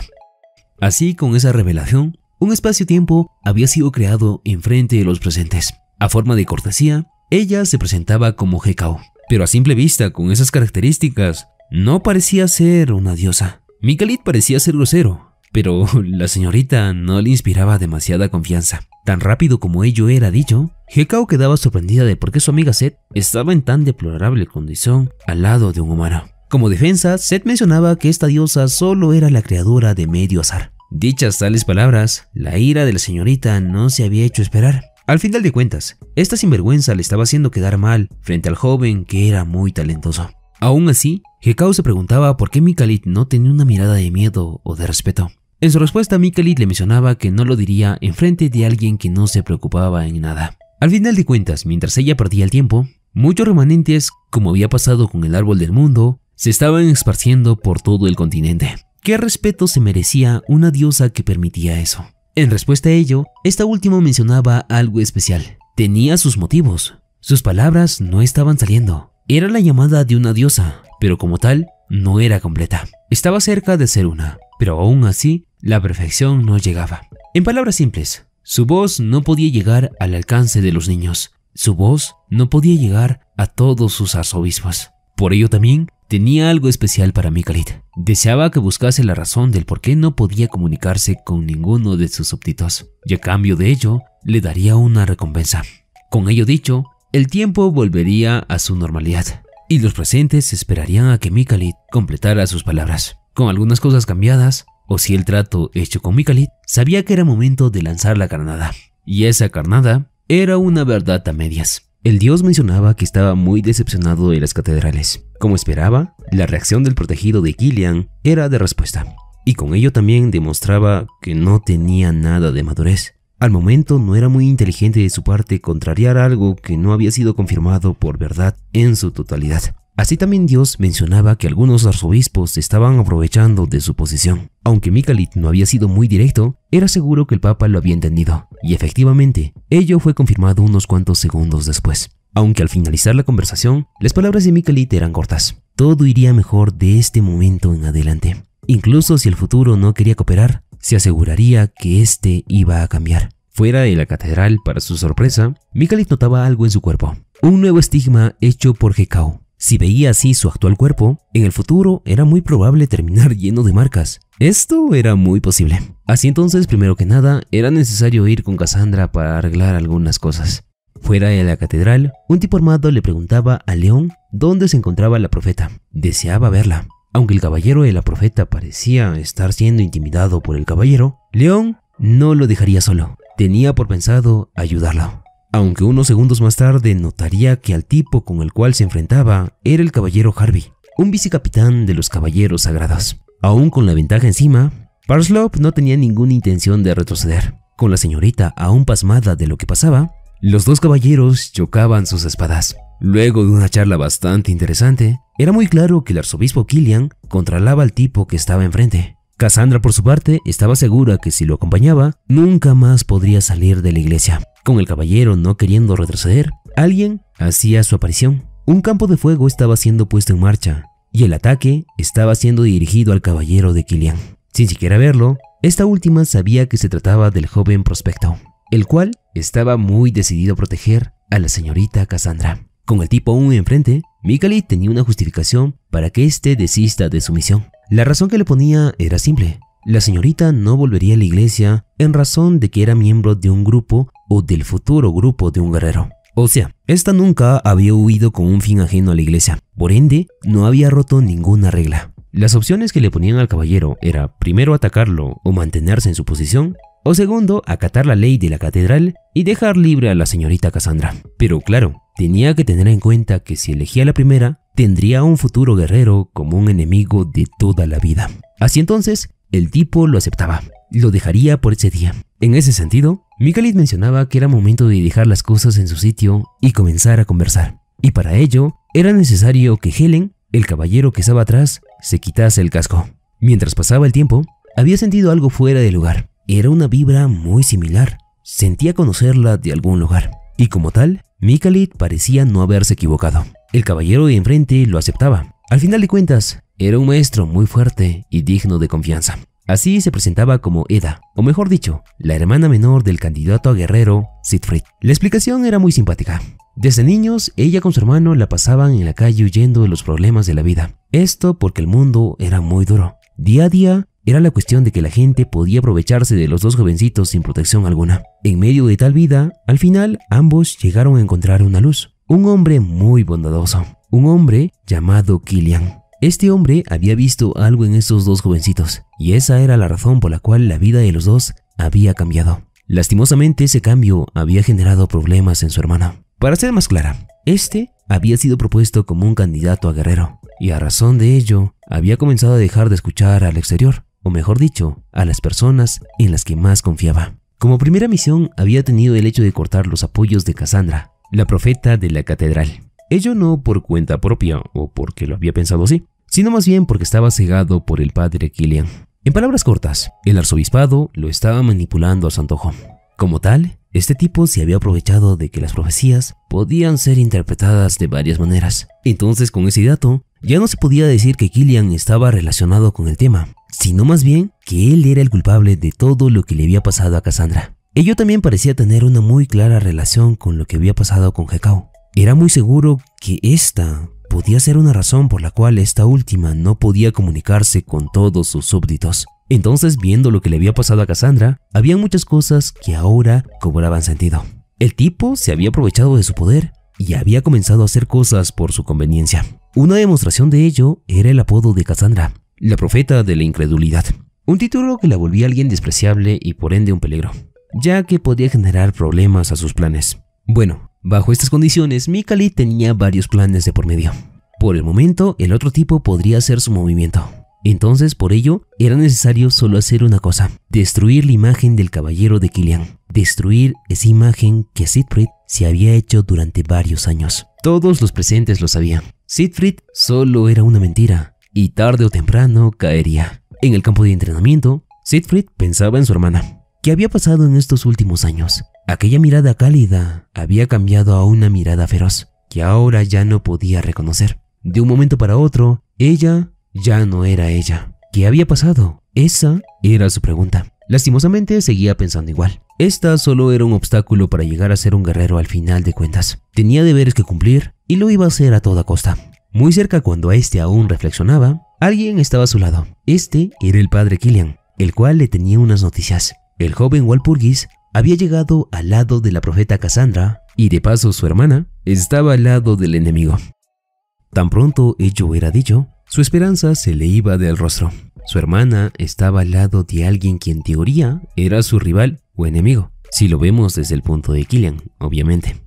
Así, con esa revelación, un espacio-tiempo había sido creado enfrente de los presentes. A forma de cortesía, ella se presentaba como Hekao, pero a simple vista, con esas características, no parecía ser una diosa. Mikalit parecía ser grosero, pero la señorita no le inspiraba demasiada confianza. Tan rápido como ello era dicho, Hekao quedaba sorprendida de por qué su amiga Seth estaba en tan deplorable condición al lado de un humano. Como defensa, Seth mencionaba que esta diosa solo era la creadora de medio azar. Dichas tales palabras, la ira de la señorita no se había hecho esperar. Al final de cuentas, esta sinvergüenza le estaba haciendo quedar mal frente al joven que era muy talentoso. Aún así, Hekao se preguntaba por qué Mikalit no tenía una mirada de miedo o de respeto. En su respuesta, Mikalit le mencionaba que no lo diría en frente de alguien que no se preocupaba en nada. Al final de cuentas, mientras ella perdía el tiempo, muchos remanentes, como había pasado con el árbol del mundo, se estaban esparciendo por todo el continente. ¿Qué respeto se merecía una diosa que permitía eso? En respuesta a ello, esta última mencionaba algo especial. Tenía sus motivos. Sus palabras no estaban saliendo. Era la llamada de una diosa, pero como tal, no era completa. Estaba cerca de ser una, pero aún así la perfección no llegaba. En palabras simples, su voz no podía llegar al alcance de los niños. Su voz no podía llegar a todos sus arzobispos. Por ello también tenía algo especial para Mikalit. Deseaba que buscase la razón del por qué no podía comunicarse con ninguno de sus súbditos, y a cambio de ello le daría una recompensa. Con ello dicho, el tiempo volvería a su normalidad, y los presentes esperarían a que Mikalit completara sus palabras. Con algunas cosas cambiadas, o si el trato hecho con Mikalit, sabía que era momento de lanzar la carnada. Y esa carnada era una verdad a medias. El dios mencionaba que estaba muy decepcionado de las catedrales. Como esperaba, la reacción del protegido de Killian era de respuesta. Y con ello también demostraba que no tenía nada de madurez. Al momento no era muy inteligente de su parte contrariar algo que no había sido confirmado por verdad en su totalidad. Así también Dios mencionaba que algunos arzobispos estaban aprovechando de su posición. Aunque Mikalit no había sido muy directo, era seguro que el Papa lo había entendido, y efectivamente, ello fue confirmado unos cuantos segundos después. Aunque al finalizar la conversación, las palabras de Mikalit eran cortas. Todo iría mejor de este momento en adelante. Incluso si el futuro no quería cooperar, se aseguraría que éste iba a cambiar. Fuera de la catedral, para su sorpresa, Mikalit notaba algo en su cuerpo. Un nuevo estigma hecho por Hekao, si veía así su actual cuerpo, en el futuro era muy probable terminar lleno de marcas. Esto era muy posible. Así entonces, primero que nada, era necesario ir con Cassandra para arreglar algunas cosas. Fuera de la catedral, un tipo armado le preguntaba a León dónde se encontraba la profeta. Deseaba verla. Aunque el caballero de la profeta parecía estar siendo intimidado por el caballero, León no lo dejaría solo. Tenía por pensado ayudarlo aunque unos segundos más tarde notaría que al tipo con el cual se enfrentaba era el caballero Harvey, un vicecapitán de los caballeros sagrados. Aún con la ventaja encima, Parslop no tenía ninguna intención de retroceder. Con la señorita aún pasmada de lo que pasaba, los dos caballeros chocaban sus espadas. Luego de una charla bastante interesante, era muy claro que el arzobispo Killian controlaba al tipo que estaba enfrente. Cassandra, por su parte, estaba segura que si lo acompañaba, nunca más podría salir de la iglesia. Con el caballero no queriendo retroceder, alguien hacía su aparición. Un campo de fuego estaba siendo puesto en marcha y el ataque estaba siendo dirigido al caballero de Kilian. Sin siquiera verlo, esta última sabía que se trataba del joven prospecto, el cual estaba muy decidido a proteger a la señorita Cassandra. Con el tipo aún enfrente, Mikali tenía una justificación para que éste desista de su misión. La razón que le ponía era simple. La señorita no volvería a la iglesia en razón de que era miembro de un grupo o del futuro grupo de un guerrero. O sea, esta nunca había huido con un fin ajeno a la iglesia, por ende, no había roto ninguna regla. Las opciones que le ponían al caballero era primero atacarlo o mantenerse en su posición, o segundo, acatar la ley de la catedral y dejar libre a la señorita Cassandra. Pero claro, tenía que tener en cuenta que si elegía la primera, tendría un futuro guerrero como un enemigo de toda la vida. Así entonces, el tipo lo aceptaba, lo dejaría por ese día. En ese sentido, Mikalit mencionaba que era momento de dejar las cosas en su sitio y comenzar a conversar. Y para ello, era necesario que Helen, el caballero que estaba atrás, se quitase el casco. Mientras pasaba el tiempo, había sentido algo fuera del lugar. Era una vibra muy similar. Sentía conocerla de algún lugar. Y como tal, Mikalit parecía no haberse equivocado. El caballero de enfrente lo aceptaba. Al final de cuentas, era un maestro muy fuerte y digno de confianza. Así se presentaba como Eda, o mejor dicho, la hermana menor del candidato a guerrero, Siegfried. La explicación era muy simpática. Desde niños, ella con su hermano la pasaban en la calle huyendo de los problemas de la vida. Esto porque el mundo era muy duro. Día a día era la cuestión de que la gente podía aprovecharse de los dos jovencitos sin protección alguna. En medio de tal vida, al final ambos llegaron a encontrar una luz. Un hombre muy bondadoso. Un hombre llamado Killian. Este hombre había visto algo en estos dos jovencitos, y esa era la razón por la cual la vida de los dos había cambiado. Lastimosamente ese cambio había generado problemas en su hermana. Para ser más clara, este había sido propuesto como un candidato a guerrero, y a razón de ello había comenzado a dejar de escuchar al exterior o mejor dicho, a las personas en las que más confiaba. Como primera misión había tenido el hecho de cortar los apoyos de Cassandra, la profeta de la catedral. Ello no por cuenta propia o porque lo había pensado así, sino más bien porque estaba cegado por el padre Killian. En palabras cortas, el arzobispado lo estaba manipulando a su antojo. Como tal, este tipo se había aprovechado de que las profecías podían ser interpretadas de varias maneras. Entonces, con ese dato, ya no se podía decir que Killian estaba relacionado con el tema, sino más bien que él era el culpable de todo lo que le había pasado a Cassandra. Ello también parecía tener una muy clara relación con lo que había pasado con Hekau. Era muy seguro que esta podía ser una razón por la cual esta última no podía comunicarse con todos sus súbditos. Entonces, viendo lo que le había pasado a Cassandra, había muchas cosas que ahora cobraban sentido. El tipo se había aprovechado de su poder y había comenzado a hacer cosas por su conveniencia. Una demostración de ello era el apodo de Cassandra, la profeta de la incredulidad, un título que la volvía alguien despreciable y por ende un peligro, ya que podía generar problemas a sus planes. Bueno, bajo estas condiciones, Mikali tenía varios planes de por medio. Por el momento, el otro tipo podría hacer su movimiento. Entonces, por ello, era necesario solo hacer una cosa, destruir la imagen del caballero de Kilian, destruir esa imagen que Siegfried se había hecho durante varios años. Todos los presentes lo sabían. Siegfried solo era una mentira, y tarde o temprano caería. En el campo de entrenamiento, Siegfried pensaba en su hermana. ¿Qué había pasado en estos últimos años? Aquella mirada cálida había cambiado a una mirada feroz, que ahora ya no podía reconocer. De un momento para otro, ella ya no era ella. ¿Qué había pasado? Esa era su pregunta. Lastimosamente seguía pensando igual. Esta solo era un obstáculo para llegar a ser un guerrero al final de cuentas. Tenía deberes que cumplir y lo iba a hacer a toda costa. Muy cerca cuando a este aún reflexionaba, alguien estaba a su lado. Este era el padre Killian, el cual le tenía unas noticias. El joven Walpurgis había llegado al lado de la profeta Cassandra y de paso su hermana estaba al lado del enemigo. Tan pronto ello era dicho, su esperanza se le iba del rostro. Su hermana estaba al lado de alguien que en teoría era su rival o enemigo, si lo vemos desde el punto de Killian, obviamente.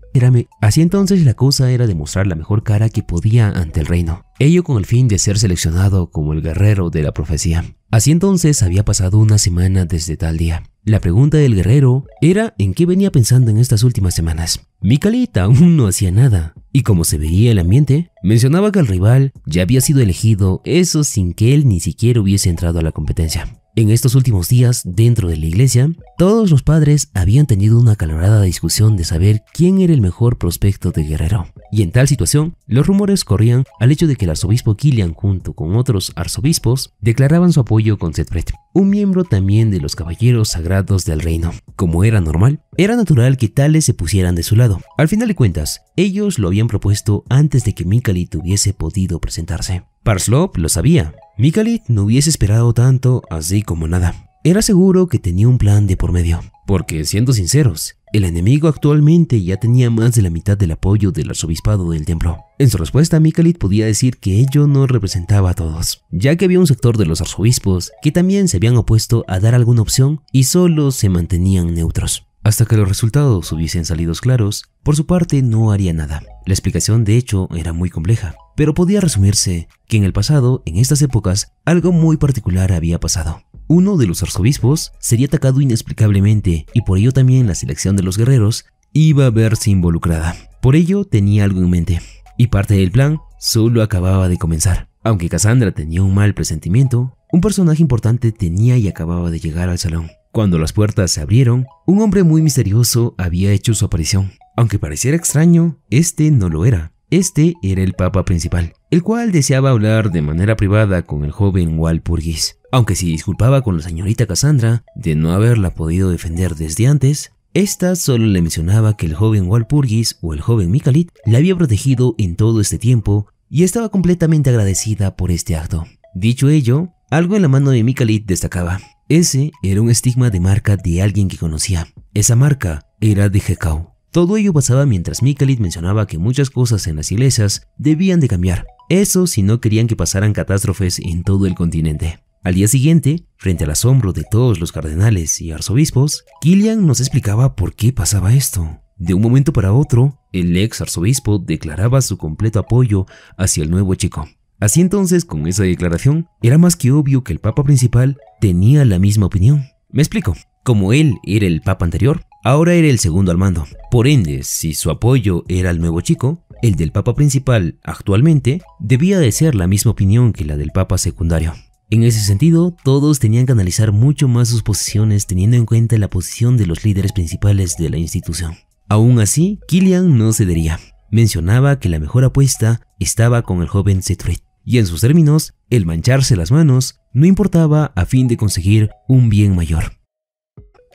Así entonces la cosa era demostrar la mejor cara que podía ante el reino, ello con el fin de ser seleccionado como el guerrero de la profecía. Así entonces había pasado una semana desde tal día. La pregunta del guerrero era en qué venía pensando en estas últimas semanas. Mikalita aún no hacía nada, y como se veía el ambiente, mencionaba que el rival ya había sido elegido, eso sin que él ni siquiera hubiese entrado a la competencia. En estos últimos días, dentro de la iglesia, todos los padres habían tenido una acalorada discusión de saber quién era el mejor prospecto de guerrero. Y en tal situación, los rumores corrían al hecho de que el arzobispo Kilian junto con otros arzobispos declaraban su apoyo con Setfred, un miembro también de los caballeros sagrados del reino. Como era normal, era natural que tales se pusieran de su lado. Al final de cuentas, ellos lo habían propuesto antes de que Mikali hubiese podido presentarse. Parslop lo sabía, Mikalit no hubiese esperado tanto así como nada. Era seguro que tenía un plan de por medio, porque siendo sinceros, el enemigo actualmente ya tenía más de la mitad del apoyo del arzobispado del templo. En su respuesta, Mikalit podía decir que ello no representaba a todos, ya que había un sector de los arzobispos que también se habían opuesto a dar alguna opción y solo se mantenían neutros. Hasta que los resultados hubiesen salido claros, por su parte no haría nada. La explicación de hecho era muy compleja, pero podía resumirse que en el pasado, en estas épocas, algo muy particular había pasado. Uno de los arzobispos sería atacado inexplicablemente y por ello también la selección de los guerreros iba a verse involucrada. Por ello tenía algo en mente, y parte del plan solo acababa de comenzar. Aunque Cassandra tenía un mal presentimiento, un personaje importante tenía y acababa de llegar al salón. Cuando las puertas se abrieron, un hombre muy misterioso había hecho su aparición. Aunque pareciera extraño, este no lo era. Este era el papa principal, el cual deseaba hablar de manera privada con el joven Walpurgis. Aunque se disculpaba con la señorita Cassandra de no haberla podido defender desde antes, esta solo le mencionaba que el joven Walpurgis o el joven Mikalit la había protegido en todo este tiempo y estaba completamente agradecida por este acto. Dicho ello, algo en la mano de Mikalit destacaba. Ese era un estigma de marca de alguien que conocía. Esa marca era de Hekau. Todo ello pasaba mientras Mikalit mencionaba que muchas cosas en las iglesias debían de cambiar. Eso si no querían que pasaran catástrofes en todo el continente. Al día siguiente, frente al asombro de todos los cardenales y arzobispos, Killian nos explicaba por qué pasaba esto. De un momento para otro, el ex arzobispo declaraba su completo apoyo hacia el nuevo chico. Así entonces, con esa declaración, era más que obvio que el papa principal tenía la misma opinión. Me explico. Como él era el papa anterior, ahora era el segundo al mando. Por ende, si su apoyo era el nuevo chico, el del papa principal actualmente debía de ser la misma opinión que la del papa secundario. En ese sentido, todos tenían que analizar mucho más sus posiciones teniendo en cuenta la posición de los líderes principales de la institución. Aún así, Killian no cedería. Mencionaba que la mejor apuesta estaba con el joven Setruit, y en sus términos, el mancharse las manos no importaba a fin de conseguir un bien mayor.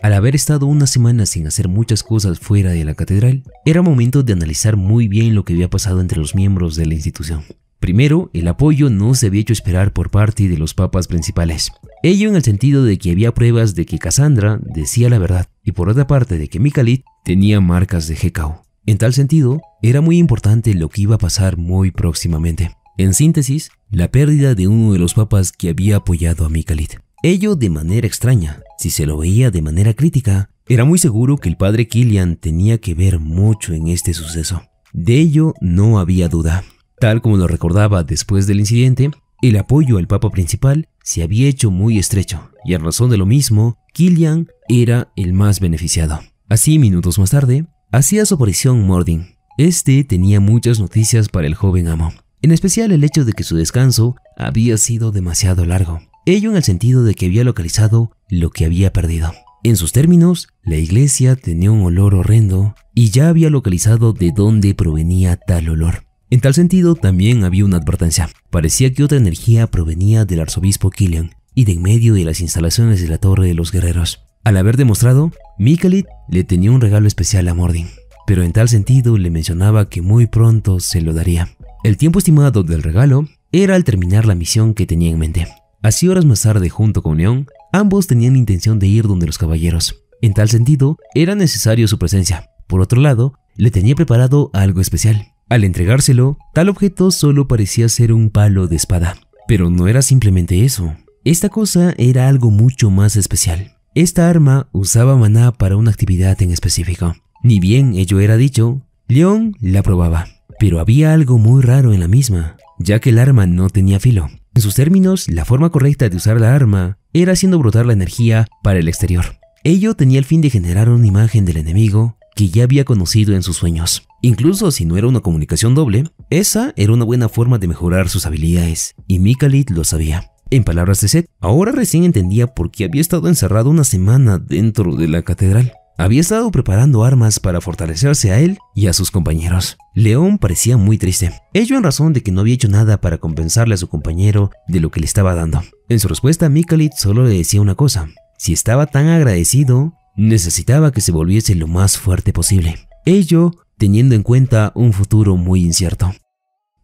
Al haber estado una semana sin hacer muchas cosas fuera de la catedral, era momento de analizar muy bien lo que había pasado entre los miembros de la institución. Primero, el apoyo no se había hecho esperar por parte de los papas principales. Ello en el sentido de que había pruebas de que Cassandra decía la verdad y por otra parte de que Mikalit tenía marcas de Hekau. En tal sentido, era muy importante lo que iba a pasar muy próximamente. En síntesis, la pérdida de uno de los papas que había apoyado a Mikalit. Ello de manera extraña, si se lo veía de manera crítica, era muy seguro que el padre Killian tenía que ver mucho en este suceso. De ello no había duda. Tal como lo recordaba después del incidente, el apoyo al Papa principal se había hecho muy estrecho, y a razón de lo mismo, Killian era el más beneficiado. Así, minutos más tarde, hacía su aparición Mordin. Este tenía muchas noticias para el joven amo, en especial el hecho de que su descanso había sido demasiado largo, ello en el sentido de que había localizado lo que había perdido. En sus términos, la iglesia tenía un olor horrendo y ya había localizado de dónde provenía tal olor. En tal sentido, también había una advertencia. Parecía que otra energía provenía del arzobispo Killian y de en medio de las instalaciones de la Torre de los Guerreros. Al haber demostrado, Mikalit le tenía un regalo especial a Mordin, pero en tal sentido le mencionaba que muy pronto se lo daría. El tiempo estimado del regalo era al terminar la misión que tenía en mente. Así horas más tarde, junto con León, ambos tenían intención de ir donde los caballeros. En tal sentido, era necesario su presencia. Por otro lado, le tenía preparado algo especial. Al entregárselo, tal objeto solo parecía ser un palo de espada. Pero no era simplemente eso. Esta cosa era algo mucho más especial. Esta arma usaba maná para una actividad en específico. Ni bien ello era dicho, León la probaba. Pero había algo muy raro en la misma, ya que el arma no tenía filo. En sus términos, la forma correcta de usar la arma era haciendo brotar la energía para el exterior. Ello tenía el fin de generar una imagen del enemigo que ya había conocido en sus sueños. Incluso si no era una comunicación doble, esa era una buena forma de mejorar sus habilidades, y Mikalit lo sabía. En palabras de Seth, ahora recién entendía por qué había estado encerrado una semana dentro de la catedral. Había estado preparando armas para fortalecerse a él y a sus compañeros. León parecía muy triste, ello en razón de que no había hecho nada para compensarle a su compañero de lo que le estaba dando. En su respuesta, Mikalit solo le decía una cosa, si estaba tan agradecido, necesitaba que se volviese lo más fuerte posible. Ello teniendo en cuenta un futuro muy incierto.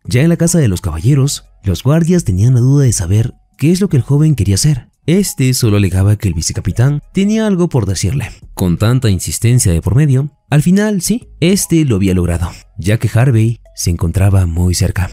Ya en la casa de los caballeros, los guardias tenían la duda de saber qué es lo que el joven quería hacer. Este solo alegaba que el vicecapitán tenía algo por decirle. Con tanta insistencia de por medio, al final sí, este lo había logrado, ya que Harvey se encontraba muy cerca.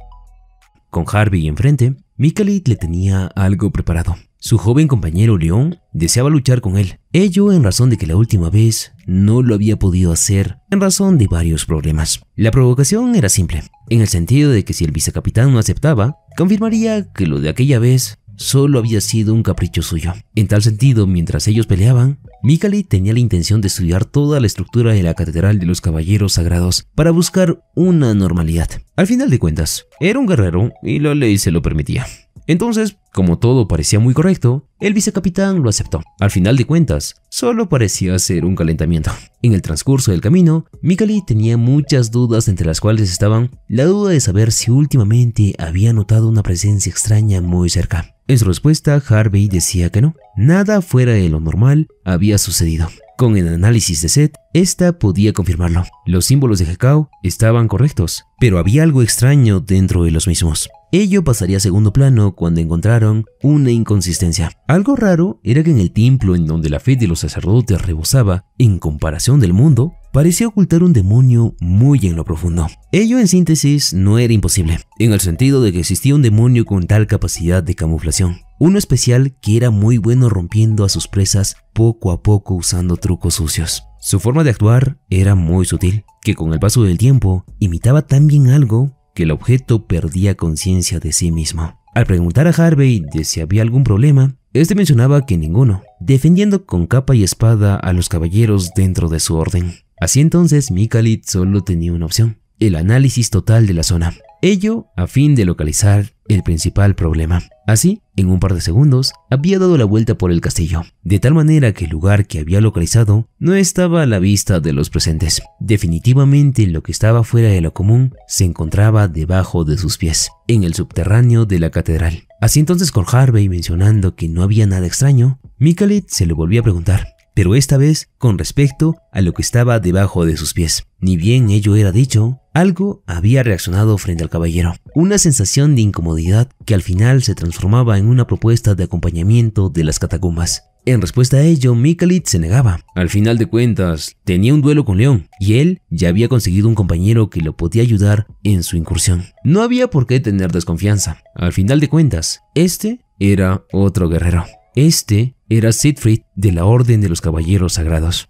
Con Harvey enfrente, Mikalit le tenía algo preparado. Su joven compañero León deseaba luchar con él, ello en razón de que la última vez no lo había podido hacer en razón de varios problemas. La provocación era simple, en el sentido de que si el vicecapitán no aceptaba, confirmaría que lo de aquella vez solo había sido un capricho suyo. En tal sentido, mientras ellos peleaban, Mikali tenía la intención de estudiar toda la estructura de la Catedral de los Caballeros Sagrados para buscar una normalidad. Al final de cuentas, era un guerrero y la ley se lo permitía. Entonces, como todo parecía muy correcto, el vicecapitán lo aceptó. Al final de cuentas, solo parecía ser un calentamiento. En el transcurso del camino, Mikali tenía muchas dudas entre las cuales estaban la duda de saber si últimamente había notado una presencia extraña muy cerca. En su respuesta, Harvey decía que no, nada fuera de lo normal había sucedido. Con el análisis de Seth, esta podía confirmarlo. Los símbolos de Hekau estaban correctos, pero había algo extraño dentro de los mismos. Ello pasaría a segundo plano cuando encontraron una inconsistencia. Algo raro era que en el templo en donde la fe de los sacerdotes rebosaba, en comparación del mundo, parecía ocultar un demonio muy en lo profundo. Ello en síntesis no era imposible, en el sentido de que existía un demonio con tal capacidad de camuflación. Uno especial que era muy bueno rompiendo a sus presas poco a poco usando trucos sucios. Su forma de actuar era muy sutil, que con el paso del tiempo imitaba tan bien algo que el objeto perdía conciencia de sí mismo. Al preguntar a Harvey de si había algún problema, este mencionaba que ninguno, defendiendo con capa y espada a los caballeros dentro de su orden. Así entonces Mikalit solo tenía una opción, el análisis total de la zona. Ello a fin de localizar el principal problema. Así, en un par de segundos, había dado la vuelta por el castillo, de tal manera que el lugar que había localizado no estaba a la vista de los presentes. Definitivamente lo que estaba fuera de lo común se encontraba debajo de sus pies, en el subterráneo de la catedral. Así entonces con Harvey mencionando que no había nada extraño, Mikalit se lo volvió a preguntar, pero esta vez con respecto a lo que estaba debajo de sus pies. Ni bien ello era dicho, algo había reaccionado frente al caballero, una sensación de incomodidad que al final se transformaba en una propuesta de acompañamiento de las catacumbas. En respuesta a ello, Mikalit se negaba. Al final de cuentas, tenía un duelo con León y él ya había conseguido un compañero que lo podía ayudar en su incursión. No había por qué tener desconfianza. Al final de cuentas, este era otro guerrero. Este era Siegfried de la Orden de los Caballeros Sagrados.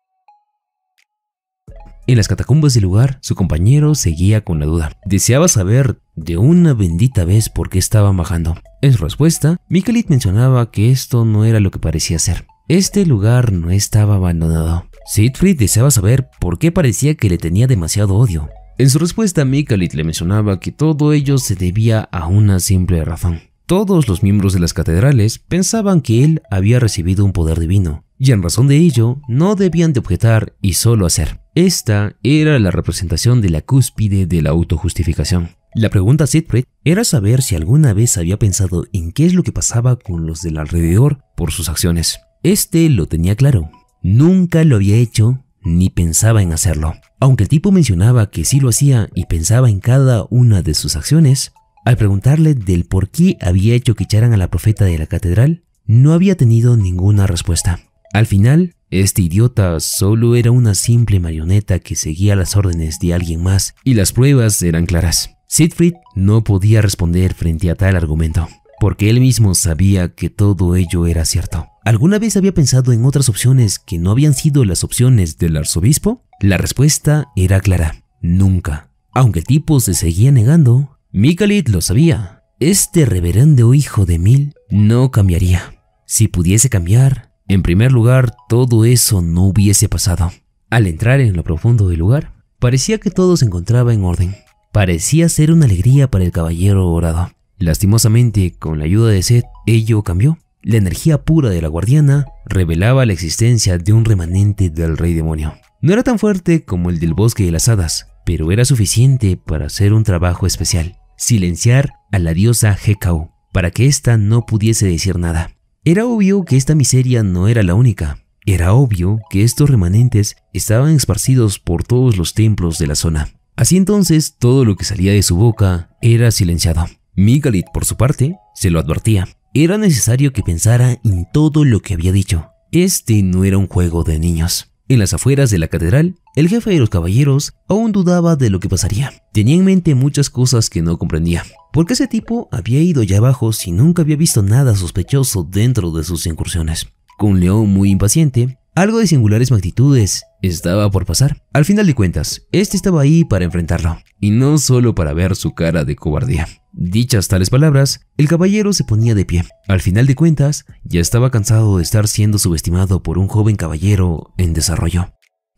En las catacumbas del lugar, su compañero seguía con la duda. Deseaba saber de una bendita vez por qué estaban bajando. En su respuesta, Mikalit mencionaba que esto no era lo que parecía ser. Este lugar no estaba abandonado. Siegfried deseaba saber por qué parecía que le tenía demasiado odio. En su respuesta, Mikalit le mencionaba que todo ello se debía a una simple razón. Todos los miembros de las catedrales pensaban que él había recibido un poder divino, y en razón de ello no debían de objetar y solo hacer. Esta era la representación de la cúspide de la autojustificación. La pregunta a Siegfried era saber si alguna vez había pensado en qué es lo que pasaba con los del alrededor por sus acciones. Este lo tenía claro. Nunca lo había hecho ni pensaba en hacerlo. Aunque el tipo mencionaba que sí lo hacía y pensaba en cada una de sus acciones, al preguntarle del por qué había hecho que echaran a la profeta de la catedral, no había tenido ninguna respuesta. Al final, este idiota solo era una simple marioneta que seguía las órdenes de alguien más y las pruebas eran claras. Siegfried no podía responder frente a tal argumento, porque él mismo sabía que todo ello era cierto. ¿Alguna vez había pensado en otras opciones que no habían sido las opciones del arzobispo? La respuesta era clara, nunca. Aunque el tipo se seguía negando, Mikalit lo sabía. Este reverendo hijo de Mil no cambiaría. Si pudiese cambiar, en primer lugar, todo eso no hubiese pasado. Al entrar en lo profundo del lugar, parecía que todo se encontraba en orden. Parecía ser una alegría para el caballero orado. Lastimosamente, con la ayuda de Seth, ello cambió. La energía pura de la guardiana revelaba la existencia de un remanente del rey demonio. No era tan fuerte como el del bosque de las hadas, pero era suficiente para hacer un trabajo especial silenciar a la diosa Hekau para que ésta no pudiese decir nada. Era obvio que esta miseria no era la única. Era obvio que estos remanentes estaban esparcidos por todos los templos de la zona. Así entonces, todo lo que salía de su boca era silenciado. Migalit, por su parte, se lo advertía. Era necesario que pensara en todo lo que había dicho. Este no era un juego de niños. En las afueras de la catedral, el jefe de los caballeros aún dudaba de lo que pasaría. Tenía en mente muchas cosas que no comprendía. ¿Por qué ese tipo había ido allá abajo si nunca había visto nada sospechoso dentro de sus incursiones? Con León muy impaciente, algo de singulares magnitudes estaba por pasar. Al final de cuentas, este estaba ahí para enfrentarlo, y no solo para ver su cara de cobardía. Dichas tales palabras, el caballero se ponía de pie. Al final de cuentas, ya estaba cansado de estar siendo subestimado por un joven caballero en desarrollo.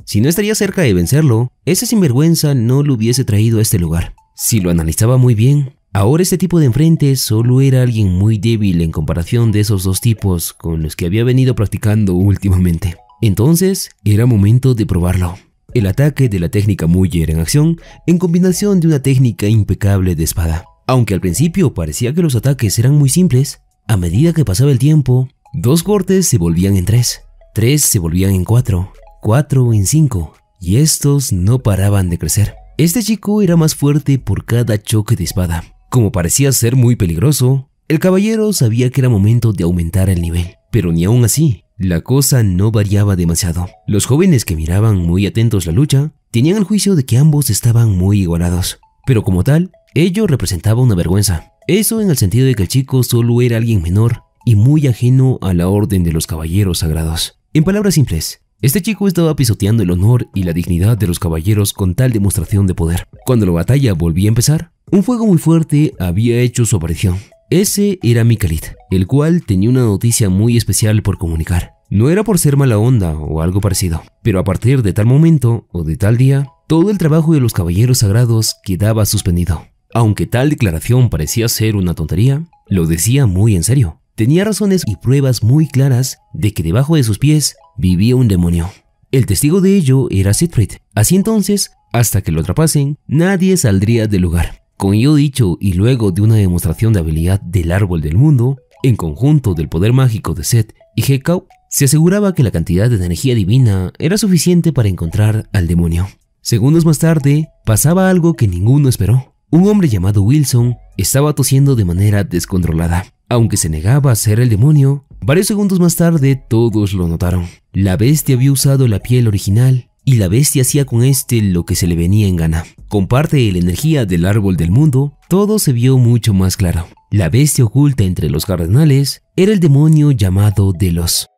Si no estaría cerca de vencerlo, ese sinvergüenza no lo hubiese traído a este lugar. Si lo analizaba muy bien, ahora este tipo de enfrente solo era alguien muy débil en comparación de esos dos tipos con los que había venido practicando últimamente. Entonces, era momento de probarlo. El ataque de la técnica Muller en acción en combinación de una técnica impecable de espada. Aunque al principio parecía que los ataques eran muy simples, a medida que pasaba el tiempo, dos cortes se volvían en tres, tres se volvían en cuatro, 4 en 5, y estos no paraban de crecer. Este chico era más fuerte por cada choque de espada. Como parecía ser muy peligroso, el caballero sabía que era momento de aumentar el nivel, pero ni aún así, la cosa no variaba demasiado. Los jóvenes que miraban muy atentos la lucha tenían el juicio de que ambos estaban muy igualados, pero como tal, ello representaba una vergüenza. Eso en el sentido de que el chico solo era alguien menor y muy ajeno a la orden de los caballeros sagrados. En palabras simples, este chico estaba pisoteando el honor y la dignidad de los caballeros con tal demostración de poder. Cuando la batalla volvía a empezar, un fuego muy fuerte había hecho su aparición. Ese era Mikalit, el cual tenía una noticia muy especial por comunicar. No era por ser mala onda o algo parecido, pero a partir de tal momento o de tal día, todo el trabajo de los caballeros sagrados quedaba suspendido. Aunque tal declaración parecía ser una tontería, lo decía muy en serio. Tenía razones y pruebas muy claras de que debajo de sus pies vivía un demonio. El testigo de ello era Siegfried. Así entonces, hasta que lo atrapasen, nadie saldría del lugar. Con ello dicho y luego de una demostración de habilidad del árbol del mundo, en conjunto del poder mágico de Set y Hekau, se aseguraba que la cantidad de energía divina era suficiente para encontrar al demonio. Segundos más tarde, pasaba algo que ninguno esperó. Un hombre llamado Wilson estaba tosiendo de manera descontrolada. Aunque se negaba a ser el demonio, varios segundos más tarde todos lo notaron. La bestia había usado la piel original y la bestia hacía con este lo que se le venía en gana. Con parte de la energía del árbol del mundo, todo se vio mucho más claro. La bestia oculta entre los cardenales era el demonio llamado Delos.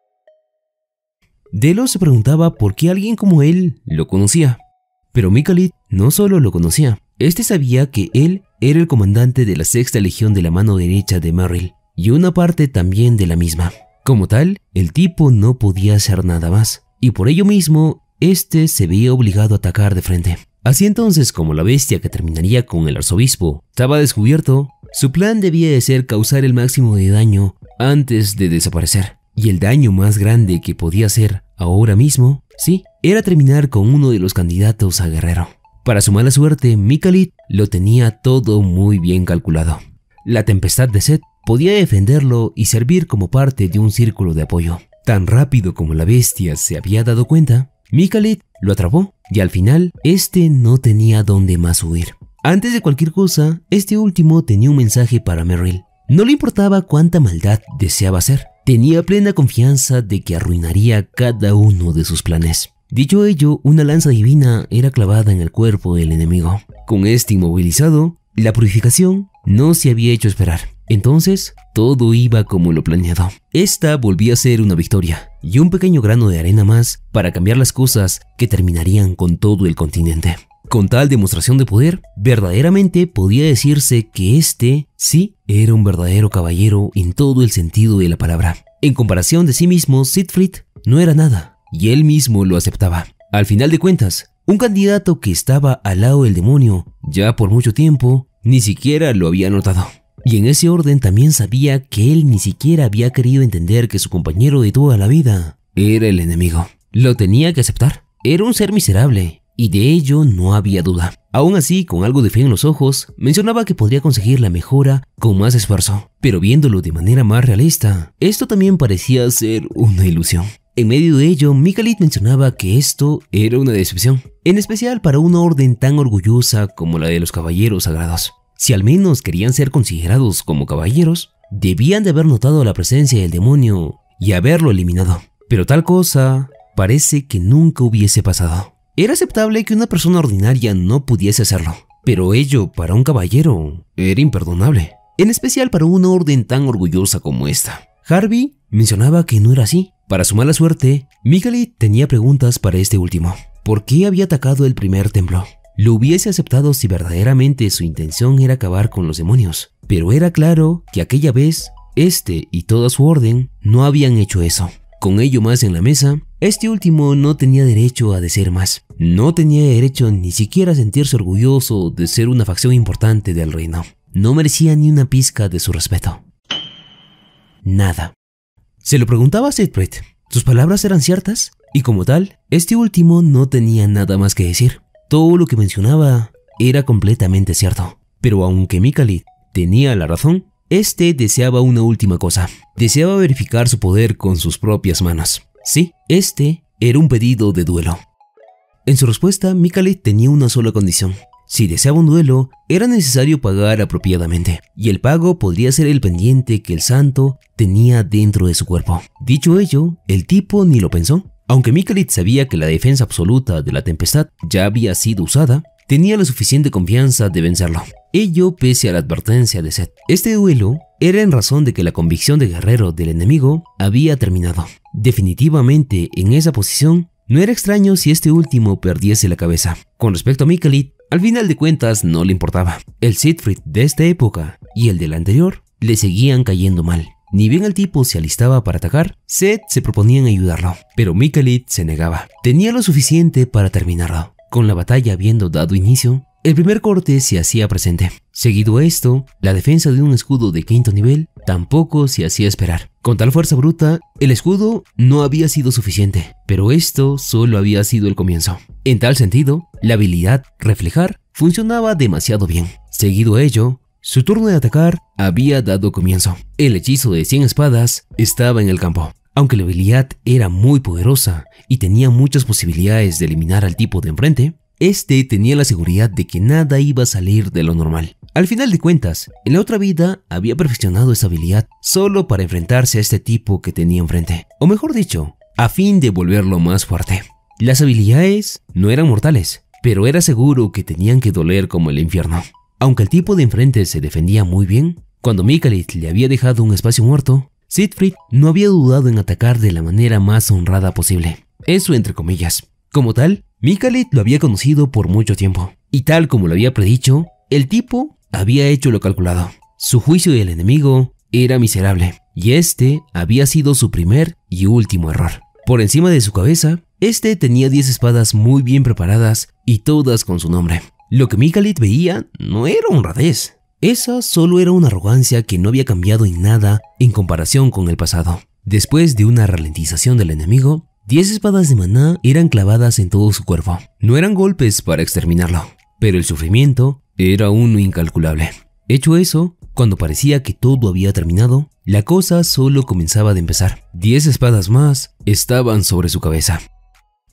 Delos se preguntaba por qué alguien como él lo conocía. Pero Mikalit no solo lo conocía, este sabía que él era el comandante de la sexta legión de la mano derecha de Merrill y una parte también de la misma. Como tal, el tipo no podía hacer nada más, y por ello mismo, este se veía obligado a atacar de frente. Así entonces, como la bestia que terminaría con el arzobispo estaba descubierto, su plan debía de ser causar el máximo de daño antes de desaparecer. Y el daño más grande que podía hacer ahora mismo, sí, era terminar con uno de los candidatos a guerrero. Para su mala suerte, Mikalit lo tenía todo muy bien calculado. La tempestad de Set podía defenderlo y servir como parte de un círculo de apoyo. Tan rápido como la bestia se había dado cuenta, Mikalit lo atrapó y al final este no tenía dónde más huir. Antes de cualquier cosa, este último tenía un mensaje para Merrill. No le importaba cuánta maldad deseaba hacer, tenía plena confianza de que arruinaría cada uno de sus planes. Dicho ello, una lanza divina era clavada en el cuerpo del enemigo. Con este inmovilizado, la purificación no se había hecho esperar. Entonces, todo iba como lo planeado. Esta volvía a ser una victoria y un pequeño grano de arena más para cambiar las cosas que terminarían con todo el continente. Con tal demostración de poder, verdaderamente podía decirse que este sí era un verdadero caballero en todo el sentido de la palabra. En comparación de sí mismo, Siegfried no era nada, y él mismo lo aceptaba. Al final de cuentas, un candidato que estaba al lado del demonio ya por mucho tiempo ni siquiera lo había notado. Y en ese orden también sabía que él ni siquiera había querido entender que su compañero de toda la vida era el enemigo. Lo tenía que aceptar. Era un ser miserable, y de ello no había duda. Aún así, con algo de fe en los ojos, mencionaba que podría conseguir la mejora con más esfuerzo, pero viéndolo de manera más realista, esto también parecía ser una ilusión. En medio de ello, Mikalit mencionaba que esto era una decepción, en especial para una orden tan orgullosa como la de los caballeros sagrados. Si al menos querían ser considerados como caballeros, debían de haber notado la presencia del demonio y haberlo eliminado. Pero tal cosa parece que nunca hubiese pasado. Era aceptable que una persona ordinaria no pudiese hacerlo, pero ello para un caballero era imperdonable, en especial para una orden tan orgullosa como esta. Harvey mencionaba que no era así. Para su mala suerte, Mikalit tenía preguntas para este último. ¿Por qué había atacado el primer templo? Lo hubiese aceptado si verdaderamente su intención era acabar con los demonios. Pero era claro que aquella vez, este y toda su orden no habían hecho eso. Con ello más en la mesa, este último no tenía derecho a decir más. No tenía derecho ni siquiera a sentirse orgulloso de ser una facción importante del reino. No merecía ni una pizca de su respeto. Nada. Se lo preguntaba a. ¿Sus palabras eran ciertas? Y como tal, este último no tenía nada más que decir. Todo lo que mencionaba era completamente cierto. Pero aunque Mikali tenía la razón, este deseaba una última cosa. Deseaba verificar su poder con sus propias manos. Sí, este era un pedido de duelo. En su respuesta, Mikali tenía una sola condición. Si deseaba un duelo, era necesario pagar apropiadamente, y el pago podría ser el pendiente que el santo tenía dentro de su cuerpo. Dicho ello, el tipo ni lo pensó. Aunque Mikalit sabía que la defensa absoluta de la tempestad ya había sido usada, tenía la suficiente confianza de vencerlo. Ello pese a la advertencia de Seth. Este duelo era en razón de que la convicción de guerrero del enemigo había terminado. Definitivamente, en esa posición, no era extraño si este último perdiese la cabeza. Con respecto a Mikalit, al final de cuentas no le importaba. El Siegfried de esta época y el del anterior le seguían cayendo mal. Ni bien el tipo se alistaba para atacar, Seth se proponía en ayudarlo, pero Mikalit se negaba. Tenía lo suficiente para terminarlo. Con la batalla habiendo dado inicio, el primer corte se hacía presente. Seguido esto, la defensa de un escudo de quinto nivel tampoco se hacía esperar. Con tal fuerza bruta, el escudo no había sido suficiente, pero esto solo había sido el comienzo. En tal sentido, la habilidad reflejar funcionaba demasiado bien. Seguido ello, su turno de atacar había dado comienzo. El hechizo de 100 espadas estaba en el campo. Aunque la habilidad era muy poderosa y tenía muchas posibilidades de eliminar al tipo de enfrente, este tenía la seguridad de que nada iba a salir de lo normal. Al final de cuentas, en la otra vida había perfeccionado esa habilidad solo para enfrentarse a este tipo que tenía enfrente, o mejor dicho, a fin de volverlo más fuerte. Las habilidades no eran mortales, pero era seguro que tenían que doler como el infierno. Aunque el tipo de enfrente se defendía muy bien, cuando Mikalit le había dejado un espacio muerto, Siegfried no había dudado en atacar de la manera más honrada posible. Eso entre comillas. Como tal, Mikalit lo había conocido por mucho tiempo. Y tal como lo había predicho, el tipo había hecho lo calculado. Su juicio del enemigo era miserable, y este había sido su primer y último error. Por encima de su cabeza, este tenía 10 espadas muy bien preparadas y todas con su nombre. Lo que Mikalit veía no era honradez. Esa solo era una arrogancia que no había cambiado en nada en comparación con el pasado. Después de una ralentización del enemigo, 10 espadas de maná eran clavadas en todo su cuerpo. No eran golpes para exterminarlo, pero el sufrimiento era uno incalculable. Hecho eso, cuando parecía que todo había terminado, la cosa solo comenzaba de empezar. 10 espadas más estaban sobre su cabeza.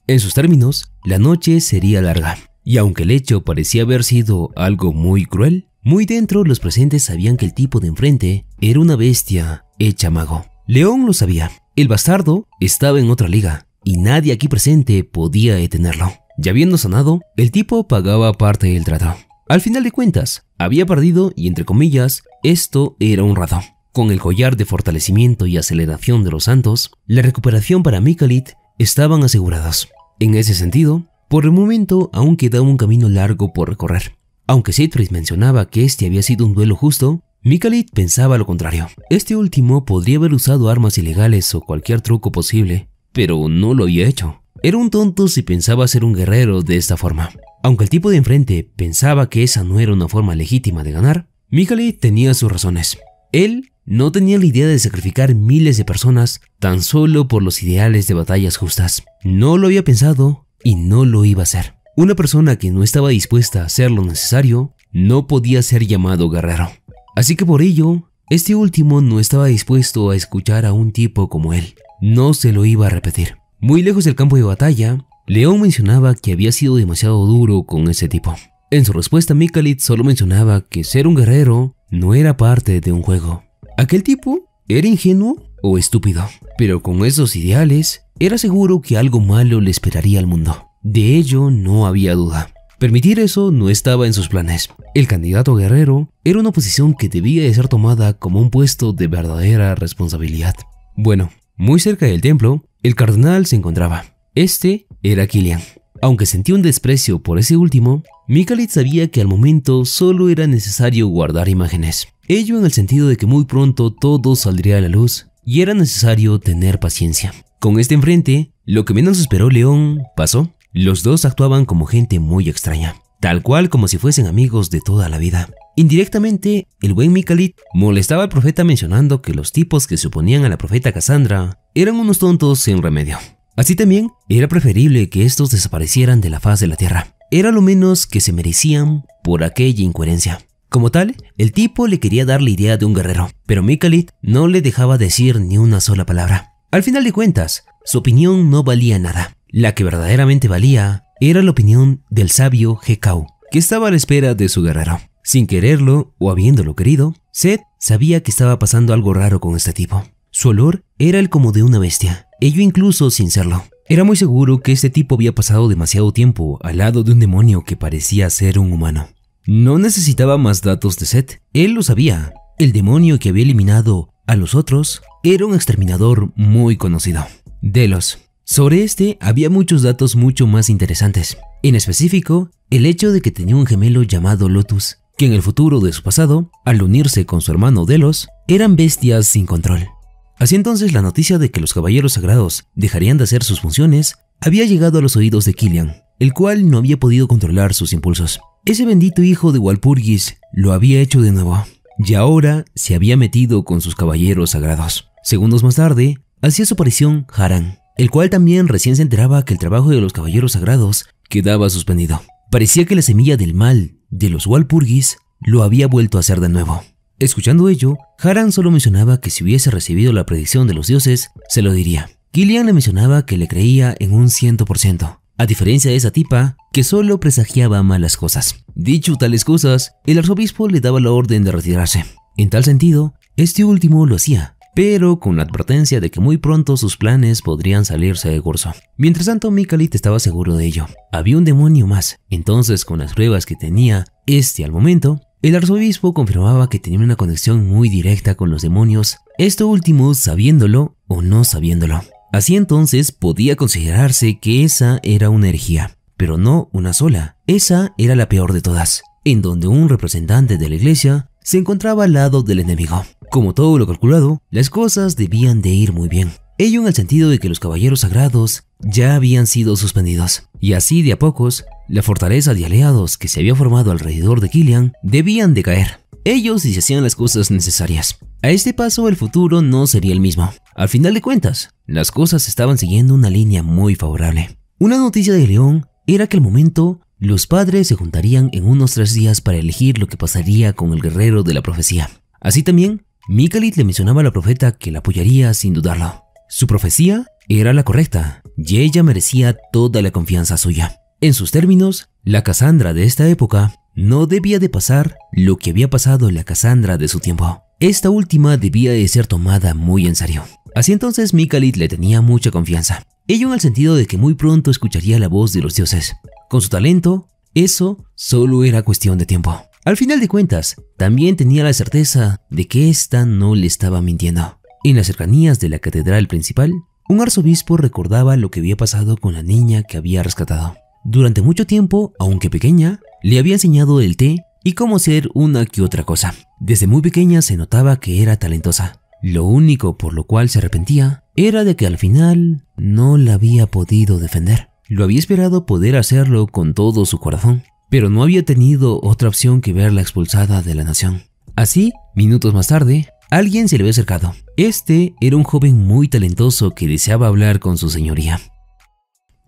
En sus términos, la noche sería larga. Y aunque el hecho parecía haber sido algo muy cruel, muy dentro los presentes sabían que el tipo de enfrente era una bestia hecha mago. León lo sabía. El bastardo estaba en otra liga y nadie aquí presente podía detenerlo. Ya habiendo sanado, el tipo pagaba parte del trato. Al final de cuentas, había perdido y entre comillas, esto era honrado. Con el collar de fortalecimiento y aceleración de los santos, la recuperación para Mikalit estaban aseguradas. En ese sentido, por el momento aún quedaba un camino largo por recorrer. Aunque Siegfried mencionaba que este había sido un duelo justo, Mikalit pensaba lo contrario. Este último podría haber usado armas ilegales o cualquier truco posible, pero no lo había hecho. Era un tonto si pensaba ser un guerrero de esta forma. Aunque el tipo de enfrente pensaba que esa no era una forma legítima de ganar, Mikalit tenía sus razones. Él no tenía la idea de sacrificar miles de personas tan solo por los ideales de batallas justas. No lo había pensado y no lo iba a hacer. Una persona que no estaba dispuesta a hacer lo necesario no podía ser llamado guerrero. Así que por ello, este último no estaba dispuesto a escuchar a un tipo como él. No se lo iba a repetir. Muy lejos del campo de batalla, León mencionaba que había sido demasiado duro con ese tipo. En su respuesta, Mikalit solo mencionaba que ser un guerrero no era parte de un juego. Aquel tipo era ingenuo o estúpido, pero con esos ideales era seguro que algo malo le esperaría al mundo. De ello no había duda. Permitir eso no estaba en sus planes. El candidato guerrero era una posición que debía de ser tomada como un puesto de verdadera responsabilidad. Bueno, muy cerca del templo, el cardenal se encontraba. Este era Killian. Aunque sentía un desprecio por ese último, Mikalit sabía que al momento solo era necesario guardar imágenes. Ello en el sentido de que muy pronto todo saldría a la luz y era necesario tener paciencia. Con este enfrente, lo que menos esperó León pasó. Los dos actuaban como gente muy extraña, tal cual como si fuesen amigos de toda la vida. Indirectamente, el buen Mikalit molestaba al profeta mencionando que los tipos que se oponían a la profeta Cassandra eran unos tontos sin remedio. Así también, era preferible que estos desaparecieran de la faz de la tierra. Era lo menos que se merecían por aquella incoherencia. Como tal, el tipo le quería dar la idea de un guerrero, pero Mikalit no le dejaba decir ni una sola palabra. Al final de cuentas, su opinión no valía nada. La que verdaderamente valía era la opinión del sabio Hekau. que estaba a la espera de su guerrero. Sin quererlo o habiéndolo querido, Seth sabía que estaba pasando algo raro con este tipo. Su olor era el como de una bestia, ello incluso sin serlo. Era muy seguro que este tipo había pasado demasiado tiempo al lado de un demonio que parecía ser un humano. No necesitaba más datos de Seth, él lo sabía. El demonio que había eliminado a los otros era un exterminador muy conocido. Delos. Sobre este había muchos datos mucho más interesantes. En específico, el hecho de que tenía un gemelo llamado Lotus, que en el futuro de su pasado, al unirse con su hermano Delos, eran bestias sin control. Así entonces la noticia de que los caballeros sagrados dejarían de hacer sus funciones había llegado a los oídos de Killian, el cual no había podido controlar sus impulsos. Ese bendito hijo de Walpurgis lo había hecho de nuevo, y ahora se había metido con sus caballeros sagrados. Segundos más tarde, hacía su aparición Haran, el cual también recién se enteraba que el trabajo de los caballeros sagrados quedaba suspendido. Parecía que la semilla del mal de los Walpurgis lo había vuelto a hacer de nuevo. Escuchando ello, Haran solo mencionaba que si hubiese recibido la predicción de los dioses, se lo diría. Killian le mencionaba que le creía en un 100%, a diferencia de esa tipa que solo presagiaba malas cosas. Dicho tales cosas, el arzobispo le daba la orden de retirarse. En tal sentido, este último lo hacía, pero con la advertencia de que muy pronto sus planes podrían salirse de curso. Mientras tanto, Mikalit estaba seguro de ello. Había un demonio más, entonces con las pruebas que tenía este al momento, el arzobispo confirmaba que tenía una conexión muy directa con los demonios, esto último sabiéndolo o no sabiéndolo. Así entonces podía considerarse que esa era una herejía, pero no una sola. Esa era la peor de todas, en donde un representante de la iglesia se encontraba al lado del enemigo. Como todo lo calculado, las cosas debían de ir muy bien. Ello en el sentido de que los caballeros sagrados ya habían sido suspendidos, y así de a pocos, la fortaleza de aliados que se había formado alrededor de Killian debían de caer. Ellos si se hacían las cosas necesarias. A este paso el futuro no sería el mismo. Al final de cuentas, las cosas estaban siguiendo una línea muy favorable. Una noticia de León era que al momento los padres se juntarían en unos tres días para elegir lo que pasaría con el guerrero de la profecía. Así también, Mikalit le mencionaba a la profeta que la apoyaría sin dudarlo. Su profecía era la correcta y ella merecía toda la confianza suya. En sus términos, la Cassandra de esta época no debía de pasar lo que había pasado en la Cassandra de su tiempo. Esta última debía de ser tomada muy en serio. Así entonces Mikalit le tenía mucha confianza. Ello en el sentido de que muy pronto escucharía la voz de los dioses. Con su talento, eso solo era cuestión de tiempo. Al final de cuentas, también tenía la certeza de que ésta no le estaba mintiendo. En las cercanías de la catedral principal, un arzobispo recordaba lo que había pasado con la niña que había rescatado. Durante mucho tiempo, aunque pequeña, le había enseñado el té y cómo hacer una que otra cosa. Desde muy pequeña se notaba que era talentosa. Lo único por lo cual se arrepentía era de que al final no la había podido defender. Lo había esperado poder hacerlo con todo su corazón, pero no había tenido otra opción que verla expulsada de la nación. Así, minutos más tarde, Alguien se le había acercado. Este era un joven muy talentoso que deseaba hablar con su señoría.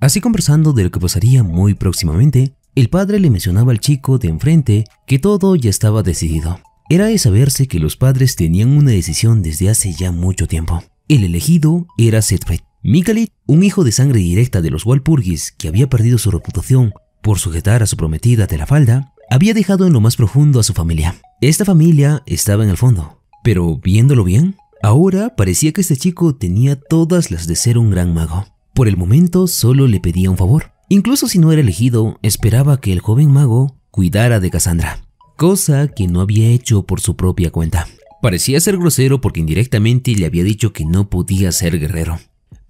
Así conversando de lo que pasaría muy próximamente, el padre le mencionaba al chico de enfrente que todo ya estaba decidido. Era de saberse que los padres tenían una decisión desde hace ya mucho tiempo. El elegido era Setfred. Mikalit, un hijo de sangre directa de los Walpurgis que había perdido su reputación por sujetar a su prometida de la falda, había dejado en lo más profundo a su familia. Esta familia estaba en el fondo, pero viéndolo bien, ahora parecía que este chico tenía todas las de ser un gran mago. Por el momento solo le pedía un favor. Incluso si no era elegido, esperaba que el joven mago cuidara de Cassandra, cosa que no había hecho por su propia cuenta. Parecía ser grosero porque indirectamente le había dicho que no podía ser guerrero.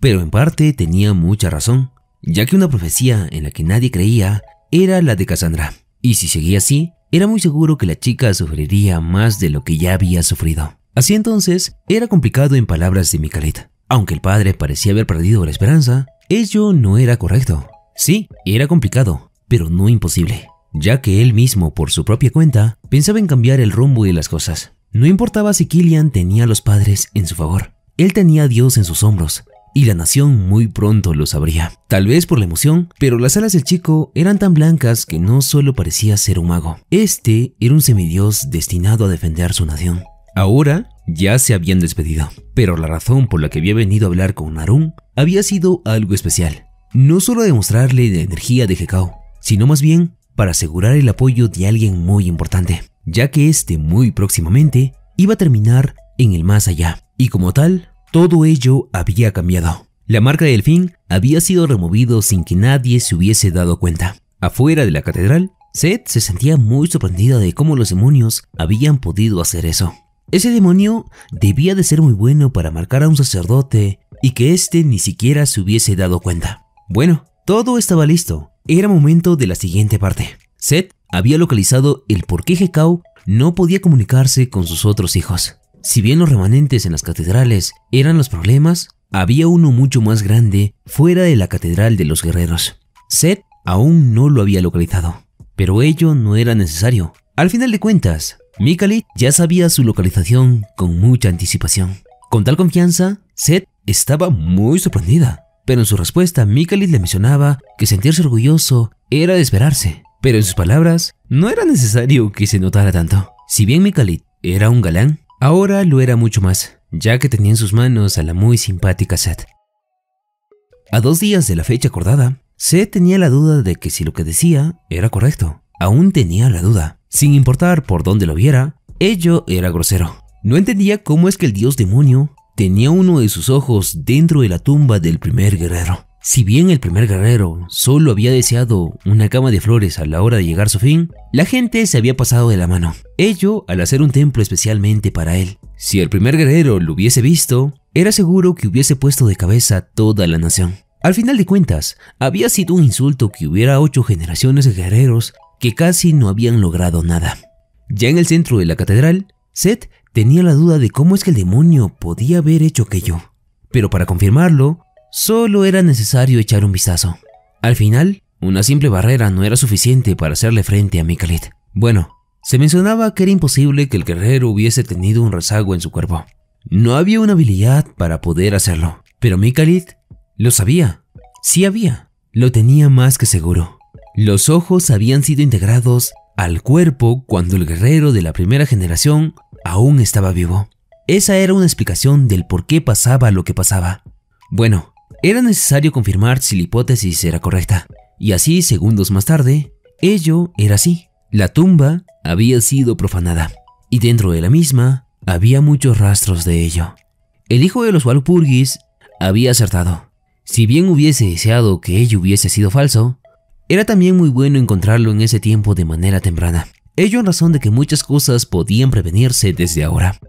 Pero en parte tenía mucha razón, ya que una profecía en la que nadie creía era la de Cassandra. Y si seguía así, era muy seguro que la chica sufriría más de lo que ya había sufrido. Así entonces, era complicado en palabras de Mikalit. Aunque el padre parecía haber perdido la esperanza, ello no era correcto. Sí, era complicado, pero no imposible, ya que él mismo, por su propia cuenta, pensaba en cambiar el rumbo de las cosas. No importaba si Killian tenía a los padres en su favor, él tenía a Dios en sus hombros, y la nación muy pronto lo sabría. Tal vez por la emoción, pero las alas del chico eran tan blancas que no solo parecía ser un mago. Este era un semidios destinado a defender su nación. Ahora ya se habían despedido, pero la razón por la que había venido a hablar con Narun había sido algo especial. No solo demostrarle la energía de Hekao, sino más bien para asegurar el apoyo de alguien muy importante, ya que este muy próximamente iba a terminar en el más allá. Y como tal, todo ello había cambiado. La marca del fin había sido removido sin que nadie se hubiese dado cuenta. Afuera de la catedral, Seth se sentía muy sorprendida de cómo los demonios habían podido hacer eso. Ese demonio debía de ser muy bueno para marcar a un sacerdote y que éste ni siquiera se hubiese dado cuenta. Bueno, todo estaba listo. Era momento de la siguiente parte. Seth había localizado el por qué Hekau no podía comunicarse con sus otros hijos. Si bien los remanentes en las catedrales eran los problemas, había uno mucho más grande fuera de la catedral de los guerreros. Seth aún no lo había localizado, pero ello no era necesario. Al final de cuentas, Mikalit ya sabía su localización con mucha anticipación. Con tal confianza, Seth estaba muy sorprendida, pero en su respuesta Mikalit le mencionaba que sentirse orgulloso era de esperarse, pero en sus palabras no era necesario que se notara tanto. Si bien Mikalit era un galán, ahora lo era mucho más, ya que tenía en sus manos a la muy simpática Seth. A dos días de la fecha acordada, Seth tenía la duda de que si lo que decía era correcto. Aún tenía la duda. Sin importar por dónde lo viera, ello era grosero. No entendía cómo es que el dios demonio tenía uno de sus ojos dentro de la tumba del primer guerrero. Si bien el primer guerrero solo había deseado una cama de flores a la hora de llegar a su fin, la gente se había pasado de la mano, ello al hacer un templo especialmente para él. Si el primer guerrero lo hubiese visto, era seguro que hubiese puesto de cabeza toda la nación. Al final de cuentas, había sido un insulto que hubiera ocho generaciones de guerreros que casi no habían logrado nada. Ya en el centro de la catedral, Seth tenía la duda de cómo es que el demonio podía haber hecho aquello. Pero para confirmarlo, solo era necesario echar un vistazo. Al final, una simple barrera no era suficiente para hacerle frente a Mikalit. Bueno, se mencionaba que era imposible que el guerrero hubiese tenido un rezago en su cuerpo. No había una habilidad para poder hacerlo, pero Mikalit lo sabía. Sí había. Lo tenía más que seguro. Los ojos habían sido integrados al cuerpo cuando el guerrero de la primera generación aún estaba vivo. Esa era una explicación del por qué pasaba lo que pasaba. Bueno, era necesario confirmar si la hipótesis era correcta. Y así, segundos más tarde, ello era así. La tumba había sido profanada. Y dentro de la misma había muchos rastros de ello. El hijo de los Walpurgis había acertado. Si bien hubiese deseado que ello hubiese sido falso, era también muy bueno encontrarlo en ese tiempo de manera temprana. Ello en razón de que muchas cosas podían prevenirse desde ahora.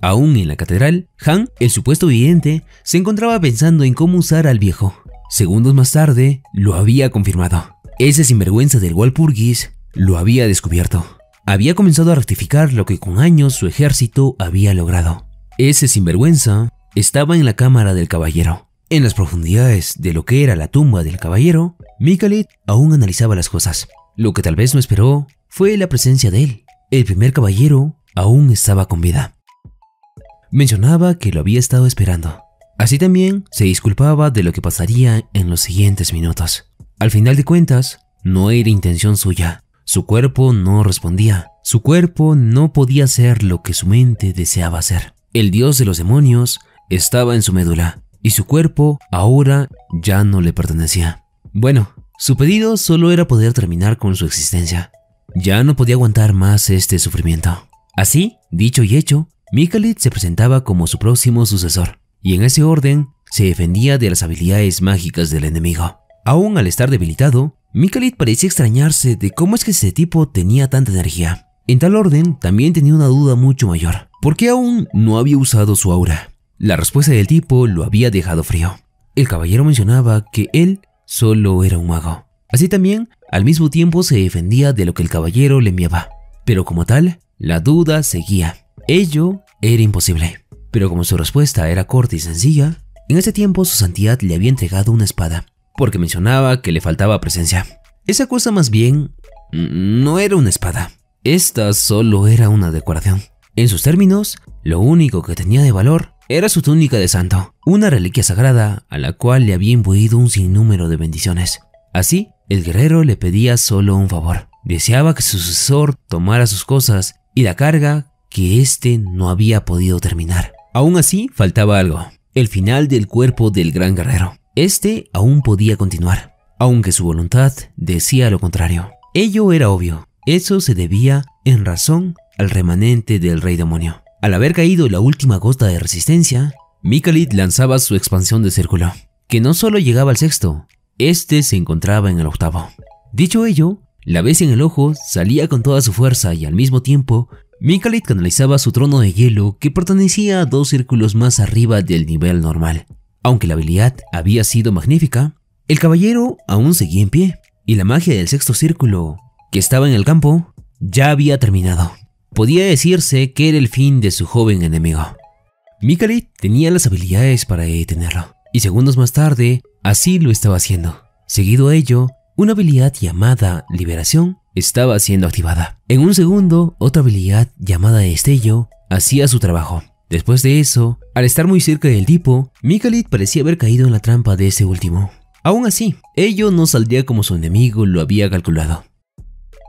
Aún en la catedral, Han, el supuesto vidente, se encontraba pensando en cómo usar al viejo. Segundos más tarde, lo había confirmado. Ese sinvergüenza del Walpurgis lo había descubierto. Había comenzado a rectificar lo que con años su ejército había logrado. Ese sinvergüenza estaba en la cámara del caballero. En las profundidades de lo que era la tumba del caballero, Mikalit aún analizaba las cosas. Lo que tal vez no esperó fue la presencia de él. El primer caballero aún estaba con vida. Mencionaba que lo había estado esperando. Así también se disculpaba de lo que pasaría en los siguientes minutos. Al final de cuentas, no era intención suya. Su cuerpo no respondía. Su cuerpo no podía hacer lo que su mente deseaba hacer. El dios de los demonios estaba en su médula y su cuerpo ahora ya no le pertenecía. Bueno, su pedido solo era poder terminar con su existencia. Ya no podía aguantar más este sufrimiento. Así, dicho y hecho, Mikalit se presentaba como su próximo sucesor, y en ese orden se defendía de las habilidades mágicas del enemigo. Aún al estar debilitado, Mikalit parecía extrañarse de cómo es que ese tipo tenía tanta energía. En tal orden, también tenía una duda mucho mayor. ¿Por qué aún no había usado su aura? La respuesta del tipo lo había dejado frío. El caballero mencionaba que él solo era un mago. Así también, al mismo tiempo se defendía de lo que el caballero le enviaba. Pero como tal, la duda seguía. Ello era imposible. Pero como su respuesta era corta y sencilla, en ese tiempo su santidad le había entregado una espada, porque mencionaba que le faltaba presencia. Esa cosa más bien no era una espada. Esta solo era una decoración. En sus términos, lo único que tenía de valor era su túnica de santo, una reliquia sagrada a la cual le había imbuido un sinnúmero de bendiciones. Así, el guerrero le pedía solo un favor. Deseaba que su sucesor tomara sus cosas y la carga que éste no había podido terminar. Aún así, faltaba algo. El final del cuerpo del gran guerrero. Este aún podía continuar, aunque su voluntad decía lo contrario. Ello era obvio. Eso se debía, en razón, al remanente del rey demonio. Al haber caído la última gota de resistencia, Mikalit lanzaba su expansión de círculo, que no solo llegaba al sexto, este se encontraba en el octavo. Dicho ello, la vez en el ojo salía con toda su fuerza y al mismo tiempo, Mikalit canalizaba su trono de hielo que pertenecía a dos círculos más arriba del nivel normal. Aunque la habilidad había sido magnífica, el caballero aún seguía en pie, y la magia del sexto círculo, que estaba en el campo, ya había terminado. Podía decirse que era el fin de su joven enemigo. Mikalit tenía las habilidades para detenerlo, y segundos más tarde, así lo estaba haciendo. Seguido a ello, una habilidad llamada Liberación estaba siendo activada. En un segundo, otra habilidad llamada Destello hacía su trabajo. Después de eso, al estar muy cerca del tipo, Mikalit parecía haber caído en la trampa de ese último. Aún así, ello no saldría como su enemigo lo había calculado.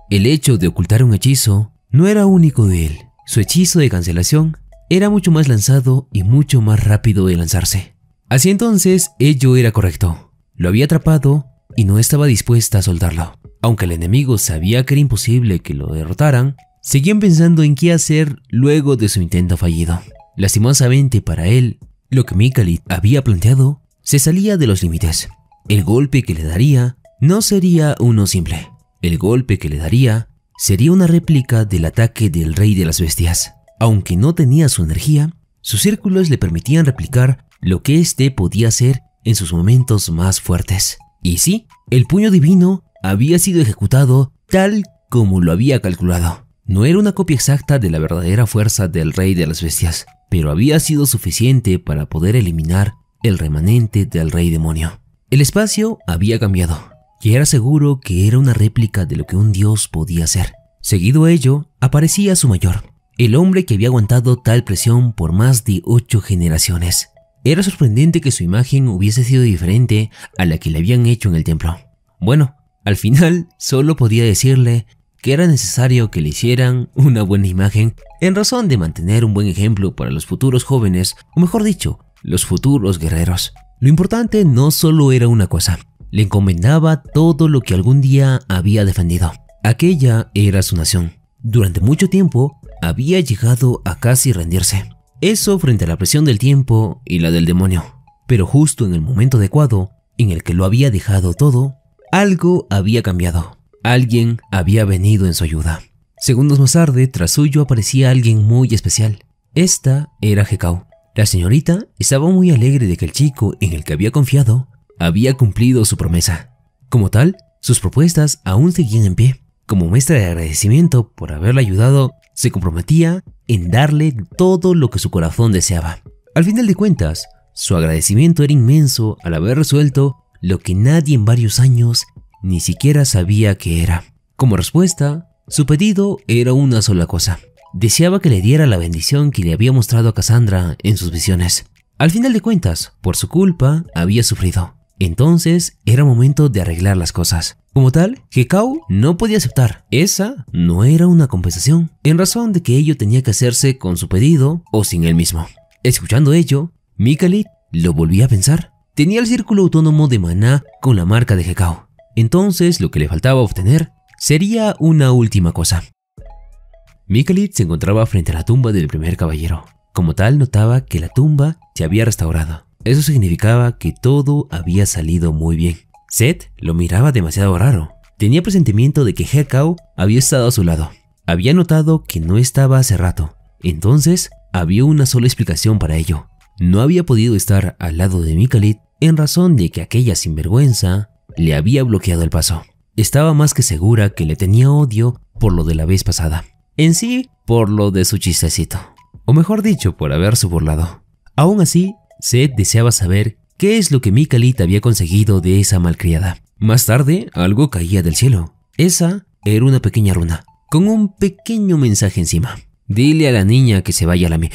El hecho de ocultar un hechizo no era único de él. Su hechizo de cancelación era mucho más lanzado y mucho más rápido de lanzarse. Así entonces, ello era correcto. Lo había atrapado y no estaba dispuesta a soltarlo. Aunque el enemigo sabía que era imposible que lo derrotaran, seguían pensando en qué hacer luego de su intento fallido. Lastimosamente para él, lo que Mikalit había planteado se salía de los límites. El golpe que le daría no sería uno simple. El golpe que le daría sería una réplica del ataque del rey de las bestias. Aunque no tenía su energía, sus círculos le permitían replicar lo que éste podía hacer en sus momentos más fuertes. Y sí, el puño divino había sido ejecutado tal como lo había calculado. No era una copia exacta de la verdadera fuerza del rey de las bestias, pero había sido suficiente para poder eliminar el remanente del rey demonio. El espacio había cambiado, y era seguro que era una réplica de lo que un dios podía ser. Seguido a ello, aparecía su mayor, el hombre que había aguantado tal presión por más de ocho generaciones. Era sorprendente que su imagen hubiese sido diferente a la que le habían hecho en el templo. Bueno, al final solo podía decirle que era necesario que le hicieran una buena imagen en razón de mantener un buen ejemplo para los futuros jóvenes, o mejor dicho, los futuros guerreros. Lo importante no solo era una cosa, le encomendaba todo lo que algún día había defendido. Aquella era su nación. Durante mucho tiempo había llegado a casi rendirse. Eso frente a la presión del tiempo y la del demonio. Pero justo en el momento adecuado, en el que lo había dejado todo, algo había cambiado. Alguien había venido en su ayuda. Segundos más tarde, tras suyo aparecía alguien muy especial. Esta era Hekau, la señorita estaba muy alegre de que el chico en el que había confiado había cumplido su promesa. Como tal, sus propuestas aún seguían en pie. Como muestra de agradecimiento por haberle ayudado, se comprometía en darle todo lo que su corazón deseaba. Al final de cuentas, su agradecimiento era inmenso al haber resuelto lo que nadie en varios años ni siquiera sabía que era. Como respuesta, su pedido era una sola cosa, deseaba que le diera la bendición que le había mostrado a Cassandra en sus visiones. Al final de cuentas, por su culpa, había sufrido. Entonces era momento de arreglar las cosas. Como tal, Hekau no podía aceptar. Esa no era una compensación, en razón de que ello tenía que hacerse con su pedido o sin él mismo. Escuchando ello, Mikalit lo volvía a pensar. Tenía el círculo autónomo de maná con la marca de Hekau. Entonces lo que le faltaba obtener sería una última cosa. Mikalit se encontraba frente a la tumba del primer caballero. Como tal, notaba que la tumba se había restaurado. Eso significaba que todo había salido muy bien. Seth lo miraba demasiado raro. Tenía presentimiento de que Hekau había estado a su lado. Había notado que no estaba hace rato. Entonces, había una sola explicación para ello. No había podido estar al lado de Mikalit en razón de que aquella sinvergüenza le había bloqueado el paso. Estaba más que segura que le tenía odio por lo de la vez pasada. En sí, por lo de su chistecito. O mejor dicho, por haberse burlado. Aún así, Seth deseaba saber qué es lo que Mikalit había conseguido de esa malcriada. Más tarde, algo caía del cielo. Esa era una pequeña runa, con un pequeño mensaje encima. Dile a la niña que se vaya a la mi...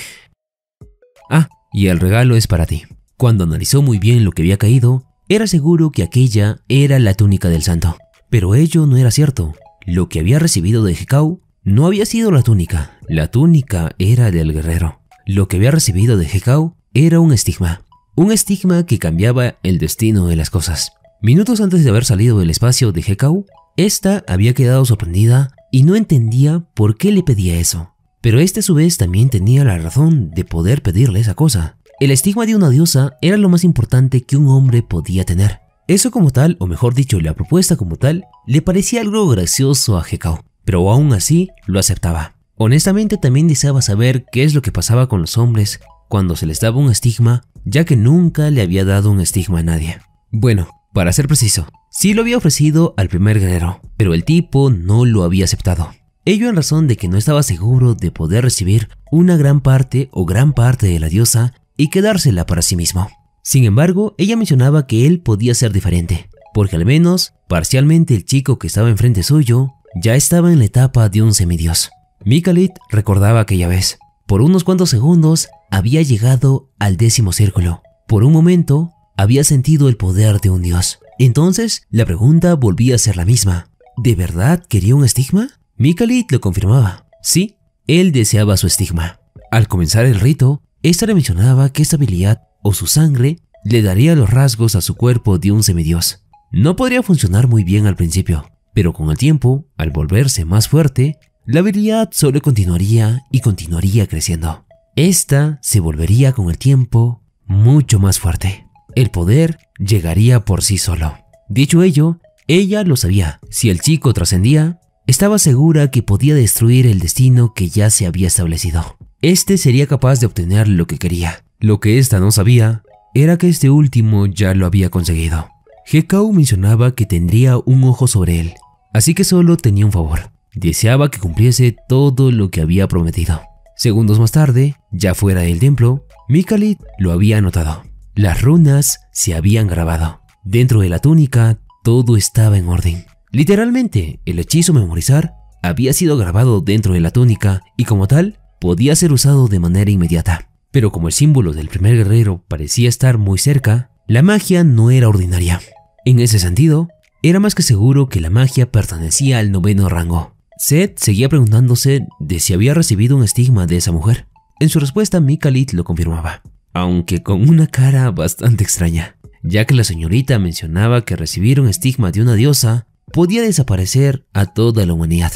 Ah, y el regalo es para ti. Cuando analizó muy bien lo que había caído, era seguro que aquella era la túnica del santo. Pero ello no era cierto. Lo que había recibido de Hekau no había sido la túnica, la túnica era del guerrero. Lo que había recibido de Hekau era un estigma, un estigma que cambiaba el destino de las cosas. Minutos antes de haber salido del espacio de Hekau, Esta había quedado sorprendida y no entendía por qué le pedía eso. Pero este a su vez también tenía la razón de poder pedirle esa cosa. El estigma de una diosa era lo más importante que un hombre podía tener. Eso como tal, o mejor dicho, la propuesta como tal, le parecía algo gracioso a Hekao, pero aún así lo aceptaba. Honestamente también deseaba saber qué es lo que pasaba con los hombres cuando se les daba un estigma, ya que nunca le había dado un estigma a nadie. Bueno, para ser preciso, sí lo había ofrecido al primer guerrero, pero el tipo no lo había aceptado. Ello en razón de que no estaba seguro de poder recibir una gran parte o gran parte de la diosa y quedársela para sí mismo. Sin embargo, ella mencionaba que él podía ser diferente, porque al menos, parcialmente el chico que estaba enfrente suyo ya estaba en la etapa de un semidios. Mikalit recordaba aquella vez. Por unos cuantos segundos había llegado al décimo círculo. Por un momento había sentido el poder de un dios. Entonces la pregunta volvía a ser la misma. ¿De verdad quería un estigma? Mikalit lo confirmaba. Sí, él deseaba su estigma. Al comenzar el rito, esta le mencionaba que esta habilidad o su sangre le daría los rasgos a su cuerpo de un semidios. No podría funcionar muy bien al principio, pero con el tiempo, al volverse más fuerte, la habilidad solo continuaría y continuaría creciendo. Esta se volvería con el tiempo mucho más fuerte. El poder llegaría por sí solo. Dicho ello, ella lo sabía. Si el chico trascendía, estaba segura que podía destruir el destino que ya se había establecido. Este sería capaz de obtener lo que quería. Lo que ésta no sabía era que este último ya lo había conseguido. Hekau mencionaba que tendría un ojo sobre él, así que solo tenía un favor. Deseaba que cumpliese todo lo que había prometido. Segundos más tarde, ya fuera del templo, Mikalit lo había notado. Las runas se habían grabado. Dentro de la túnica, todo estaba en orden. Literalmente, el hechizo memorizar había sido grabado dentro de la túnica y como tal, podía ser usado de manera inmediata. Pero como el símbolo del primer guerrero parecía estar muy cerca, la magia no era ordinaria. En ese sentido, era más que seguro que la magia pertenecía al noveno rango. Seth seguía preguntándose de si había recibido un estigma de esa mujer. En su respuesta, Mikalit lo confirmaba, aunque con una cara bastante extraña, ya que la señorita mencionaba que recibir un estigma de una diosa podía desaparecer a toda la humanidad.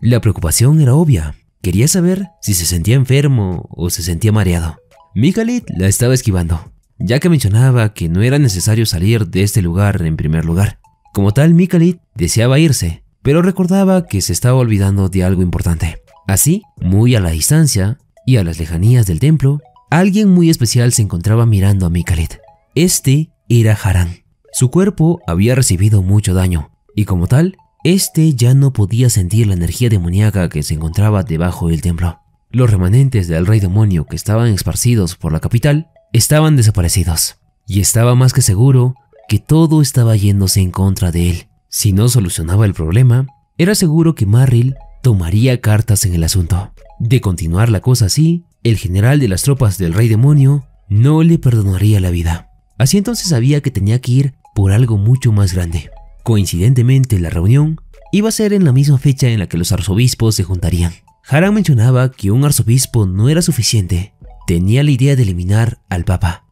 La preocupación era obvia, Quería saber si se sentía enfermo o se sentía mareado. Mikalit la estaba esquivando, ya que mencionaba que no era necesario salir de este lugar en primer lugar. Como tal, Mikalit deseaba irse, pero recordaba que se estaba olvidando de algo importante. Así, muy a la distancia y a las lejanías del templo, alguien muy especial se encontraba mirando a Mikalit. Este era Haran. Su cuerpo había recibido mucho daño, y como tal, este ya no podía sentir la energía demoníaca que se encontraba debajo del templo. Los remanentes del rey demonio que estaban esparcidos por la capital estaban desaparecidos, y estaba más que seguro que todo estaba yéndose en contra de él. Si no solucionaba el problema, era seguro que Marril tomaría cartas en el asunto. De continuar la cosa así, el general de las tropas del rey demonio no le perdonaría la vida. Así entonces sabía que tenía que ir por algo mucho más grande. Coincidentemente, la reunión iba a ser en la misma fecha en la que los arzobispos se juntarían. Haran mencionaba que un arzobispo no era suficiente, tenía la idea de eliminar al papa.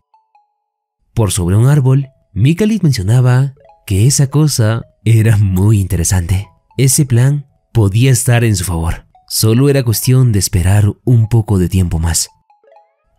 Por sobre un árbol, Mikalit mencionaba que esa cosa era muy interesante. Ese plan podía estar en su favor. Solo era cuestión de esperar un poco de tiempo más.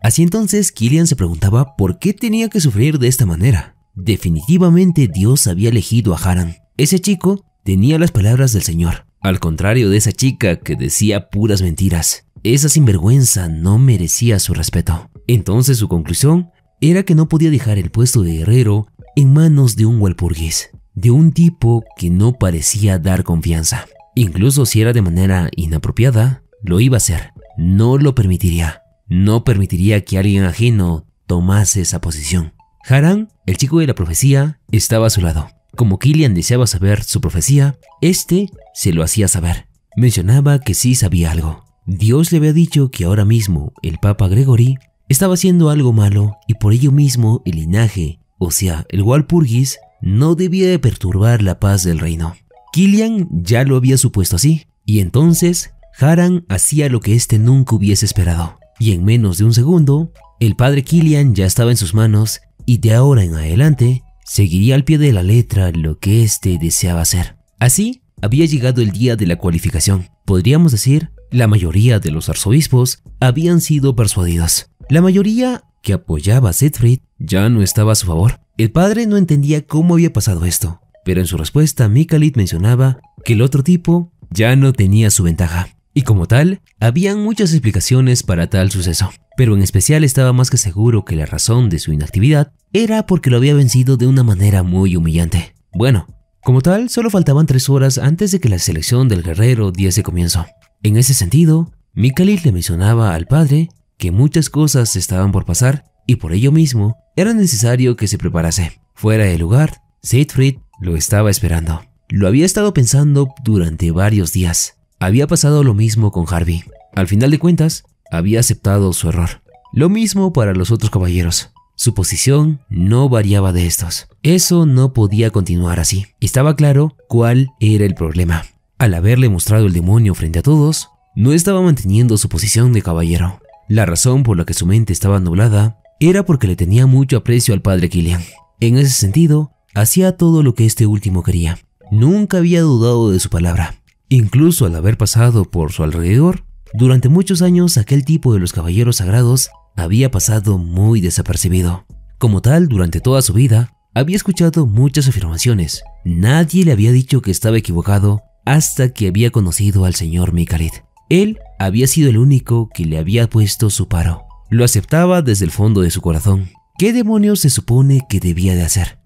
Así entonces, Killian se preguntaba por qué tenía que sufrir de esta manera. Definitivamente Dios había elegido a Haran. Ese chico tenía las palabras del Señor, al contrario de esa chica que decía puras mentiras. Esa sinvergüenza no merecía su respeto. Entonces su conclusión era que no podía dejar el puesto de guerrero en manos de un Walpurgis, de un tipo que no parecía dar confianza. Incluso si era de manera inapropiada, lo iba a hacer. No lo permitiría. No permitiría que alguien ajeno tomase esa posición. Haran, el chico de la profecía, estaba a su lado. Como Killian deseaba saber su profecía, este se lo hacía saber. Mencionaba que sí sabía algo. Dios le había dicho que ahora mismo el Papa Gregory estaba haciendo algo malo y por ello mismo el linaje, o sea, el Walpurgis, no debía de perturbar la paz del reino. Killian ya lo había supuesto así, y entonces Haran hacía lo que éste nunca hubiese esperado. Y en menos de un segundo, el padre Killian ya estaba en sus manos y de ahora en adelante seguiría al pie de la letra lo que éste deseaba hacer. Así, había llegado el día de la cualificación. Podríamos decir, la mayoría de los arzobispos habían sido persuadidos. La mayoría que apoyaba a Siegfried ya no estaba a su favor. El padre no entendía cómo había pasado esto, pero en su respuesta Mikalit mencionaba que el otro tipo ya no tenía su ventaja. Y como tal, habían muchas explicaciones para tal suceso, pero en especial estaba más que seguro que la razón de su inactividad era porque lo había vencido de una manera muy humillante. Bueno, como tal, solo faltaban tres horas antes de que la selección del guerrero diese comienzo. En ese sentido, Mikalit le mencionaba al padre que muchas cosas estaban por pasar y por ello mismo era necesario que se preparase. Fuera del lugar, Siegfried lo estaba esperando. Lo había estado pensando durante varios días. Había pasado lo mismo con Harvey. Al final de cuentas, había aceptado su error. Lo mismo para los otros caballeros. Su posición no variaba de estos. Eso no podía continuar así. Estaba claro cuál era el problema. Al haberle mostrado el demonio frente a todos, no estaba manteniendo su posición de caballero. La razón por la que su mente estaba nublada era porque le tenía mucho aprecio al padre Killian. En ese sentido, hacía todo lo que este último quería. Nunca había dudado de su palabra. Incluso al haber pasado por su alrededor, durante muchos años aquel tipo de los caballeros sagrados había pasado muy desapercibido. Como tal, durante toda su vida, había escuchado muchas afirmaciones. Nadie le había dicho que estaba equivocado hasta que había conocido al señor Mikalit. Él había sido el único que le había puesto su paro. Lo aceptaba desde el fondo de su corazón. ¿Qué demonios se supone que debía de hacer?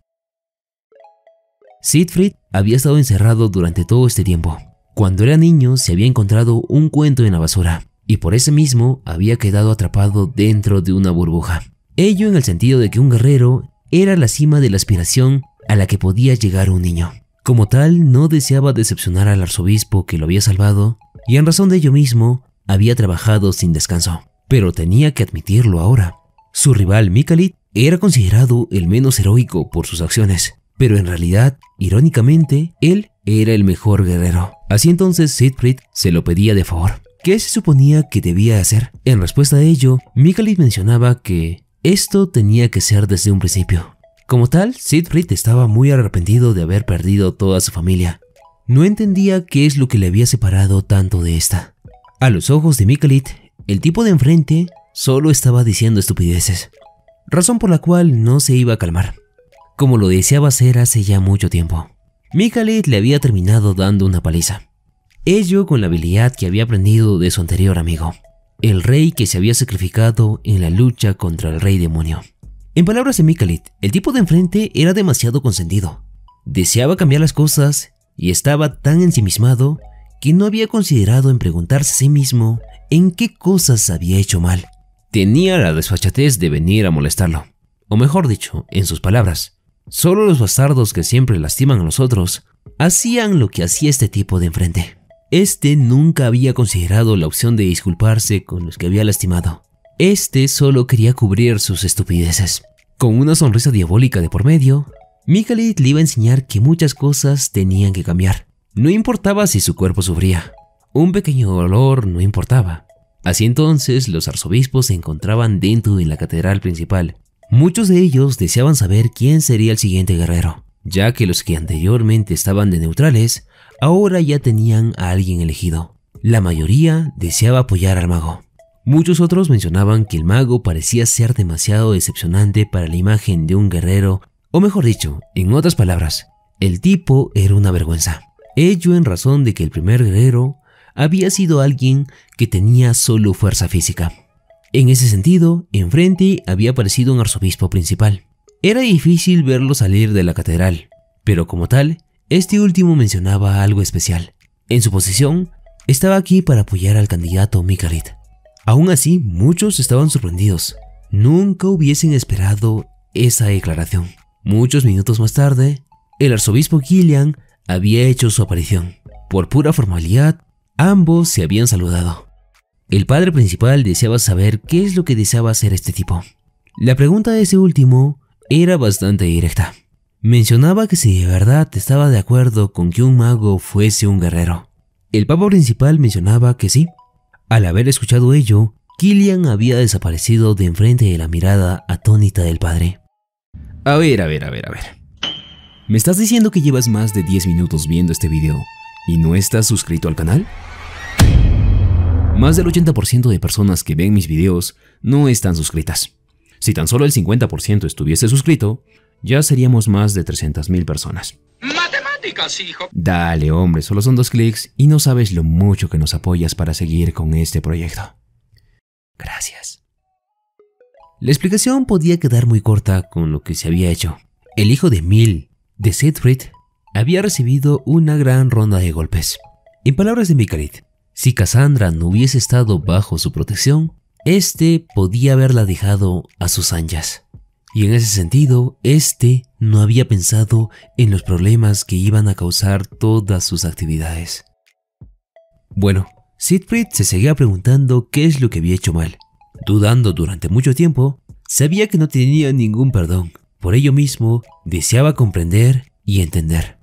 Siegfried había estado encerrado durante todo este tiempo. Cuando era niño se había encontrado un cuento en la basura y por ese mismo había quedado atrapado dentro de una burbuja. Ello en el sentido de que un guerrero era la cima de la aspiración a la que podía llegar un niño. Como tal, no deseaba decepcionar al arzobispo que lo había salvado y en razón de ello mismo había trabajado sin descanso. Pero tenía que admitirlo ahora. Su rival Mikalit era considerado el menos heroico por sus acciones, pero en realidad, irónicamente, él era el mejor guerrero. Así entonces Siegfried se lo pedía de favor. ¿Qué se suponía que debía hacer? En respuesta a ello, Mikalit mencionaba que esto tenía que ser desde un principio. Como tal, Siegfried estaba muy arrepentido de haber perdido toda su familia. No entendía qué es lo que le había separado tanto de esta. A los ojos de Mikalit, el tipo de enfrente solo estaba diciendo estupideces, razón por la cual no se iba a calmar, como lo deseaba hacer hace ya mucho tiempo. Mikalit le había terminado dando una paliza. Ello con la habilidad que había aprendido de su anterior amigo, el rey que se había sacrificado en la lucha contra el rey demonio. En palabras de Mikalit, el tipo de enfrente era demasiado consentido. Deseaba cambiar las cosas y estaba tan ensimismado que no había considerado en preguntarse a sí mismo en qué cosas había hecho mal. Tenía la desfachatez de venir a molestarlo. O mejor dicho, en sus palabras, solo los bastardos que siempre lastiman a los otros hacían lo que hacía este tipo de enfrente. Este nunca había considerado la opción de disculparse con los que había lastimado. Este solo quería cubrir sus estupideces. Con una sonrisa diabólica de por medio, Mikalit le iba a enseñar que muchas cosas tenían que cambiar. No importaba si su cuerpo sufría. Un pequeño dolor no importaba. Así entonces los arzobispos se encontraban dentro de la catedral principal. Muchos de ellos deseaban saber quién sería el siguiente guerrero, ya que los que anteriormente estaban de neutrales ahora ya tenían a alguien elegido. La mayoría deseaba apoyar al mago. Muchos otros mencionaban que el mago parecía ser demasiado decepcionante para la imagen de un guerrero, o mejor dicho, en otras palabras, el tipo era una vergüenza. Ello en razón de que el primer guerrero había sido alguien que tenía solo fuerza física. En ese sentido, enfrente había aparecido un arzobispo principal. Era difícil verlo salir de la catedral, pero como tal, este último mencionaba algo especial. En su posición, estaba aquí para apoyar al candidato Mikalit. Aún así, muchos estaban sorprendidos. Nunca hubiesen esperado esa declaración. Muchos minutos más tarde, el arzobispo Killian había hecho su aparición. Por pura formalidad, ambos se habían saludado. El padre principal deseaba saber qué es lo que deseaba hacer este tipo. La pregunta de ese último era bastante directa. Mencionaba que si de verdad estaba de acuerdo con que un mago fuese un guerrero. El papa principal mencionaba que sí. Al haber escuchado ello, Killian había desaparecido de enfrente de la mirada atónita del padre. A ver, a ver, a ver, a ver. Me estás diciendo que llevas más de 10 minutos viendo este video y no estás suscrito al canal? Más del 80% de personas que ven mis videos no están suscritas. Si tan solo el 50% estuviese suscrito, ya seríamos más de 300.000 personas. Matemáticas, hijo. Dale, hombre, solo son dos clics y no sabes lo mucho que nos apoyas para seguir con este proyecto. Gracias. La explicación podía quedar muy corta con lo que se había hecho. El hijo de Mil, de Siegfried, había recibido una gran ronda de golpes. En palabras de Mikalit, si Cassandra no hubiese estado bajo su protección, este podía haberla dejado a sus anchas. Y en ese sentido, este no había pensado en los problemas que iban a causar todas sus actividades. Bueno, Siegfried se seguía preguntando qué es lo que había hecho mal. Dudando durante mucho tiempo, sabía que no tenía ningún perdón. Por ello mismo, deseaba comprender y entender.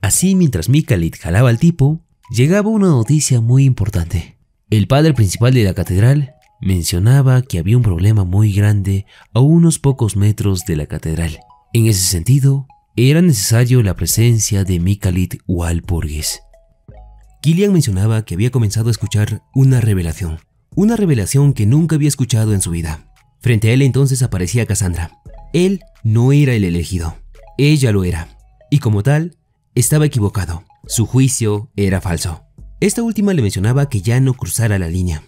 Así, mientras Mikalit jalaba al tipo, llegaba una noticia muy importante. El padre principal de la catedral mencionaba que había un problema muy grande a unos pocos metros de la catedral. En ese sentido, era necesario la presencia de Mikalit Walpurgis. Killian mencionaba que había comenzado a escuchar una revelación, una revelación que nunca había escuchado en su vida. Frente a él entonces aparecía Cassandra. Él no era el elegido, ella lo era, y como tal, estaba equivocado. Su juicio era falso. Esta última le mencionaba que ya no cruzara la línea,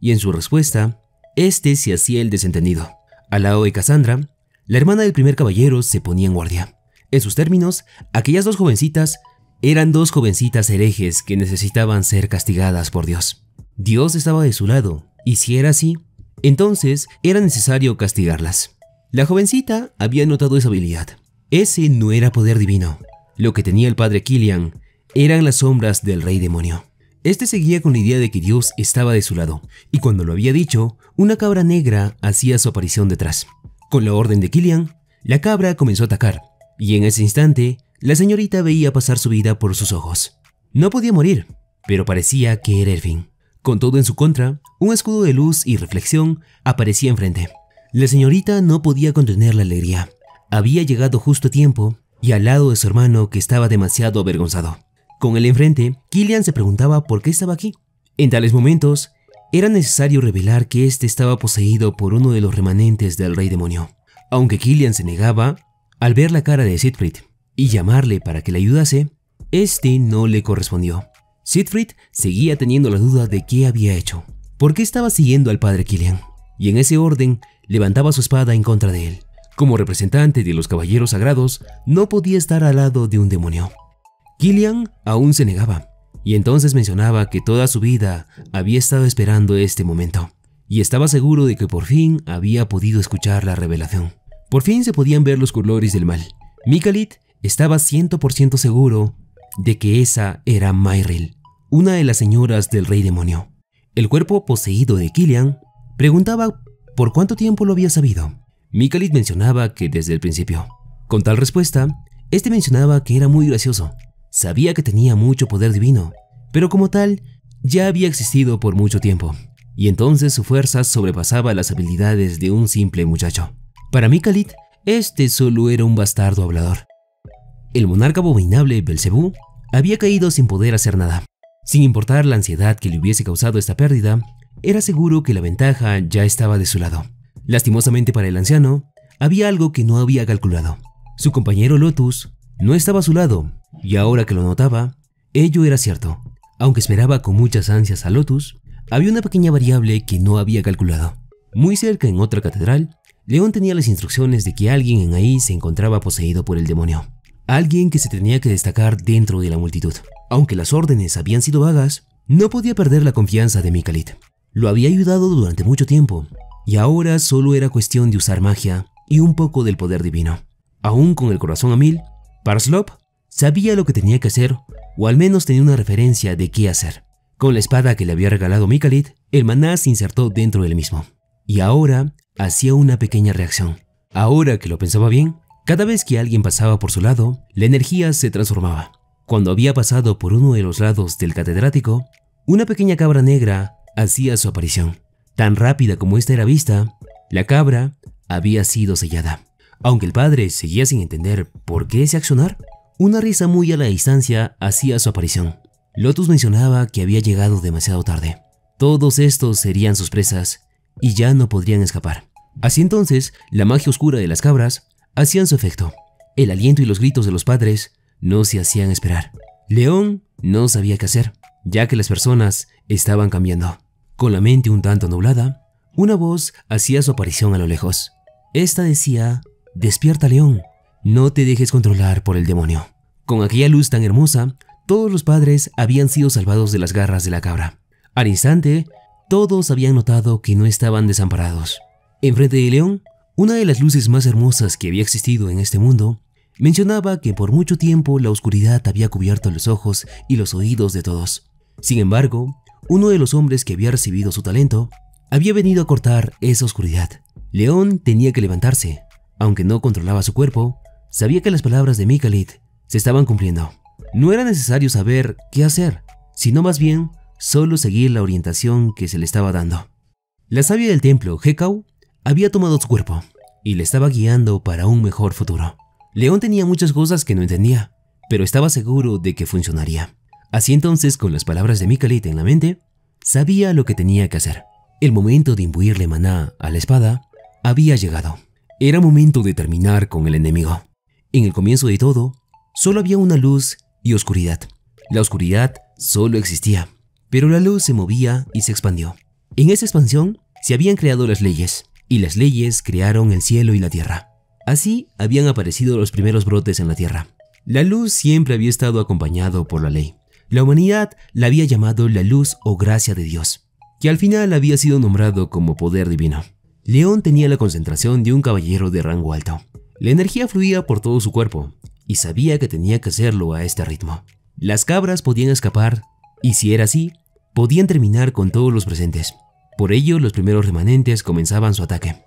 y en su respuesta, este se hacía el desentendido. Al lado de Cassandra, la hermana del primer caballero se ponía en guardia. En sus términos, aquellas dos jovencitas eran dos jovencitas herejes que necesitaban ser castigadas por Dios. Dios estaba de su lado, y si era así, entonces era necesario castigarlas. La jovencita había notado esa habilidad. Ese no era poder divino, lo que tenía el padre Killian eran las sombras del rey demonio. Este seguía con la idea de que Dios estaba de su lado, y cuando lo había dicho, una cabra negra hacía su aparición detrás. Con la orden de Killian, la cabra comenzó a atacar, y en ese instante, la señorita veía pasar su vida por sus ojos. No podía morir, pero parecía que era el fin. Con todo en su contra, un escudo de luz y reflexión aparecía enfrente. La señorita no podía contener la alegría. Había llegado justo a tiempo y al lado de su hermano que estaba demasiado avergonzado. Con él enfrente, Killian se preguntaba por qué estaba aquí. En tales momentos, era necesario revelar que éste estaba poseído por uno de los remanentes del rey demonio. Aunque Killian se negaba, al ver la cara de Siegfried y llamarle para que le ayudase, este no le correspondió. Siegfried seguía teniendo la duda de qué había hecho, por qué estaba siguiendo al padre Killian, y en ese orden levantaba su espada en contra de él. Como representante de los caballeros sagrados, no podía estar al lado de un demonio. Killian aún se negaba, y entonces mencionaba que toda su vida había estado esperando este momento, y estaba seguro de que por fin había podido escuchar la revelación. Por fin se podían ver los colores del mal. Mikalit estaba 100% seguro de que esa era Myril, una de las señoras del rey demonio. El cuerpo poseído de Killian preguntaba por cuánto tiempo lo había sabido. Mikalit mencionaba que desde el principio. Con tal respuesta, este mencionaba que era muy gracioso. Sabía que tenía mucho poder divino, pero como tal, ya había existido por mucho tiempo, y entonces su fuerza sobrepasaba las habilidades de un simple muchacho. Para Mikalit, este solo era un bastardo hablador. El monarca abominable Belcebú había caído sin poder hacer nada. Sin importar la ansiedad que le hubiese causado esta pérdida, era seguro que la ventaja ya estaba de su lado. Lastimosamente para el anciano, había algo que no había calculado. Su compañero Lotus no estaba a su lado, y ahora que lo notaba, ello era cierto. Aunque esperaba con muchas ansias a Lotus, había una pequeña variable que no había calculado. Muy cerca en otra catedral, León tenía las instrucciones de que alguien en ahí se encontraba poseído por el demonio. Alguien que se tenía que destacar dentro de la multitud. Aunque las órdenes habían sido vagas, no podía perder la confianza de Mikalit. Lo había ayudado durante mucho tiempo, y ahora solo era cuestión de usar magia y un poco del poder divino. Aún con el corazón a mil, Parslop sabía lo que tenía que hacer, o al menos tenía una referencia de qué hacer. Con la espada que le había regalado Mikalit, el maná se insertó dentro del mismo, y ahora hacía una pequeña reacción. Ahora que lo pensaba bien, cada vez que alguien pasaba por su lado, la energía se transformaba. Cuando había pasado por uno de los lados del catedrático, una pequeña cabra negra hacía su aparición. Tan rápida como esta era vista, la cabra había sido sellada. Aunque el padre seguía sin entender por qué ese accionar, Una risa muy a la distancia hacía su aparición. Lotus mencionaba que había llegado demasiado tarde. Todos estos serían sus presas y ya no podrían escapar. Así entonces, la magia oscura de las cabras hacían su efecto. El aliento y los gritos de los padres no se hacían esperar. León no sabía qué hacer, ya que las personas estaban cambiando. Con la mente un tanto nublada, una voz hacía su aparición a lo lejos. Esta decía, despierta León, no te dejes controlar por el demonio. Con aquella luz tan hermosa, todos los padres habían sido salvados de las garras de la cabra. Al instante, todos habían notado que no estaban desamparados. Enfrente de León, una de las luces más hermosas que había existido en este mundo, mencionaba que por mucho tiempo la oscuridad había cubierto los ojos y los oídos de todos. Sin embargo, uno de los hombres que había recibido su talento había venido a cortar esa oscuridad. León tenía que levantarse. Aunque no controlaba su cuerpo, sabía que las palabras de Mikalit se estaban cumpliendo. No era necesario saber qué hacer, sino más bien solo seguir la orientación que se le estaba dando. La sabia del templo, Hekau, había tomado su cuerpo y le estaba guiando para un mejor futuro. León tenía muchas cosas que no entendía, pero estaba seguro de que funcionaría. Así entonces, con las palabras de Mikalit en la mente, sabía lo que tenía que hacer. El momento de imbuirle maná a la espada había llegado. Era momento de terminar con el enemigo. En el comienzo de todo, solo había una luz y oscuridad. La oscuridad solo existía, pero la luz se movía y se expandió. En esa expansión se habían creado las leyes, y las leyes crearon el cielo y la tierra. Así habían aparecido los primeros brotes en la tierra. La luz siempre había estado acompañado por la ley. La humanidad la había llamado la luz o gracia de Dios, que al final había sido nombrado como poder divino. León tenía la concentración de un caballero de rango alto. La energía fluía por todo su cuerpo, y sabía que tenía que hacerlo a este ritmo. Las cabras podían escapar, y si era así, podían terminar con todos los presentes. Por ello, los primeros remanentes comenzaban su ataque.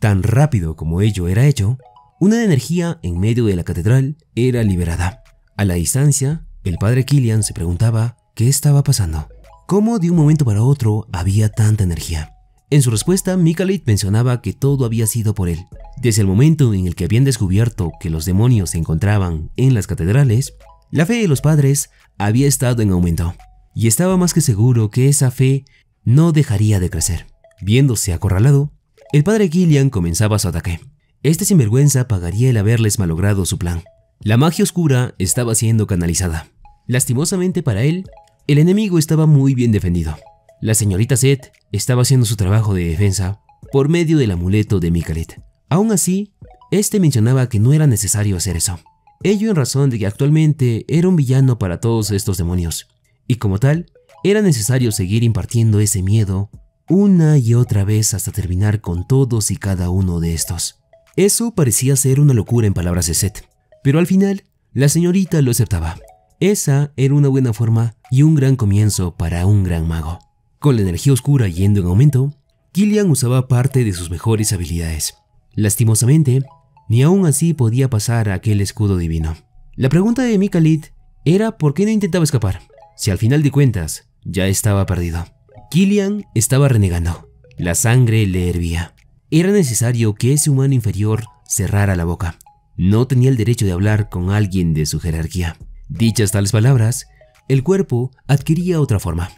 Tan rápido como ello era hecho, una energía en medio de la catedral era liberada. A la distancia, el padre Killian se preguntaba qué estaba pasando. ¿Cómo de un momento para otro había tanta energía? En su respuesta, Mikalit mencionaba que todo había sido por él. Desde el momento en el que habían descubierto que los demonios se encontraban en las catedrales, la fe de los padres había estado en aumento, y estaba más que seguro que esa fe no dejaría de crecer. Viéndose acorralado, el padre Gillian comenzaba su ataque. Este sinvergüenza pagaría el haberles malogrado su plan. La magia oscura estaba siendo canalizada. Lastimosamente para él, el enemigo estaba muy bien defendido. La señorita Seth estaba haciendo su trabajo de defensa por medio del amuleto de Mikalet. Aún así, este mencionaba que no era necesario hacer eso. Ello en razón de que actualmente era un villano para todos estos demonios, y como tal, era necesario seguir impartiendo ese miedo una y otra vez hasta terminar con todos y cada uno de estos. Eso parecía ser una locura en palabras de Seth, pero al final la señorita lo aceptaba. Esa era una buena forma y un gran comienzo para un gran mago. Con la energía oscura yendo en aumento, Gillian usaba parte de sus mejores habilidades. Lastimosamente, ni aún así podía pasar a aquel escudo divino. La pregunta de Mikalit era por qué no intentaba escapar, si al final de cuentas ya estaba perdido. Killian estaba renegando. La sangre le hervía. Era necesario que ese humano inferior cerrara la boca. No tenía el derecho de hablar con alguien de su jerarquía. Dichas tales palabras, el cuerpo adquiría otra forma.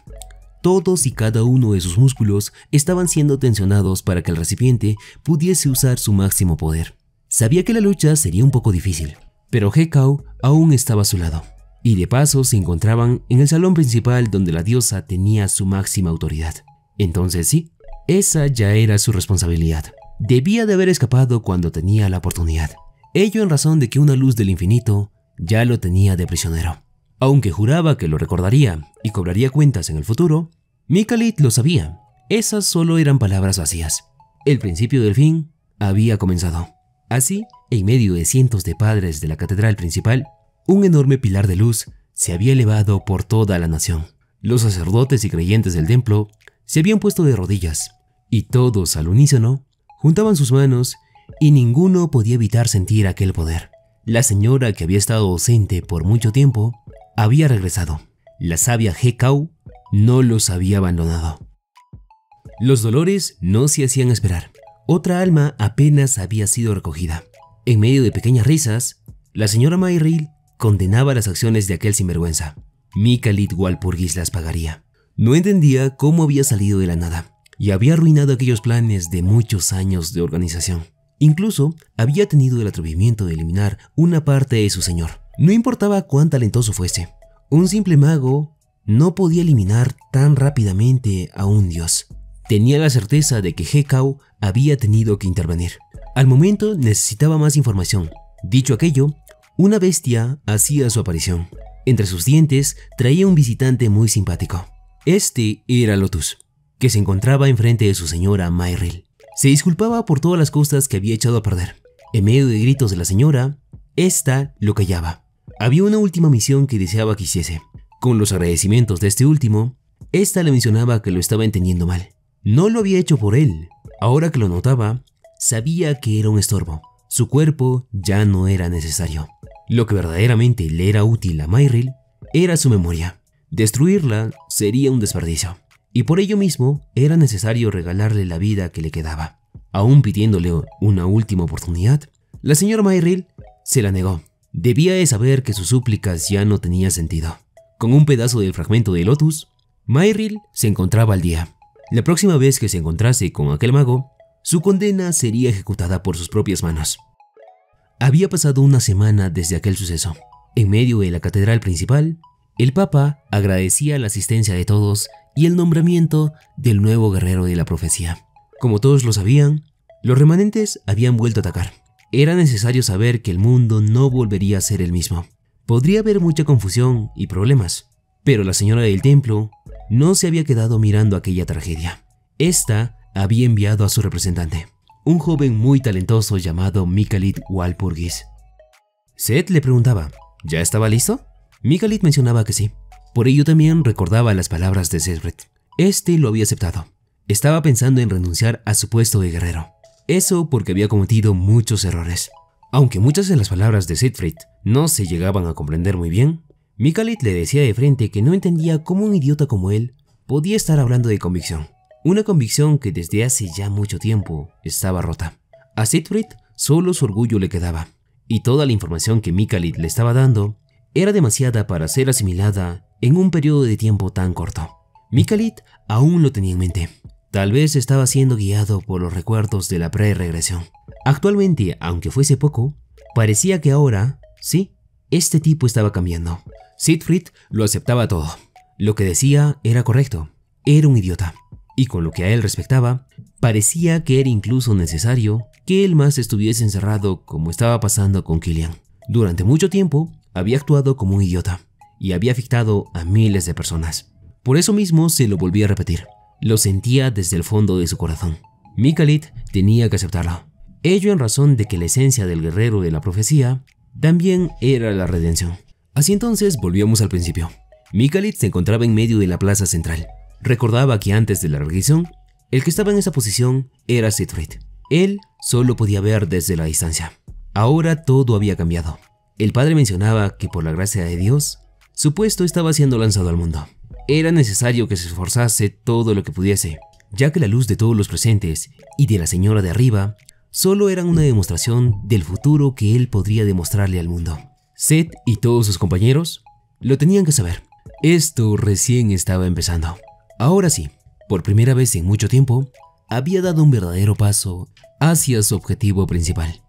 Todos y cada uno de sus músculos estaban siendo tensionados para que el recipiente pudiese usar su máximo poder. Sabía que la lucha sería un poco difícil, pero Hekau aún estaba a su lado y de paso se encontraban en el salón principal donde la diosa tenía su máxima autoridad. Entonces sí, esa ya era su responsabilidad. Debía de haber escapado cuando tenía la oportunidad. Ello en razón de que una luz del infinito ya lo tenía de prisionero. Aunque juraba que lo recordaría y cobraría cuentas en el futuro, Mikalit lo sabía. Esas solo eran palabras vacías. El principio del fin había comenzado. Así, en medio de cientos de padres de la catedral principal, un enorme pilar de luz se había elevado por toda la nación. Los sacerdotes y creyentes del templo se habían puesto de rodillas, y todos al unísono juntaban sus manos y ninguno podía evitar sentir aquel poder. La señora que había estado ausente por mucho tiempo había regresado. La sabia Hekau no los había abandonado. Los dolores no se hacían esperar. Otra alma apenas había sido recogida. En medio de pequeñas risas, la señora Mayril condenaba las acciones de aquel sinvergüenza. Mikalit Walpurgis las pagaría. No entendía cómo había salido de la nada y había arruinado aquellos planes de muchos años de organización. Incluso había tenido el atrevimiento de eliminar una parte de su señor. No importaba cuán talentoso fuese, un simple mago no podía eliminar tan rápidamente a un dios. Tenía la certeza de que Hekau había tenido que intervenir. Al momento necesitaba más información. Dicho aquello, una bestia hacía su aparición. Entre sus dientes traía un visitante muy simpático. Este era Lotus, que se encontraba enfrente de su señora Myril. Se disculpaba por todas las cosas que había echado a perder. En medio de gritos de la señora, esta lo callaba. Había una última misión que deseaba que hiciese. Con los agradecimientos de este último, esta le mencionaba que lo estaba entendiendo mal. No lo había hecho por él. Ahora que lo notaba, sabía que era un estorbo. Su cuerpo ya no era necesario. Lo que verdaderamente le era útil a Myril era su memoria. Destruirla sería un desperdicio y por ello mismo era necesario regalarle la vida que le quedaba. Aún pidiéndole una última oportunidad, la señora Myril se la negó. Debía de saber que sus súplicas ya no tenían sentido. Con un pedazo del fragmento de Lotus, Myril se encontraba al día. La próxima vez que se encontrase con aquel mago, su condena sería ejecutada por sus propias manos. Había pasado una semana desde aquel suceso. En medio de la catedral principal, el Papa agradecía la asistencia de todos y el nombramiento del nuevo guerrero de la profecía. Como todos lo sabían, los remanentes habían vuelto a atacar. Era necesario saber que el mundo no volvería a ser el mismo. Podría haber mucha confusión y problemas, pero la señora del templo no se había quedado mirando aquella tragedia. Esta había enviado a su representante, un joven muy talentoso llamado Mikalit Walpurgis. Seth le preguntaba, ¿ya estaba listo? Mikalit mencionaba que sí. Por ello también recordaba las palabras de Cesbret. Este lo había aceptado. Estaba pensando en renunciar a su puesto de guerrero. Eso porque había cometido muchos errores. Aunque muchas de las palabras de Siegfried no se llegaban a comprender muy bien, Mikalit le decía de frente que no entendía cómo un idiota como él podía estar hablando de convicción. Una convicción que desde hace ya mucho tiempo estaba rota. A Siegfried solo su orgullo le quedaba, y toda la información que Mikalit le estaba dando era demasiada para ser asimilada en un periodo de tiempo tan corto. Mikalit aún lo tenía en mente. Tal vez estaba siendo guiado por los recuerdos de la pre-regresión. Actualmente, aunque fuese poco, parecía que ahora, sí, este tipo estaba cambiando. Siegfried lo aceptaba todo. Lo que decía era correcto. Era un idiota. Y con lo que a él respectaba, parecía que era incluso necesario que él más estuviese encerrado como estaba pasando con Killian. Durante mucho tiempo, había actuado como un idiota y había afectado a miles de personas. Por eso mismo se lo volvía a repetir. Lo sentía desde el fondo de su corazón. Mikalit tenía que aceptarlo. Ello en razón de que la esencia del guerrero de la profecía también era la redención. Así entonces volvíamos al principio. Mikalit se encontraba en medio de la plaza central. Recordaba que antes de la regresión, el que estaba en esa posición era Siegfried. Él solo podía ver desde la distancia. Ahora todo había cambiado. El padre mencionaba que por la gracia de Dios, su puesto estaba siendo lanzado al mundo. Era necesario que se esforzase todo lo que pudiese, ya que la luz de todos los presentes y de la señora de arriba solo eran una demostración del futuro que él podría demostrarle al mundo. Seth y todos sus compañeros lo tenían que saber. Esto recién estaba empezando. Ahora sí, por primera vez en mucho tiempo, había dado un verdadero paso hacia su objetivo principal.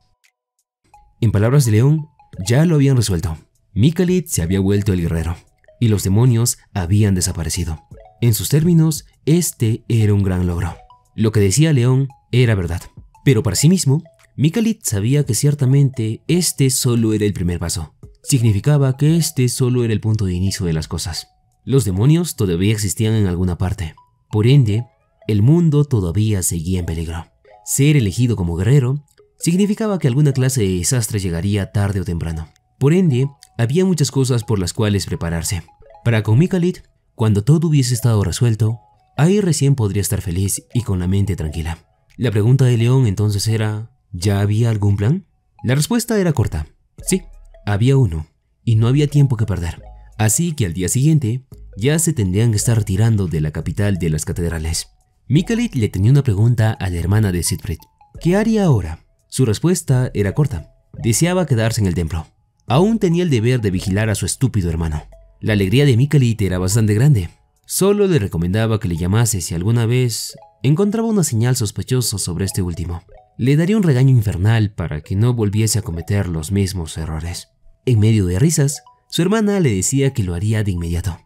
En palabras de León, ya lo habían resuelto. Mikalit se había vuelto el guerrero, y los demonios habían desaparecido. En sus términos, este era un gran logro. Lo que decía León era verdad, pero para sí mismo, Mikalit sabía que ciertamente este solo era el primer paso. Significaba que este solo era el punto de inicio de las cosas. Los demonios todavía existían en alguna parte. Por ende, el mundo todavía seguía en peligro. Ser elegido como guerrero significaba que alguna clase de desastre llegaría tarde o temprano. Por ende, había muchas cosas por las cuales prepararse. Para con Mikalit, cuando todo hubiese estado resuelto, ahí recién podría estar feliz y con la mente tranquila. La pregunta de León entonces era, ¿ya había algún plan? La respuesta era corta. Sí, había uno, y no había tiempo que perder. Así que al día siguiente, ya se tendrían que estar retirando de la capital de las catedrales. Mikalit le tenía una pregunta a la hermana de Siegfried. ¿Qué haría ahora? Su respuesta era corta. Deseaba quedarse en el templo. aún tenía el deber de vigilar a su estúpido hermano. La alegría de Mikalit era bastante grande. Solo le recomendaba que le llamase si alguna vez encontraba una señal sospechosa sobre este último. Le daría un regaño infernal para que no volviese a cometer los mismos errores. En medio de risas, su hermana le decía que lo haría de inmediato.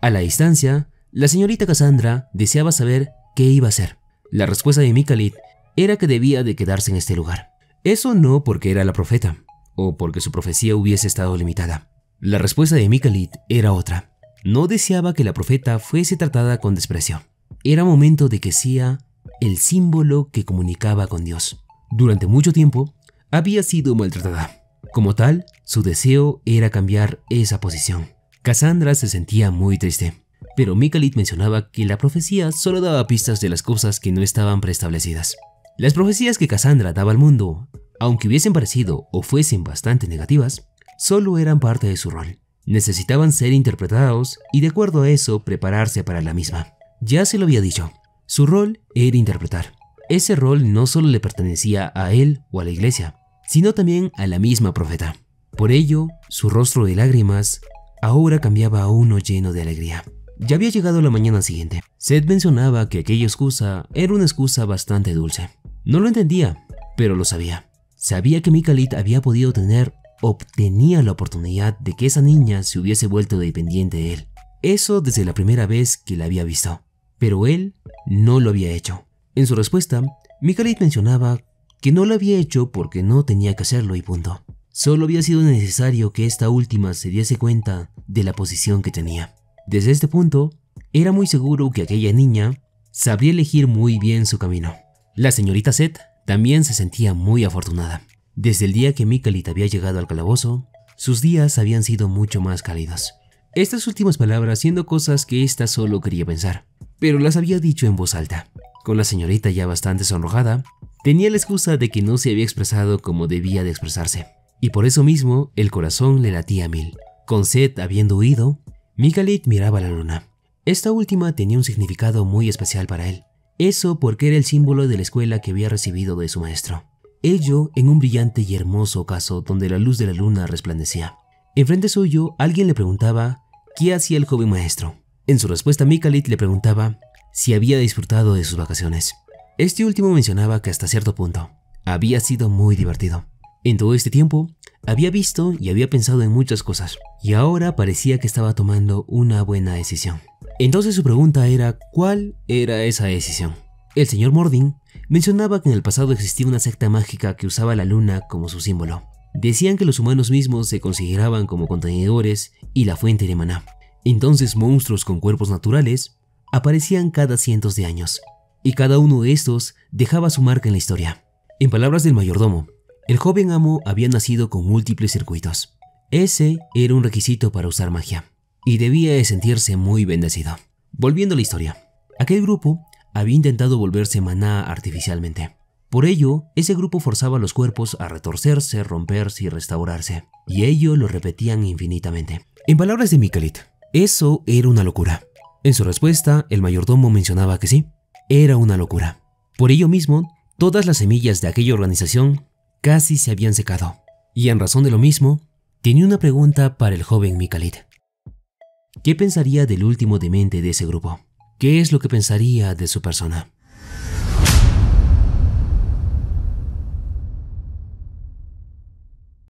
A la distancia, la señorita Cassandra deseaba saber qué iba a hacer. La respuesta de Mikalit era que debía de quedarse en este lugar. Eso no porque era la profeta, o porque su profecía hubiese estado limitada. La respuesta de Mikalit era otra. No deseaba que la profeta fuese tratada con desprecio. Era momento de que sea el símbolo que comunicaba con Dios. Durante mucho tiempo había sido maltratada. Como tal, su deseo era cambiar esa posición. Cassandra se sentía muy triste, pero Mikalit mencionaba que la profecía solo daba pistas de las cosas que no estaban preestablecidas. Las profecías que Cassandra daba al mundo, aunque hubiesen parecido o fuesen bastante negativas, solo eran parte de su rol. Necesitaban ser interpretados y de acuerdo a eso prepararse para la misma. Ya se lo había dicho, su rol era interpretar. Ese rol no solo le pertenecía a él o a la iglesia, sino también a la misma profeta. Por ello, su rostro de lágrimas ahora cambiaba a uno lleno de alegría. Ya había llegado la mañana siguiente. Seth mencionaba que aquella excusa era una excusa bastante dulce. No lo entendía, pero lo sabía. Sabía que Mikalit había podido tener obtenía la oportunidad de que esa niña se hubiese vuelto dependiente de él. Eso desde la primera vez que la había visto. Pero él no lo había hecho. En su respuesta, Mikalit mencionaba que no lo había hecho porque no tenía que hacerlo y punto. Solo había sido necesario que esta última se diese cuenta de la posición que tenía. Desde este punto, era muy seguro que aquella niña sabría elegir muy bien su camino. La señorita Seth también se sentía muy afortunada. Desde el día que Mikalit había llegado al calabozo, sus días habían sido mucho más cálidos. Estas últimas palabras siendo cosas que ésta solo quería pensar, pero las había dicho en voz alta. Con la señorita ya bastante sonrojada, tenía la excusa de que no se había expresado como debía de expresarse, y por eso mismo el corazón le latía mil. Con Seth habiendo huido, Mikalit miraba la luna. Esta última tenía un significado muy especial para él. Eso porque era el símbolo de la escuela que había recibido de su maestro. Ello en un brillante y hermoso ocaso donde la luz de la luna resplandecía. Enfrente suyo, alguien le preguntaba qué hacía el joven maestro. En su respuesta, Mikalit le preguntaba si había disfrutado de sus vacaciones. Este último mencionaba que hasta cierto punto había sido muy divertido. En todo este tiempo, había visto y había pensado en muchas cosas, y ahora parecía que estaba tomando una buena decisión. Entonces su pregunta era, ¿cuál era esa decisión? El señor Mordin mencionaba que en el pasado existía una secta mágica que usaba la luna como su símbolo. Decían que los humanos mismos se consideraban como contenedores y la fuente de maná. Entonces monstruos con cuerpos naturales aparecían cada cientos de años, y cada uno de estos dejaba su marca en la historia. En palabras del mayordomo, el joven amo había nacido con múltiples circuitos. Ese era un requisito para usar magia y debía de sentirse muy bendecido. Volviendo a la historia, aquel grupo había intentado volverse maná artificialmente. Por ello, ese grupo forzaba a los cuerpos a retorcerse, romperse y restaurarse, y ello lo repetían infinitamente. En palabras de Mikalit, eso era una locura. En su respuesta, el mayordomo mencionaba que sí, era una locura. Por ello mismo, todas las semillas de aquella organización casi se habían secado. Y en razón de lo mismo, tenía una pregunta para el joven Mikalit. ¿Qué pensaría del último demente de ese grupo? ¿Qué es lo que pensaría de su persona?